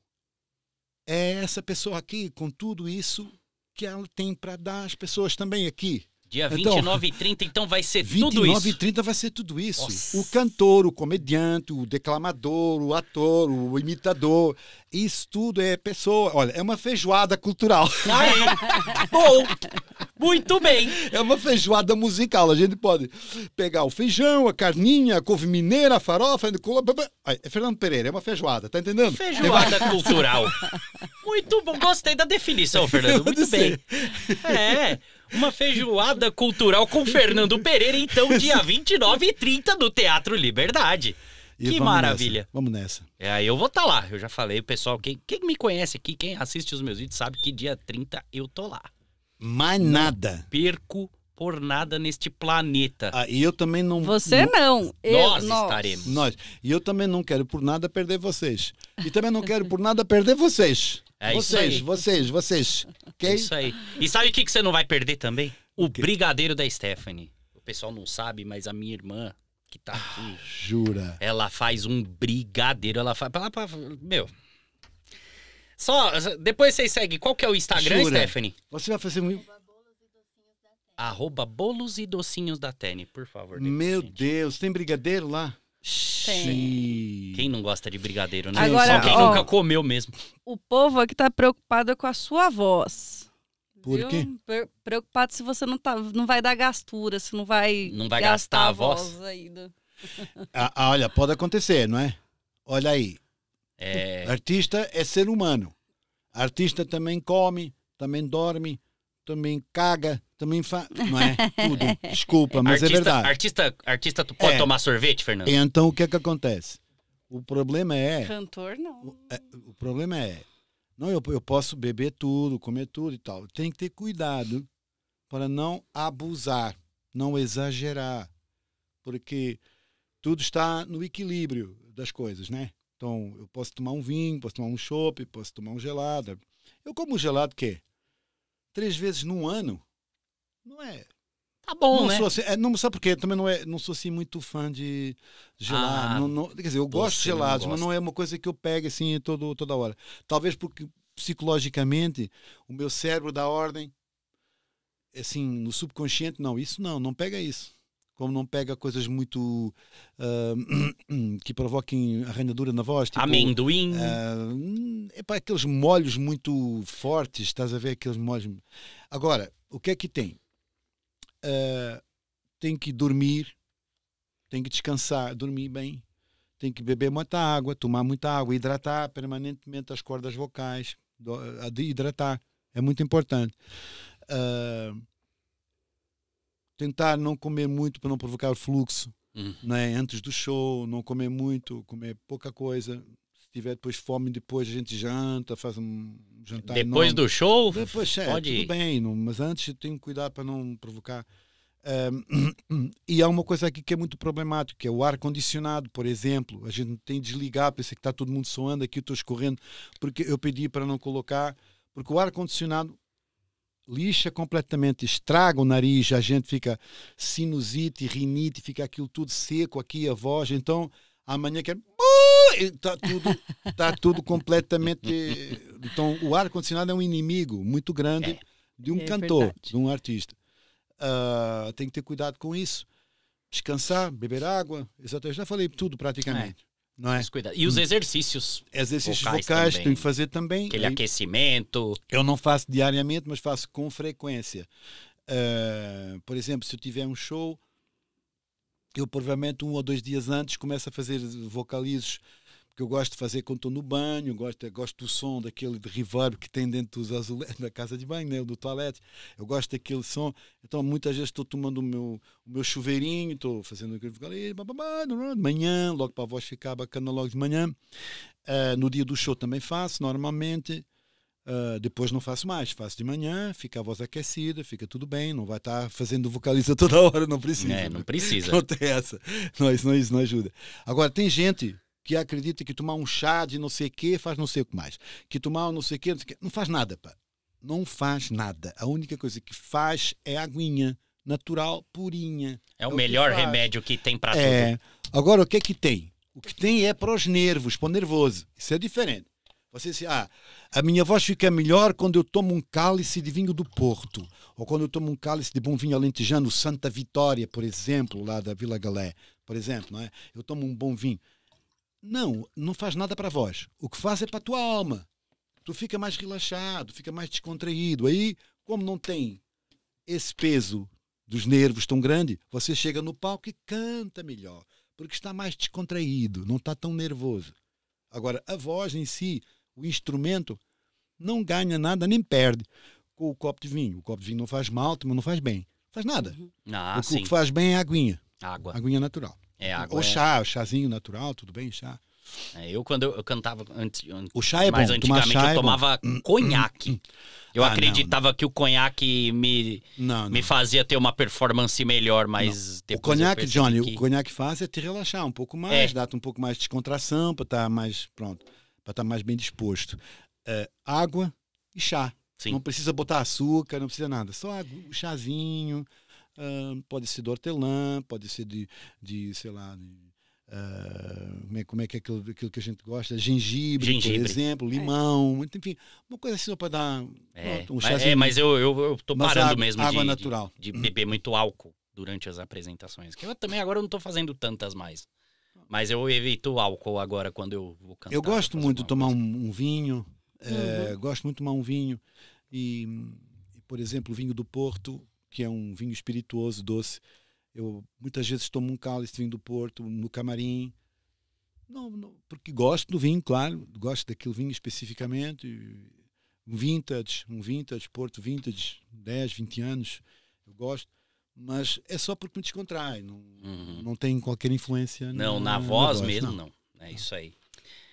é essa pessoa aqui, com tudo isso que ela tem para dar às pessoas também aqui. Dia 29 então, e 30, então vai ser tudo isso. 29 e 30 vai ser tudo isso. Nossa. O cantor, o comediante, o declamador, o ator, o imitador. Isso tudo é pessoa. Olha, é uma feijoada cultural. Aí, bom. Muito bem. É uma feijoada musical. A gente pode pegar o feijão, a carninha, a couve mineira, a farofa. É Fernando Pereira, é uma feijoada, tá entendendo? Feijoada cultural. Muito bom. Gostei da definição, Fernando. Muito bem. É. Uma feijoada cultural com Fernando Pereira, então, dia 29 e 30 no Teatro Liberdade. E que vamos maravilha. Nessa. Vamos nessa. É, aí eu vou estar tá lá. Eu já falei, pessoal, quem, quem me conhece aqui, quem assiste os meus vídeos, sabe que dia 30 eu tô lá. Mais nada. Não perco por nada neste planeta. Ah, e eu também não. Você não. Eu, nós, nós, estaremos. Nós. E eu também não quero por nada perder vocês. E também não quero por nada perder vocês. É vocês, isso aí. vocês, vocês. Okay? É isso aí. E sabe o que, que você não vai perder também? O brigadeiro da Stephanie. O pessoal não sabe, mas a minha irmã, que tá aqui. Ah, jura? Ela faz um brigadeiro. Ela faz. Meu. Só. Depois vocês seguem. Qual que é o Instagram, Jura? Stephanie? Você vai fazer um. Arroba bolos e docinhos da Tene, por favor. Meu Deus, tem brigadeiro lá? Tem. Quem não gosta de brigadeiro, né? Agora, Só quem ó, nunca comeu mesmo. O povo aqui tá preocupado com a sua voz. Por Viu? quê? Preocupado se você não, tá, não vai dar gastura, se não vai, Não vai gastar a voz. ainda. Ah, ah, olha, pode acontecer, não é? Olha aí, É, artista é ser humano. Artista também come, também dorme, também caga, também faz. Não é? Tudo. Desculpa, mas artista, é verdade. Artista, artista, tu pode É. tomar sorvete, Fernando? E Então o que é que acontece? O problema é. Cantor, não. O, é, o problema é. Não, eu, eu posso beber tudo, comer tudo e tal. Tem que ter cuidado para não abusar, não exagerar. Porque tudo está no equilíbrio das coisas, né? Então, eu posso tomar um vinho, posso tomar um chopp, posso tomar um gelado. Eu como gelado, o quê? Três vezes no ano? Não é. Tá bom, não né? sou assim, é, não sabe porque também não é, não sou assim muito fã de gelado. Ah, não, não- quer dizer, eu gosto de gelados, mas não é uma coisa que eu pegue assim todo, toda hora. Talvez porque psicologicamente o meu cérebro dá ordem assim no subconsciente, não, isso não, não pega isso. Como não pega coisas muito ah, que provoquem arranhadura na voz, tipo, Amendoim. é para aqueles molhos muito fortes, estás a ver aqueles molhos. Agora, o que é que tem? Ah, tem que dormir, tem que descansar, dormir bem, tem que beber muita água, tomar muita água, hidratar permanentemente as cordas vocais, do- de hidratar, é muito importante. Ah, tentar não comer muito para não provocar fluxo Hum. né? antes do show, não comer muito, comer pouca coisa. Tiver depois fome, depois a gente janta, faz um jantar. Depois enorme. do show, Depois, é, pode tudo ir. bem, não- mas antes eu tenho que cuidar para não provocar. E há uma coisa aqui que é muito problemática, que é o ar-condicionado, por exemplo. A gente tem de desligar, pensa que está todo mundo soando, aqui eu estou escorrendo, porque eu pedi para não colocar, porque o ar-condicionado lixa completamente, estraga o nariz, a gente fica sinusite, rinite, fica aquilo tudo seco aqui, a voz. Então, amanhã quer. Está tudo, tá tudo completamente. Então, o ar-condicionado é um inimigo muito grande É. de um É cantor, verdade. de um artista. Ah, tem que ter cuidado com isso. Descansar, beber água. Exato, eu já falei tudo praticamente. Não é? Mas cuidado. E os exercícios, Exercícios vocais vocais, tenho que fazer também. aquele Aí- aquecimento. eu não faço diariamente, mas faço com frequência. Ah, por exemplo, se eu tiver um show, eu provavelmente um ou dois dias antes começo a fazer vocalizos que eu gosto de fazer quando estou no banho, gosto, gosto do som daquele de reverb que tem dentro dos azulejos da casa de banho, né, do toalete. Eu gosto daquele som. Então, muitas vezes estou tomando o meu, o meu chuveirinho, estou fazendo aquele de manhã, logo para a voz ficar bacana logo de manhã. Ah, no dia do show também faço, normalmente. Uh, depois não faço mais, faço de manhã, fica a voz aquecida, fica tudo bem, não vai estar fazendo vocalista toda hora, não precisa. É, não precisa. Não tem essa. Não, isso, não, isso não ajuda. Agora, tem gente que acredita que tomar um chá de não sei o quê faz não sei o que mais. Que tomar não sei o quê, não, sei o quê. não faz nada, pá. Não faz nada. A única coisa que faz é a aguinha natural, purinha. É o que melhor faz. remédio que tem tudo. É. Agora, o que é que tem? O que tem é para os nervos, para o nervoso. Isso é diferente. Você diz, ah, a minha voz fica melhor quando eu tomo um cálice de vinho do Porto. Ou quando eu tomo um cálice de bom vinho alentejano, Santa Vitória, por exemplo, lá da Vila Galé. Por exemplo, não é? Eu tomo um bom vinho. Não, não faz nada para a voz. O que faz é para a tua alma. Tu fica mais relaxado, fica mais descontraído. Aí, como não tem esse peso dos nervos tão grande, você chega no palco e canta melhor, porque está mais descontraído, não está tão nervoso. Agora, a voz em si, o instrumento, não ganha nada nem perde com o copo de vinho. O copo de vinho não faz mal, mas não faz bem. Faz nada. Ah, o, que- o que faz bem é a aguinha, Água. aguinha natural. É água. Ou é- chá, chazinho natural, tudo bem, chá. é, eu, quando eu, eu cantava antes, an- O chá é mais bom, antigamente, chá eu é tomava conhaque. Eu Ah, não, acreditava que o conhaque me, Não, não. me fazia ter uma performance melhor, mas O depois eu conhaque, Johnny, que- o conhaque faz é te relaxar um pouco mais, É. dá-te um pouco mais de descontração para estar mais pronto, para estar mais bem disposto. Eh, água e chá. Sim. Não precisa botar açúcar, não precisa nada. Só água, um chazinho. Pode ser de hortelã, pode ser de, de sei lá, de, ah, como, é, como é que é aquilo, aquilo que a gente gosta? Gengibre, Gengibre. por exemplo, limão, enfim, uma coisa assim só para dar É, pronto, um mas, chazinho. é, mas eu, eu, eu tô Mas parando água- mesmo água de, natural. de, de beber muito álcool durante as apresentações. Que eu também agora eu não tô fazendo tantas mais. Mas eu evito álcool agora quando eu vou cantar. Eu gosto muito de tomar um, um vinho, eh, gosto muito de tomar um vinho e, e por exemplo, o vinho do Porto, que é um vinho espirituoso, doce. Eu muitas vezes tomo um cálice de vinho do Porto no camarim, não, não, porque gosto do vinho, claro, gosto daquele vinho especificamente. Um vintage, um vintage, Porto vintage, 10, 20 anos, eu gosto mas é só porque me descontrai, não, uhum. não tem qualquer influência. Não, na, na voz, mesmo, não. não. É isso aí.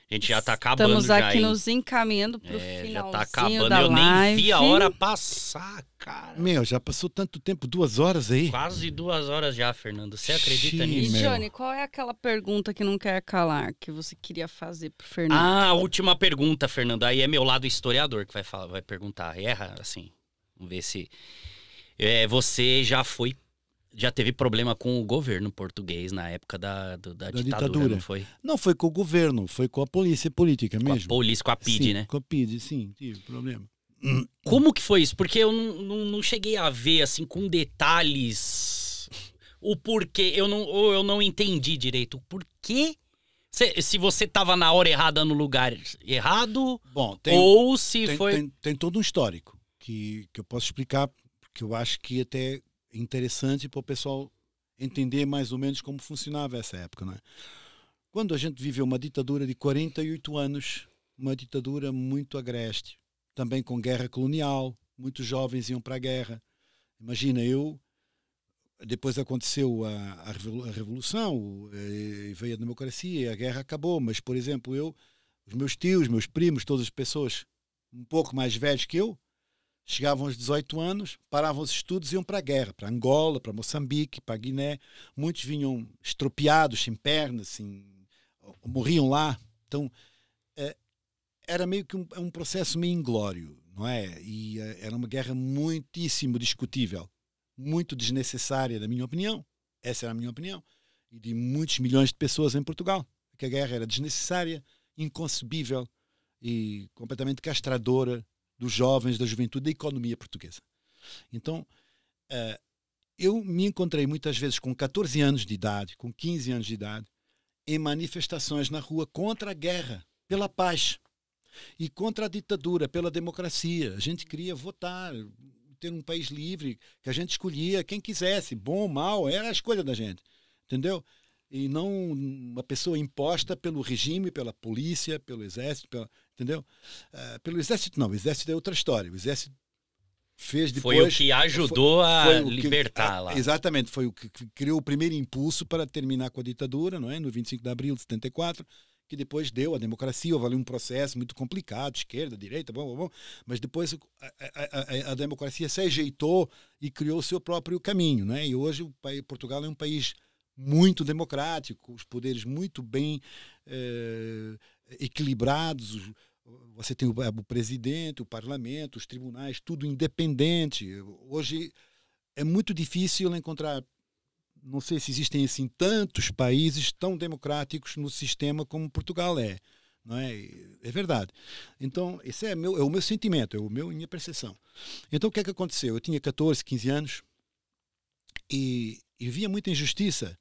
A gente já tá acabando. Estamos aqui já, nos encaminhando pro é, finalzinho já tá acabando. Da eu live. nem vi a hora passar, cara. Meu, já passou tanto tempo, duas horas aí. Quase duas horas já, Fernando. Você acredita Xiii, nisso? E, Johnny, qual é aquela pergunta que não quer calar, que você queria fazer pro Fernando? Ah, a última pergunta, Fernando. Aí é meu lado historiador que vai, falar, vai perguntar. Erra, assim. Vamos ver se. É, você já foi já teve problema com o governo português na época da, do, da, da ditadura, ditadura, não foi? Não foi com o governo, foi com a polícia política com mesmo. Com a polícia, com a PID, sim, né? Com a PID, sim, tive problema. Como que foi isso? Porque eu não, não, não cheguei a ver, assim, com detalhes o porquê. Eu não, ou eu não entendi direito o porquê se, se você estava na hora errada no lugar errado, Bom, tem, ou se tem, foi. Tem, tem, todo um histórico que, que eu posso explicar, porque eu acho que até interessante para o pessoal entender mais ou menos como funcionava essa época. Não é? Quando a gente viveu uma ditadura de 48 anos, uma ditadura muito agreste, também com guerra colonial, muitos jovens iam para a guerra. Imagina, eu. Depois aconteceu a, a revolução, e veio a democracia a guerra acabou, mas, por exemplo, eu, os meus tios, meus primos, todas as pessoas um pouco mais velhos que eu, chegavam aos 18 anos, paravam os estudos e iam para a guerra, para Angola, para Moçambique, para Guiné. Muitos vinham estropiados, sem pernas, assim, morriam lá. Então, é, era meio que um, um, processo meio inglório, não é? E é, era uma guerra muitíssimo discutível, muito desnecessária, na minha opinião. Essa era a minha opinião. E de muitos milhões de pessoas em Portugal. Que a guerra era desnecessária, inconcebível e completamente castradora dos jovens, da juventude, da economia portuguesa. Então, uh, eu me encontrei muitas vezes com 14 anos de idade, com 15 anos de idade, em manifestações na rua contra a guerra, pela paz e contra a ditadura, pela democracia. A gente queria votar, ter um país livre, que a gente escolhia quem quisesse, bom ou mal, era a escolha da gente, entendeu? E não uma pessoa imposta pelo regime, pela polícia, pelo exército, pela, entendeu? Uh, pelo exército não, o exército é outra história. O exército fez depois. Foi o que ajudou foi, foi a libertar que, lá. Exatamente, foi o que criou o primeiro impulso para terminar com a ditadura, não é? No 25 de abril de 74, que depois deu a democracia. Houve ali um processo muito complicado, esquerda, direita, bom, bom, bom. Mas depois a, a, a, a democracia se ajeitou e criou o seu próprio caminho, não é? E hoje o país, Portugal é um país muito democrático, os poderes muito bem eh, equilibrados, você tem o, o presidente, o parlamento, os tribunais, tudo independente. Hoje é muito difícil encontrar não sei se existem assim tantos países tão democráticos no sistema como Portugal é, não é? É verdade. Então, esse é, meu, é o meu sentimento, é o meu minha percepção. Então, o que é que aconteceu? Eu tinha 14, 15 anos e, e via muita injustiça,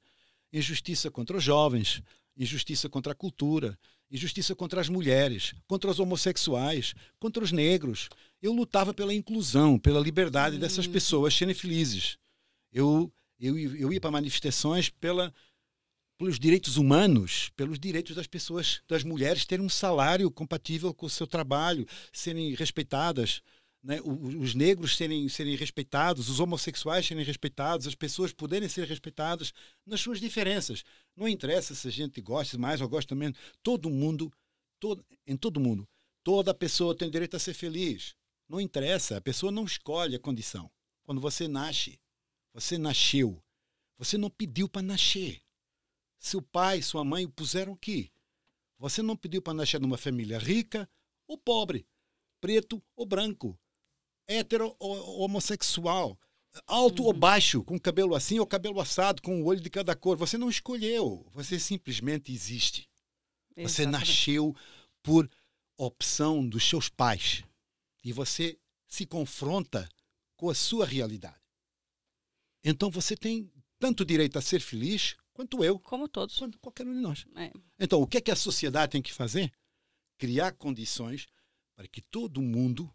injustiça contra os jovens, injustiça contra a cultura, injustiça contra as mulheres, contra os homossexuais, contra os negros. Eu lutava pela inclusão, pela liberdade dessas hum. pessoas serem felizes. Eu, eu, eu ia para manifestações pela, pelos direitos humanos, pelos direitos das pessoas, das mulheres terem um salário compatível com o seu trabalho, serem respeitadas né, os negros serem, serem respeitados, os homossexuais serem respeitados, as pessoas poderem ser respeitadas nas suas diferenças. Não interessa se a gente gosta mais ou gosta menos. Todo mundo, todo, em todo mundo, toda pessoa tem direito a ser feliz. Não interessa, a pessoa não escolhe a condição. Quando você nasce, você nasceu. Você não pediu para nascer. Seu pai, sua mãe o puseram aqui. Você não pediu para nascer numa família rica ou pobre, preto ou branco hétero ou homossexual, alto uhum. ou baixo, com cabelo assim ou cabelo assado, com o olho de cada cor. Você não escolheu, você simplesmente existe. Exatamente. Você nasceu por opção dos seus pais e você se confronta com a sua realidade. Então você tem tanto direito a ser feliz quanto eu, como todos, quanto qualquer um de nós. É. Então o que é que a sociedade tem que fazer? Criar condições para que todo mundo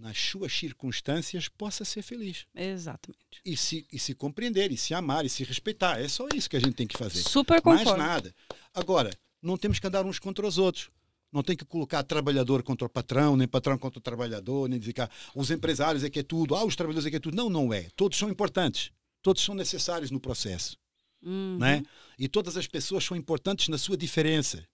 nas suas circunstâncias, possa ser feliz. Exatamente. E se, e se compreender, e se amar, e se respeitar. É só isso que a gente tem que fazer. Super concordo. Mais nada. Agora, não temos que andar uns contra os outros. Não tem que colocar trabalhador contra o patrão, nem patrão contra o trabalhador, nem dizer que ah, os empresários é que é tudo, ah, os trabalhadores é que é tudo. Não, não é. Todos são importantes. Todos são necessários no processo. Uhum. Né? E todas as pessoas são importantes na sua diferença.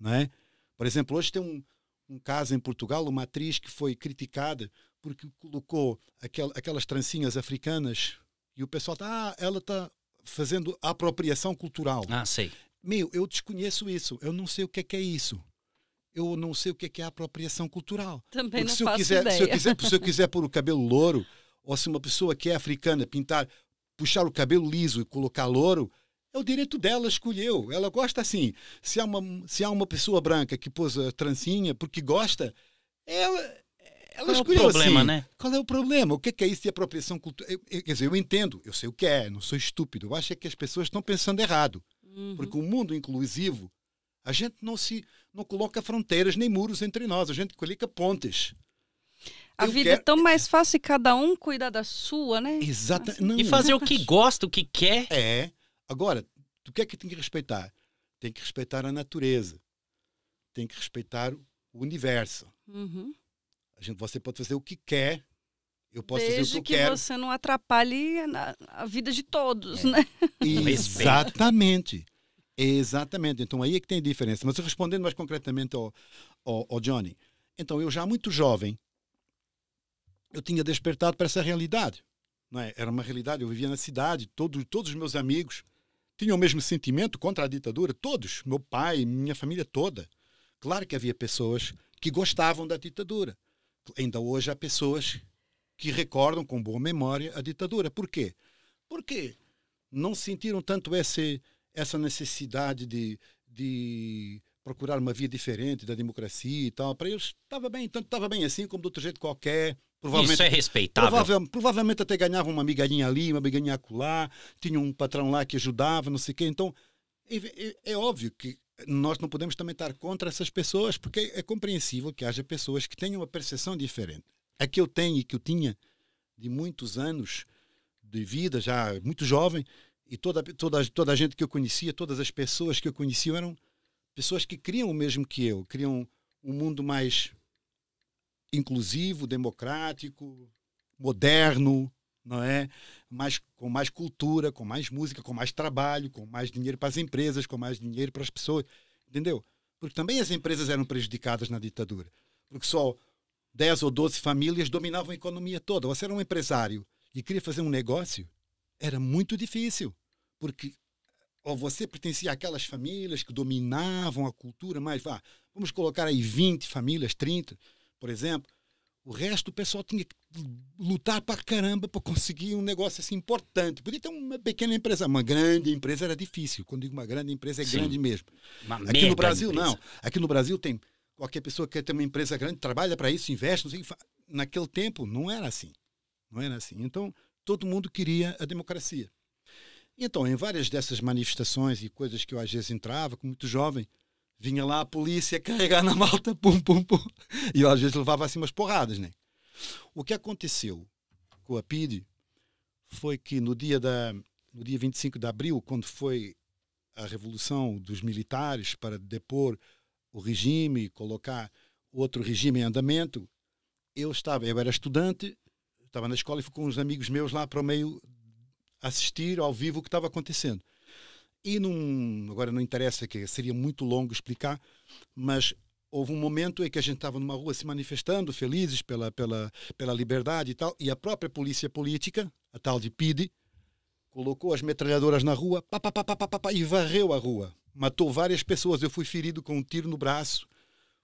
Né? Por exemplo, hoje tem um, um caso em Portugal, uma atriz que foi criticada porque colocou aquel, aquelas trancinhas africanas e o pessoal está, ah, ela está fazendo apropriação cultural. Ah, sei. Meu, eu desconheço isso. Eu não sei o que é, que é isso. Eu não sei o que é, que é apropriação cultural. Também Porque não se eu faço quiser, ideia. se eu quiser, se eu quiser pôr o cabelo louro, ou se uma pessoa que é africana pintar, puxar o cabelo liso e colocar louro, é o direito dela, escolheu. Ela gosta assim. Se há uma, se há uma pessoa branca que pôs a trancinha porque gosta, ela, ela Qual é o escolheu problema, assim. né? Qual é o problema? O que é, que é isso de apropriação cultural? Quer dizer, eu entendo, eu sei o que é, não sou estúpido. Eu acho é que as pessoas estão pensando errado. Uhum. Porque o mundo inclusivo, a gente não se não coloca fronteiras nem muros entre nós, a gente coloca pontes. A eu vida quero- é tão mais fácil e cada um cuida da sua, né? Exata, Assim. E fazer o que gosta, o que quer. É. Agora, o que é que tem que respeitar? Tem que respeitar a natureza. Tem que respeitar o universo. Uhum. A gente, você pode fazer o que quer. Eu posso Desde fazer o que que eu quero. você não atrapalhe a, a vida de todos, É. né? Exatamente. Exatamente. Então aí é que tem a diferença. Mas respondendo mais concretamente ao, ao, ao Johnny, então eu já muito jovem, eu tinha despertado para essa realidade. Não é? Era uma realidade, eu vivia na cidade, todos, todos os meus amigos tinham o mesmo sentimento contra a ditadura, todos, meu pai, minha família toda. Claro que havia pessoas que gostavam da ditadura. Ainda hoje há pessoas que recordam com boa memória a ditadura. Por quê? Porque não sentiram tanto esse, essa necessidade de, de procurar uma via diferente da democracia e tal. Para eles estava bem, tanto estava bem assim como de outro jeito qualquer. Provavelmente, Isso é respeitável. provável- provavelmente até ganhavam uma migalhinha ali, uma migalhinha acolá, tinha um patrão lá que ajudava, não sei o quê. Então, é, é- é óbvio que nós não podemos também estar contra essas pessoas, porque é compreensível que haja pessoas que tenham uma percepção diferente. A que eu tenho e que eu tinha de muitos anos de vida, já muito jovem, e toda, toda, toda a gente que eu conhecia, todas as pessoas que eu conhecia eram pessoas que queriam o mesmo que eu, queriam um mundo mais inclusivo, democrático, moderno, não é? Mais, com mais cultura, com mais música, com mais trabalho, com mais dinheiro para as empresas, com mais dinheiro para as pessoas, entendeu? Porque também as empresas eram prejudicadas na ditadura, porque só 10 ou 12 famílias dominavam a economia toda. Você era um empresário e queria fazer um negócio, era muito difícil, porque ou você pertencia àquelas famílias que dominavam a cultura, mas vá, vamos colocar aí 20 famílias, 30, por exemplo. O resto o pessoal tinha que lutar para caramba para conseguir um negócio assim importante. Podia ter uma pequena empresa, uma grande empresa era difícil. Quando digo uma grande empresa, é Sim. grande mesmo. Uma Aqui no Brasil, empresa. não. Aqui no Brasil tem qualquer pessoa que quer ter uma empresa grande, trabalha para isso, investe, não sei, o que fa- naquele tempo não era assim. Não era assim. Então, todo mundo queria a democracia. Então, em várias dessas manifestações e coisas que eu às vezes entrava, como muito jovem, vinha lá a polícia carregar na malta, pum, pum, pum. E eu às vezes levava assim umas porradas, né? O que aconteceu com a PIDE foi que no dia, da, no dia 25 de abril, quando foi a revolução dos militares para depor o regime e colocar outro regime em andamento, eu estava, eu era estudante, estava na escola e fui com uns amigos meus lá para o meio assistir ao vivo o que estava acontecendo. E num, agora não interessa que seria muito longo explicar, mas houve um momento em que a gente estava numa rua se manifestando, felizes pela, pela, pela liberdade e tal, e a própria polícia política, a tal de PIDE, colocou as metralhadoras na rua pá, pá, pá, pá, pá, pá, e varreu a rua. Matou várias pessoas. Eu fui ferido com um tiro no braço,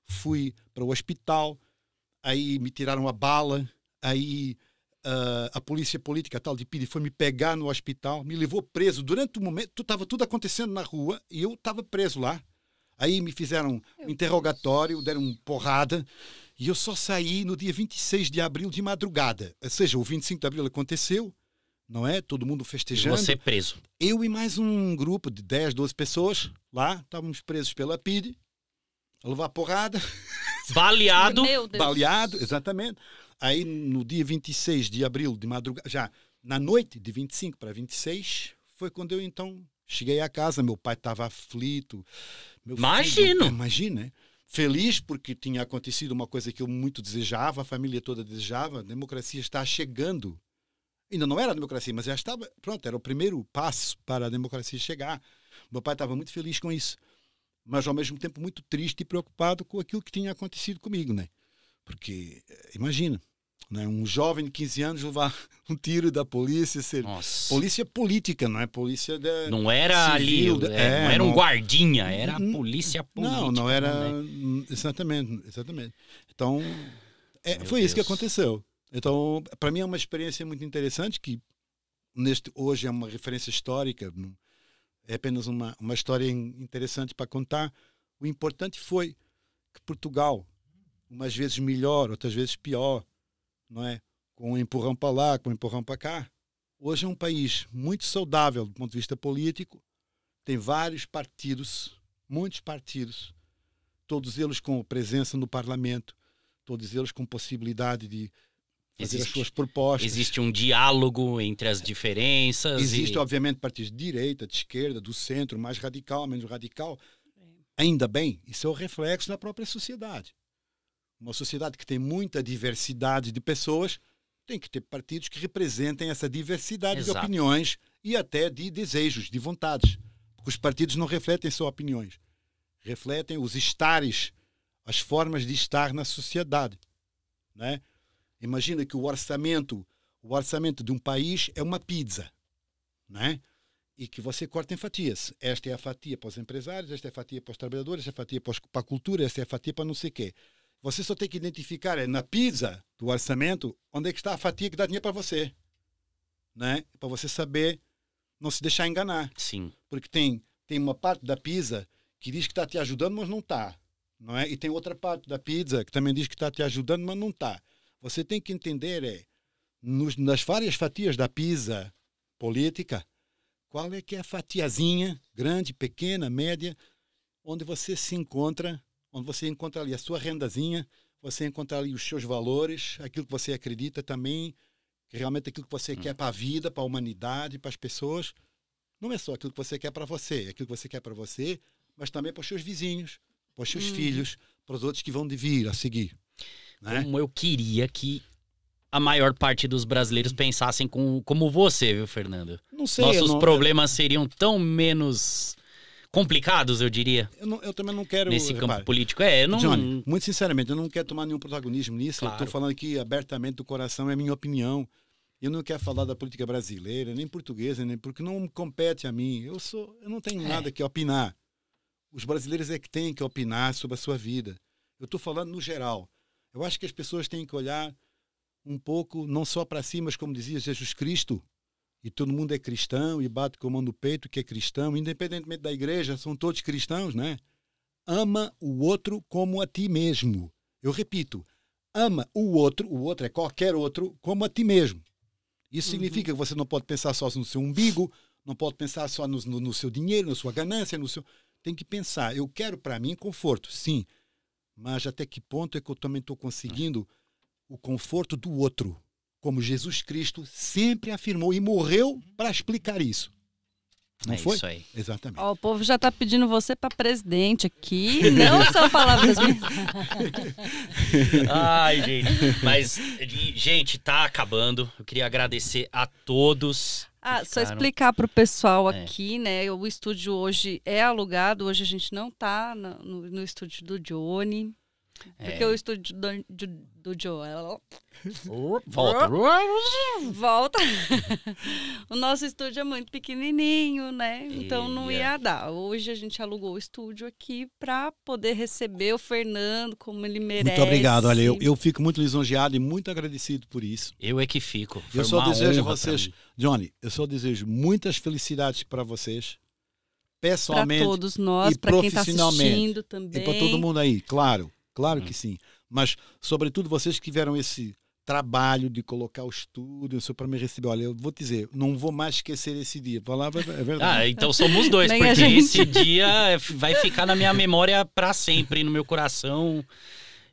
fui para o hospital, aí me tiraram a bala, aí ah, a polícia política, tal de PIDE, foi me pegar no hospital, me levou preso. Durante o momento, estava tudo acontecendo na rua e eu estava preso lá. Aí me fizeram um interrogatório, deram porrada e eu só saí no dia 26 de abril de madrugada. Ou seja, o 25 de abril aconteceu, não é? Todo mundo E festejando. você preso. Eu e mais um grupo de 10, 12 pessoas lá, estávamos presos pela PIDE, a levar porrada, Baleado. Baleado, exatamente. Aí, no dia 26 de abril, de madrugada, já na noite de 25 para 26, foi quando eu então cheguei à casa. Meu pai estava aflito. Imagino! imagina, né? Feliz porque tinha acontecido uma coisa que eu muito desejava, a família toda desejava. A democracia está chegando. Ainda não era a democracia, mas já estava. Pronto, era o primeiro passo para a democracia chegar. Meu pai estava muito feliz com isso, mas ao mesmo tempo muito triste e preocupado com aquilo que tinha acontecido comigo, né? Porque, eh, imagina, né? Um jovem de 15 anos levar um tiro da polícia, ser Nossa. polícia política, não é polícia da Não era civil, ali, é, é, não era um guardinha, era a polícia política. Não, não era né? exatamente, exatamente. Então, é, foi Deus. isso que aconteceu. Então, para mim é uma experiência muito interessante que neste hoje é uma referência histórica, é apenas uma uma história interessante para contar. O importante foi que Portugal, umas vezes melhor, outras vezes pior, não é? Com um empurrão para lá, com um empurrão para cá. Hoje é um país muito saudável do ponto de vista político. Tem vários partidos, muitos partidos, todos eles com presença no parlamento, todos eles com possibilidade de fazer existe, as suas propostas. Existe um diálogo entre as diferenças. Existe, e... obviamente, partidos de direita, de esquerda, do centro, mais radical, menos radical. Ainda bem, isso é o reflexo da própria sociedade. Uma sociedade que tem muita diversidade de pessoas tem que ter partidos que representem essa diversidade Exato. de opiniões e até de desejos, de vontades. Porque os partidos não refletem só opiniões, refletem os estares, as formas de estar na sociedade. Né? Imagina que o orçamento, o orçamento de um país é uma pizza, né? E que você corta em fatias. Esta é a fatia para os empresários, esta é a fatia para os trabalhadores, esta é a fatia para, a cultura, esta é a fatia para não sei o quê. Você só tem que identificar é, na pizza do orçamento onde é que está a fatia que dá dinheiro para você. Né? Para você saber não se deixar enganar. Sim. Porque tem, tem uma parte da pizza que diz que está te ajudando, mas não está. Não é? E tem outra parte da pizza que também diz que está te ajudando, mas não está. Você tem que entender é, nos, nas várias fatias da pizza política, qual é que é a fatiazinha, grande, pequena, média, onde você se encontra onde você encontra ali a sua rendazinha, você encontra ali os seus valores, aquilo que você acredita também, realmente aquilo que você hum. quer para a vida, para a humanidade, para as pessoas. Não é só aquilo que você quer para você, é aquilo que você quer para você, mas também para os seus vizinhos, para os seus hum. filhos, para os outros que vão de vir a seguir. Né? Como eu queria que a maior parte dos brasileiros pensassem com, como você, viu, Fernando? Não sei. Nossos não, problemas seriam tão menos complicados, eu diria. Eu, não, eu também não quero. Nesse repare, campo político. É, eu não. Johnny, muito sinceramente, eu não quero tomar nenhum protagonismo nisso. Claro. Eu estou falando aqui abertamente do coração, é a minha opinião. Eu não quero falar da política brasileira, nem portuguesa, nem porque não compete a mim. Eu sou, eu não tenho é. nada que opinar. Os brasileiros é que têm que opinar sobre a sua vida. Eu estou falando no geral. Eu acho que as pessoas têm que olhar um pouco, não só para si, mas como dizia Jesus Cristo, e todo mundo é cristão e bate com a mão no peito que é cristão, independentemente da igreja, são todos cristãos, né? Ama o outro como a ti mesmo. Eu repito, ama o outro, o outro é qualquer outro, como a ti mesmo. Isso uhum. significa que você não pode pensar só no seu umbigo, não pode pensar só no, no, no seu dinheiro, na sua ganância, no seu. Tem que pensar, eu quero para mim conforto, sim, mas até que ponto é que eu também estou conseguindo o conforto do outro? Como Jesus Cristo sempre afirmou e morreu para explicar isso. Não é foi? isso aí. Exatamente. o povo já está pedindo você para presidente aqui. Não são palavras. Ai, gente. Mas, gente, tá acabando. Eu queria agradecer a todos. Ah, só explicar para o pessoal é. aqui, né? O estúdio hoje é alugado. Hoje a gente não está no, no estúdio do Johnny. Porque é. o estúdio do, do, do Joel. Volta. Volta. o nosso estúdio é muito pequenininho, né? Então não ia dar. Hoje a gente alugou o estúdio aqui para poder receber o Fernando como ele merece. Muito obrigado. Olha, eu, eu fico muito lisonjeado e muito agradecido por isso. Eu é que fico. Foi eu só desejo a vocês, Johnny, eu só desejo muitas felicidades para vocês pessoalmente. Para todos nós, para quem está assistindo também. E para todo mundo aí, claro. Claro hum. que sim. Mas, sobretudo, vocês que tiveram esse trabalho de colocar o estúdio para me receber. Olha, eu vou dizer, não vou mais esquecer esse dia. Palavra é verdade. Ah, então somos dois, porque esse dia vai ficar na minha memória para sempre, no meu coração.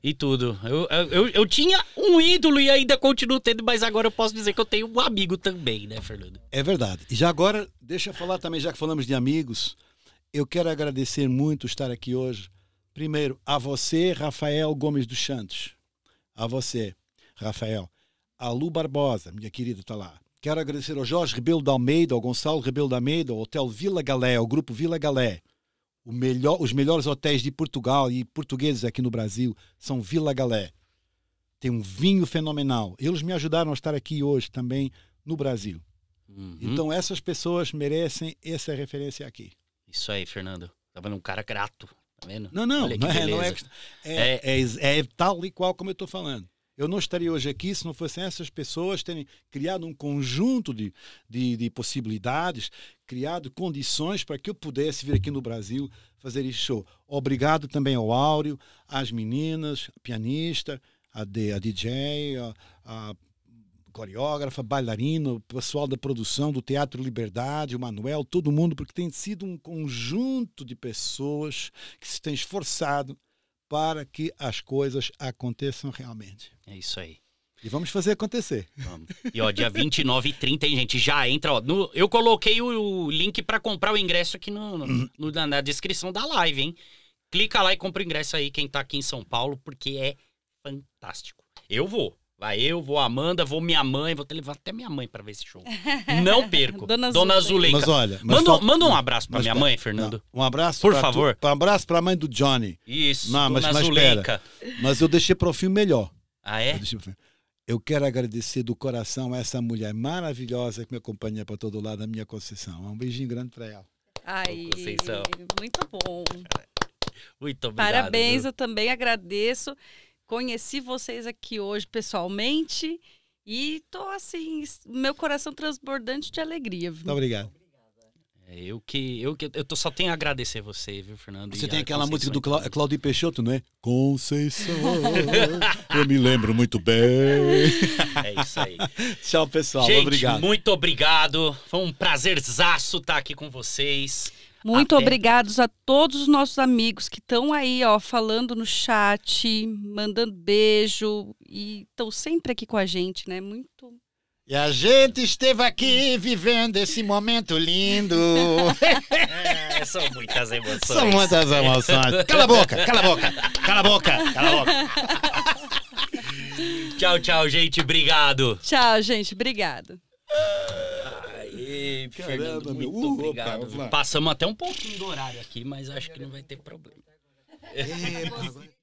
e tudo. Eu, eu, eu tinha um ídolo e ainda continuo tendo, mas agora eu posso dizer que eu tenho um amigo também, né, Fernando? É verdade. E já agora, deixa eu falar também, já que falamos de amigos, eu quero agradecer muito estar aqui hoje. Primeiro, a você, Rafael Gomes dos Santos. A você, Rafael. A Lu Barbosa, minha querida, está lá. Quero agradecer ao Jorge Rebelo de Almeida, ao Gonçalo Rebelo de Almeida, ao Hotel Vila Galé, ao Grupo Vila Galé. Melhor, os melhores hotéis de Portugal e portugueses aqui no Brasil são Vila Galé. Tem um vinho fenomenal. Eles me ajudaram a estar aqui hoje também no Brasil. Uhum. Então essas pessoas merecem essa referência aqui. Isso aí, Fernando. Tá vendo um cara grato, tá vendo? Não, não, não é, não é, é, é, é, é tal e qual como eu estou falando. Eu não estaria hoje aqui se não fossem essas pessoas terem criado um conjunto de, de, de possibilidades, criado condições para que eu pudesse vir aqui no Brasil fazer esse show. Obrigado também ao Áureo, às meninas, a pianista, a, de, a DJ, a, a coreógrafa, bailarina, o pessoal da produção do Teatro Liberdade, o Manuel, todo mundo, porque tem sido um conjunto de pessoas que se tem esforçado para que as coisas aconteçam realmente. É isso aí. E vamos fazer acontecer. Vamos. E ó, dia 29 e 30, hein, gente? Já entra, ó. No, eu coloquei o, link para comprar o ingresso aqui no, no, na, na, descrição da live, hein? Clica lá e compra o ingresso aí, quem tá aqui em São Paulo, porque é fantástico. Eu vou. Vai eu, vou a Amanda, vou minha mãe, vou levar até minha mãe para ver esse show. Não perco. Dona, Dona Zuleika. Mas olha, mas manda, manda um abraço para minha mãe, Fernando. Não, um abraço, por favor. Tu, um abraço para a mãe do Johnny. Isso. Não, mas, mas Zuleika. Mas eu deixei para o fim melhor. Ah é? Eu, eu quero agradecer do coração a essa mulher maravilhosa que me acompanha para todo lado, a minha Conceição. Um beijinho grande para ela. Ai, Conceição. muito bom. Muito obrigado. Parabéns, viu? eu também agradeço. Conheci vocês aqui hoje pessoalmente e tô assim, meu coração transbordante de alegria. Viu? Muito obrigado. É, eu que eu que eu tô, só tenho a agradecer você, viu, Fernando? Você tem aquela música do Clá Claudio Peixoto, não é? Conceição, eu me lembro muito bem. É isso aí. Tchau, pessoal. Gente, obrigado. muito obrigado. Foi um prazerzaço estar aqui com vocês. Muito Até... obrigados a todos os nossos amigos que estão aí, ó, falando no chat, mandando beijo e estão sempre aqui com a gente, né? Muito. E a gente esteve aqui vivendo esse momento lindo. é, são muitas emoções. São muitas emoções. Cala a boca, cala a boca, cala a boca, cala a boca. tchau, tchau, gente. Obrigado. Tchau, gente. Obrigado. Aê, Caramba, Fernando, muito uh, obrigado. Opa, Passamos até um pouquinho do horário aqui, mas acho que não vai ter problema. É,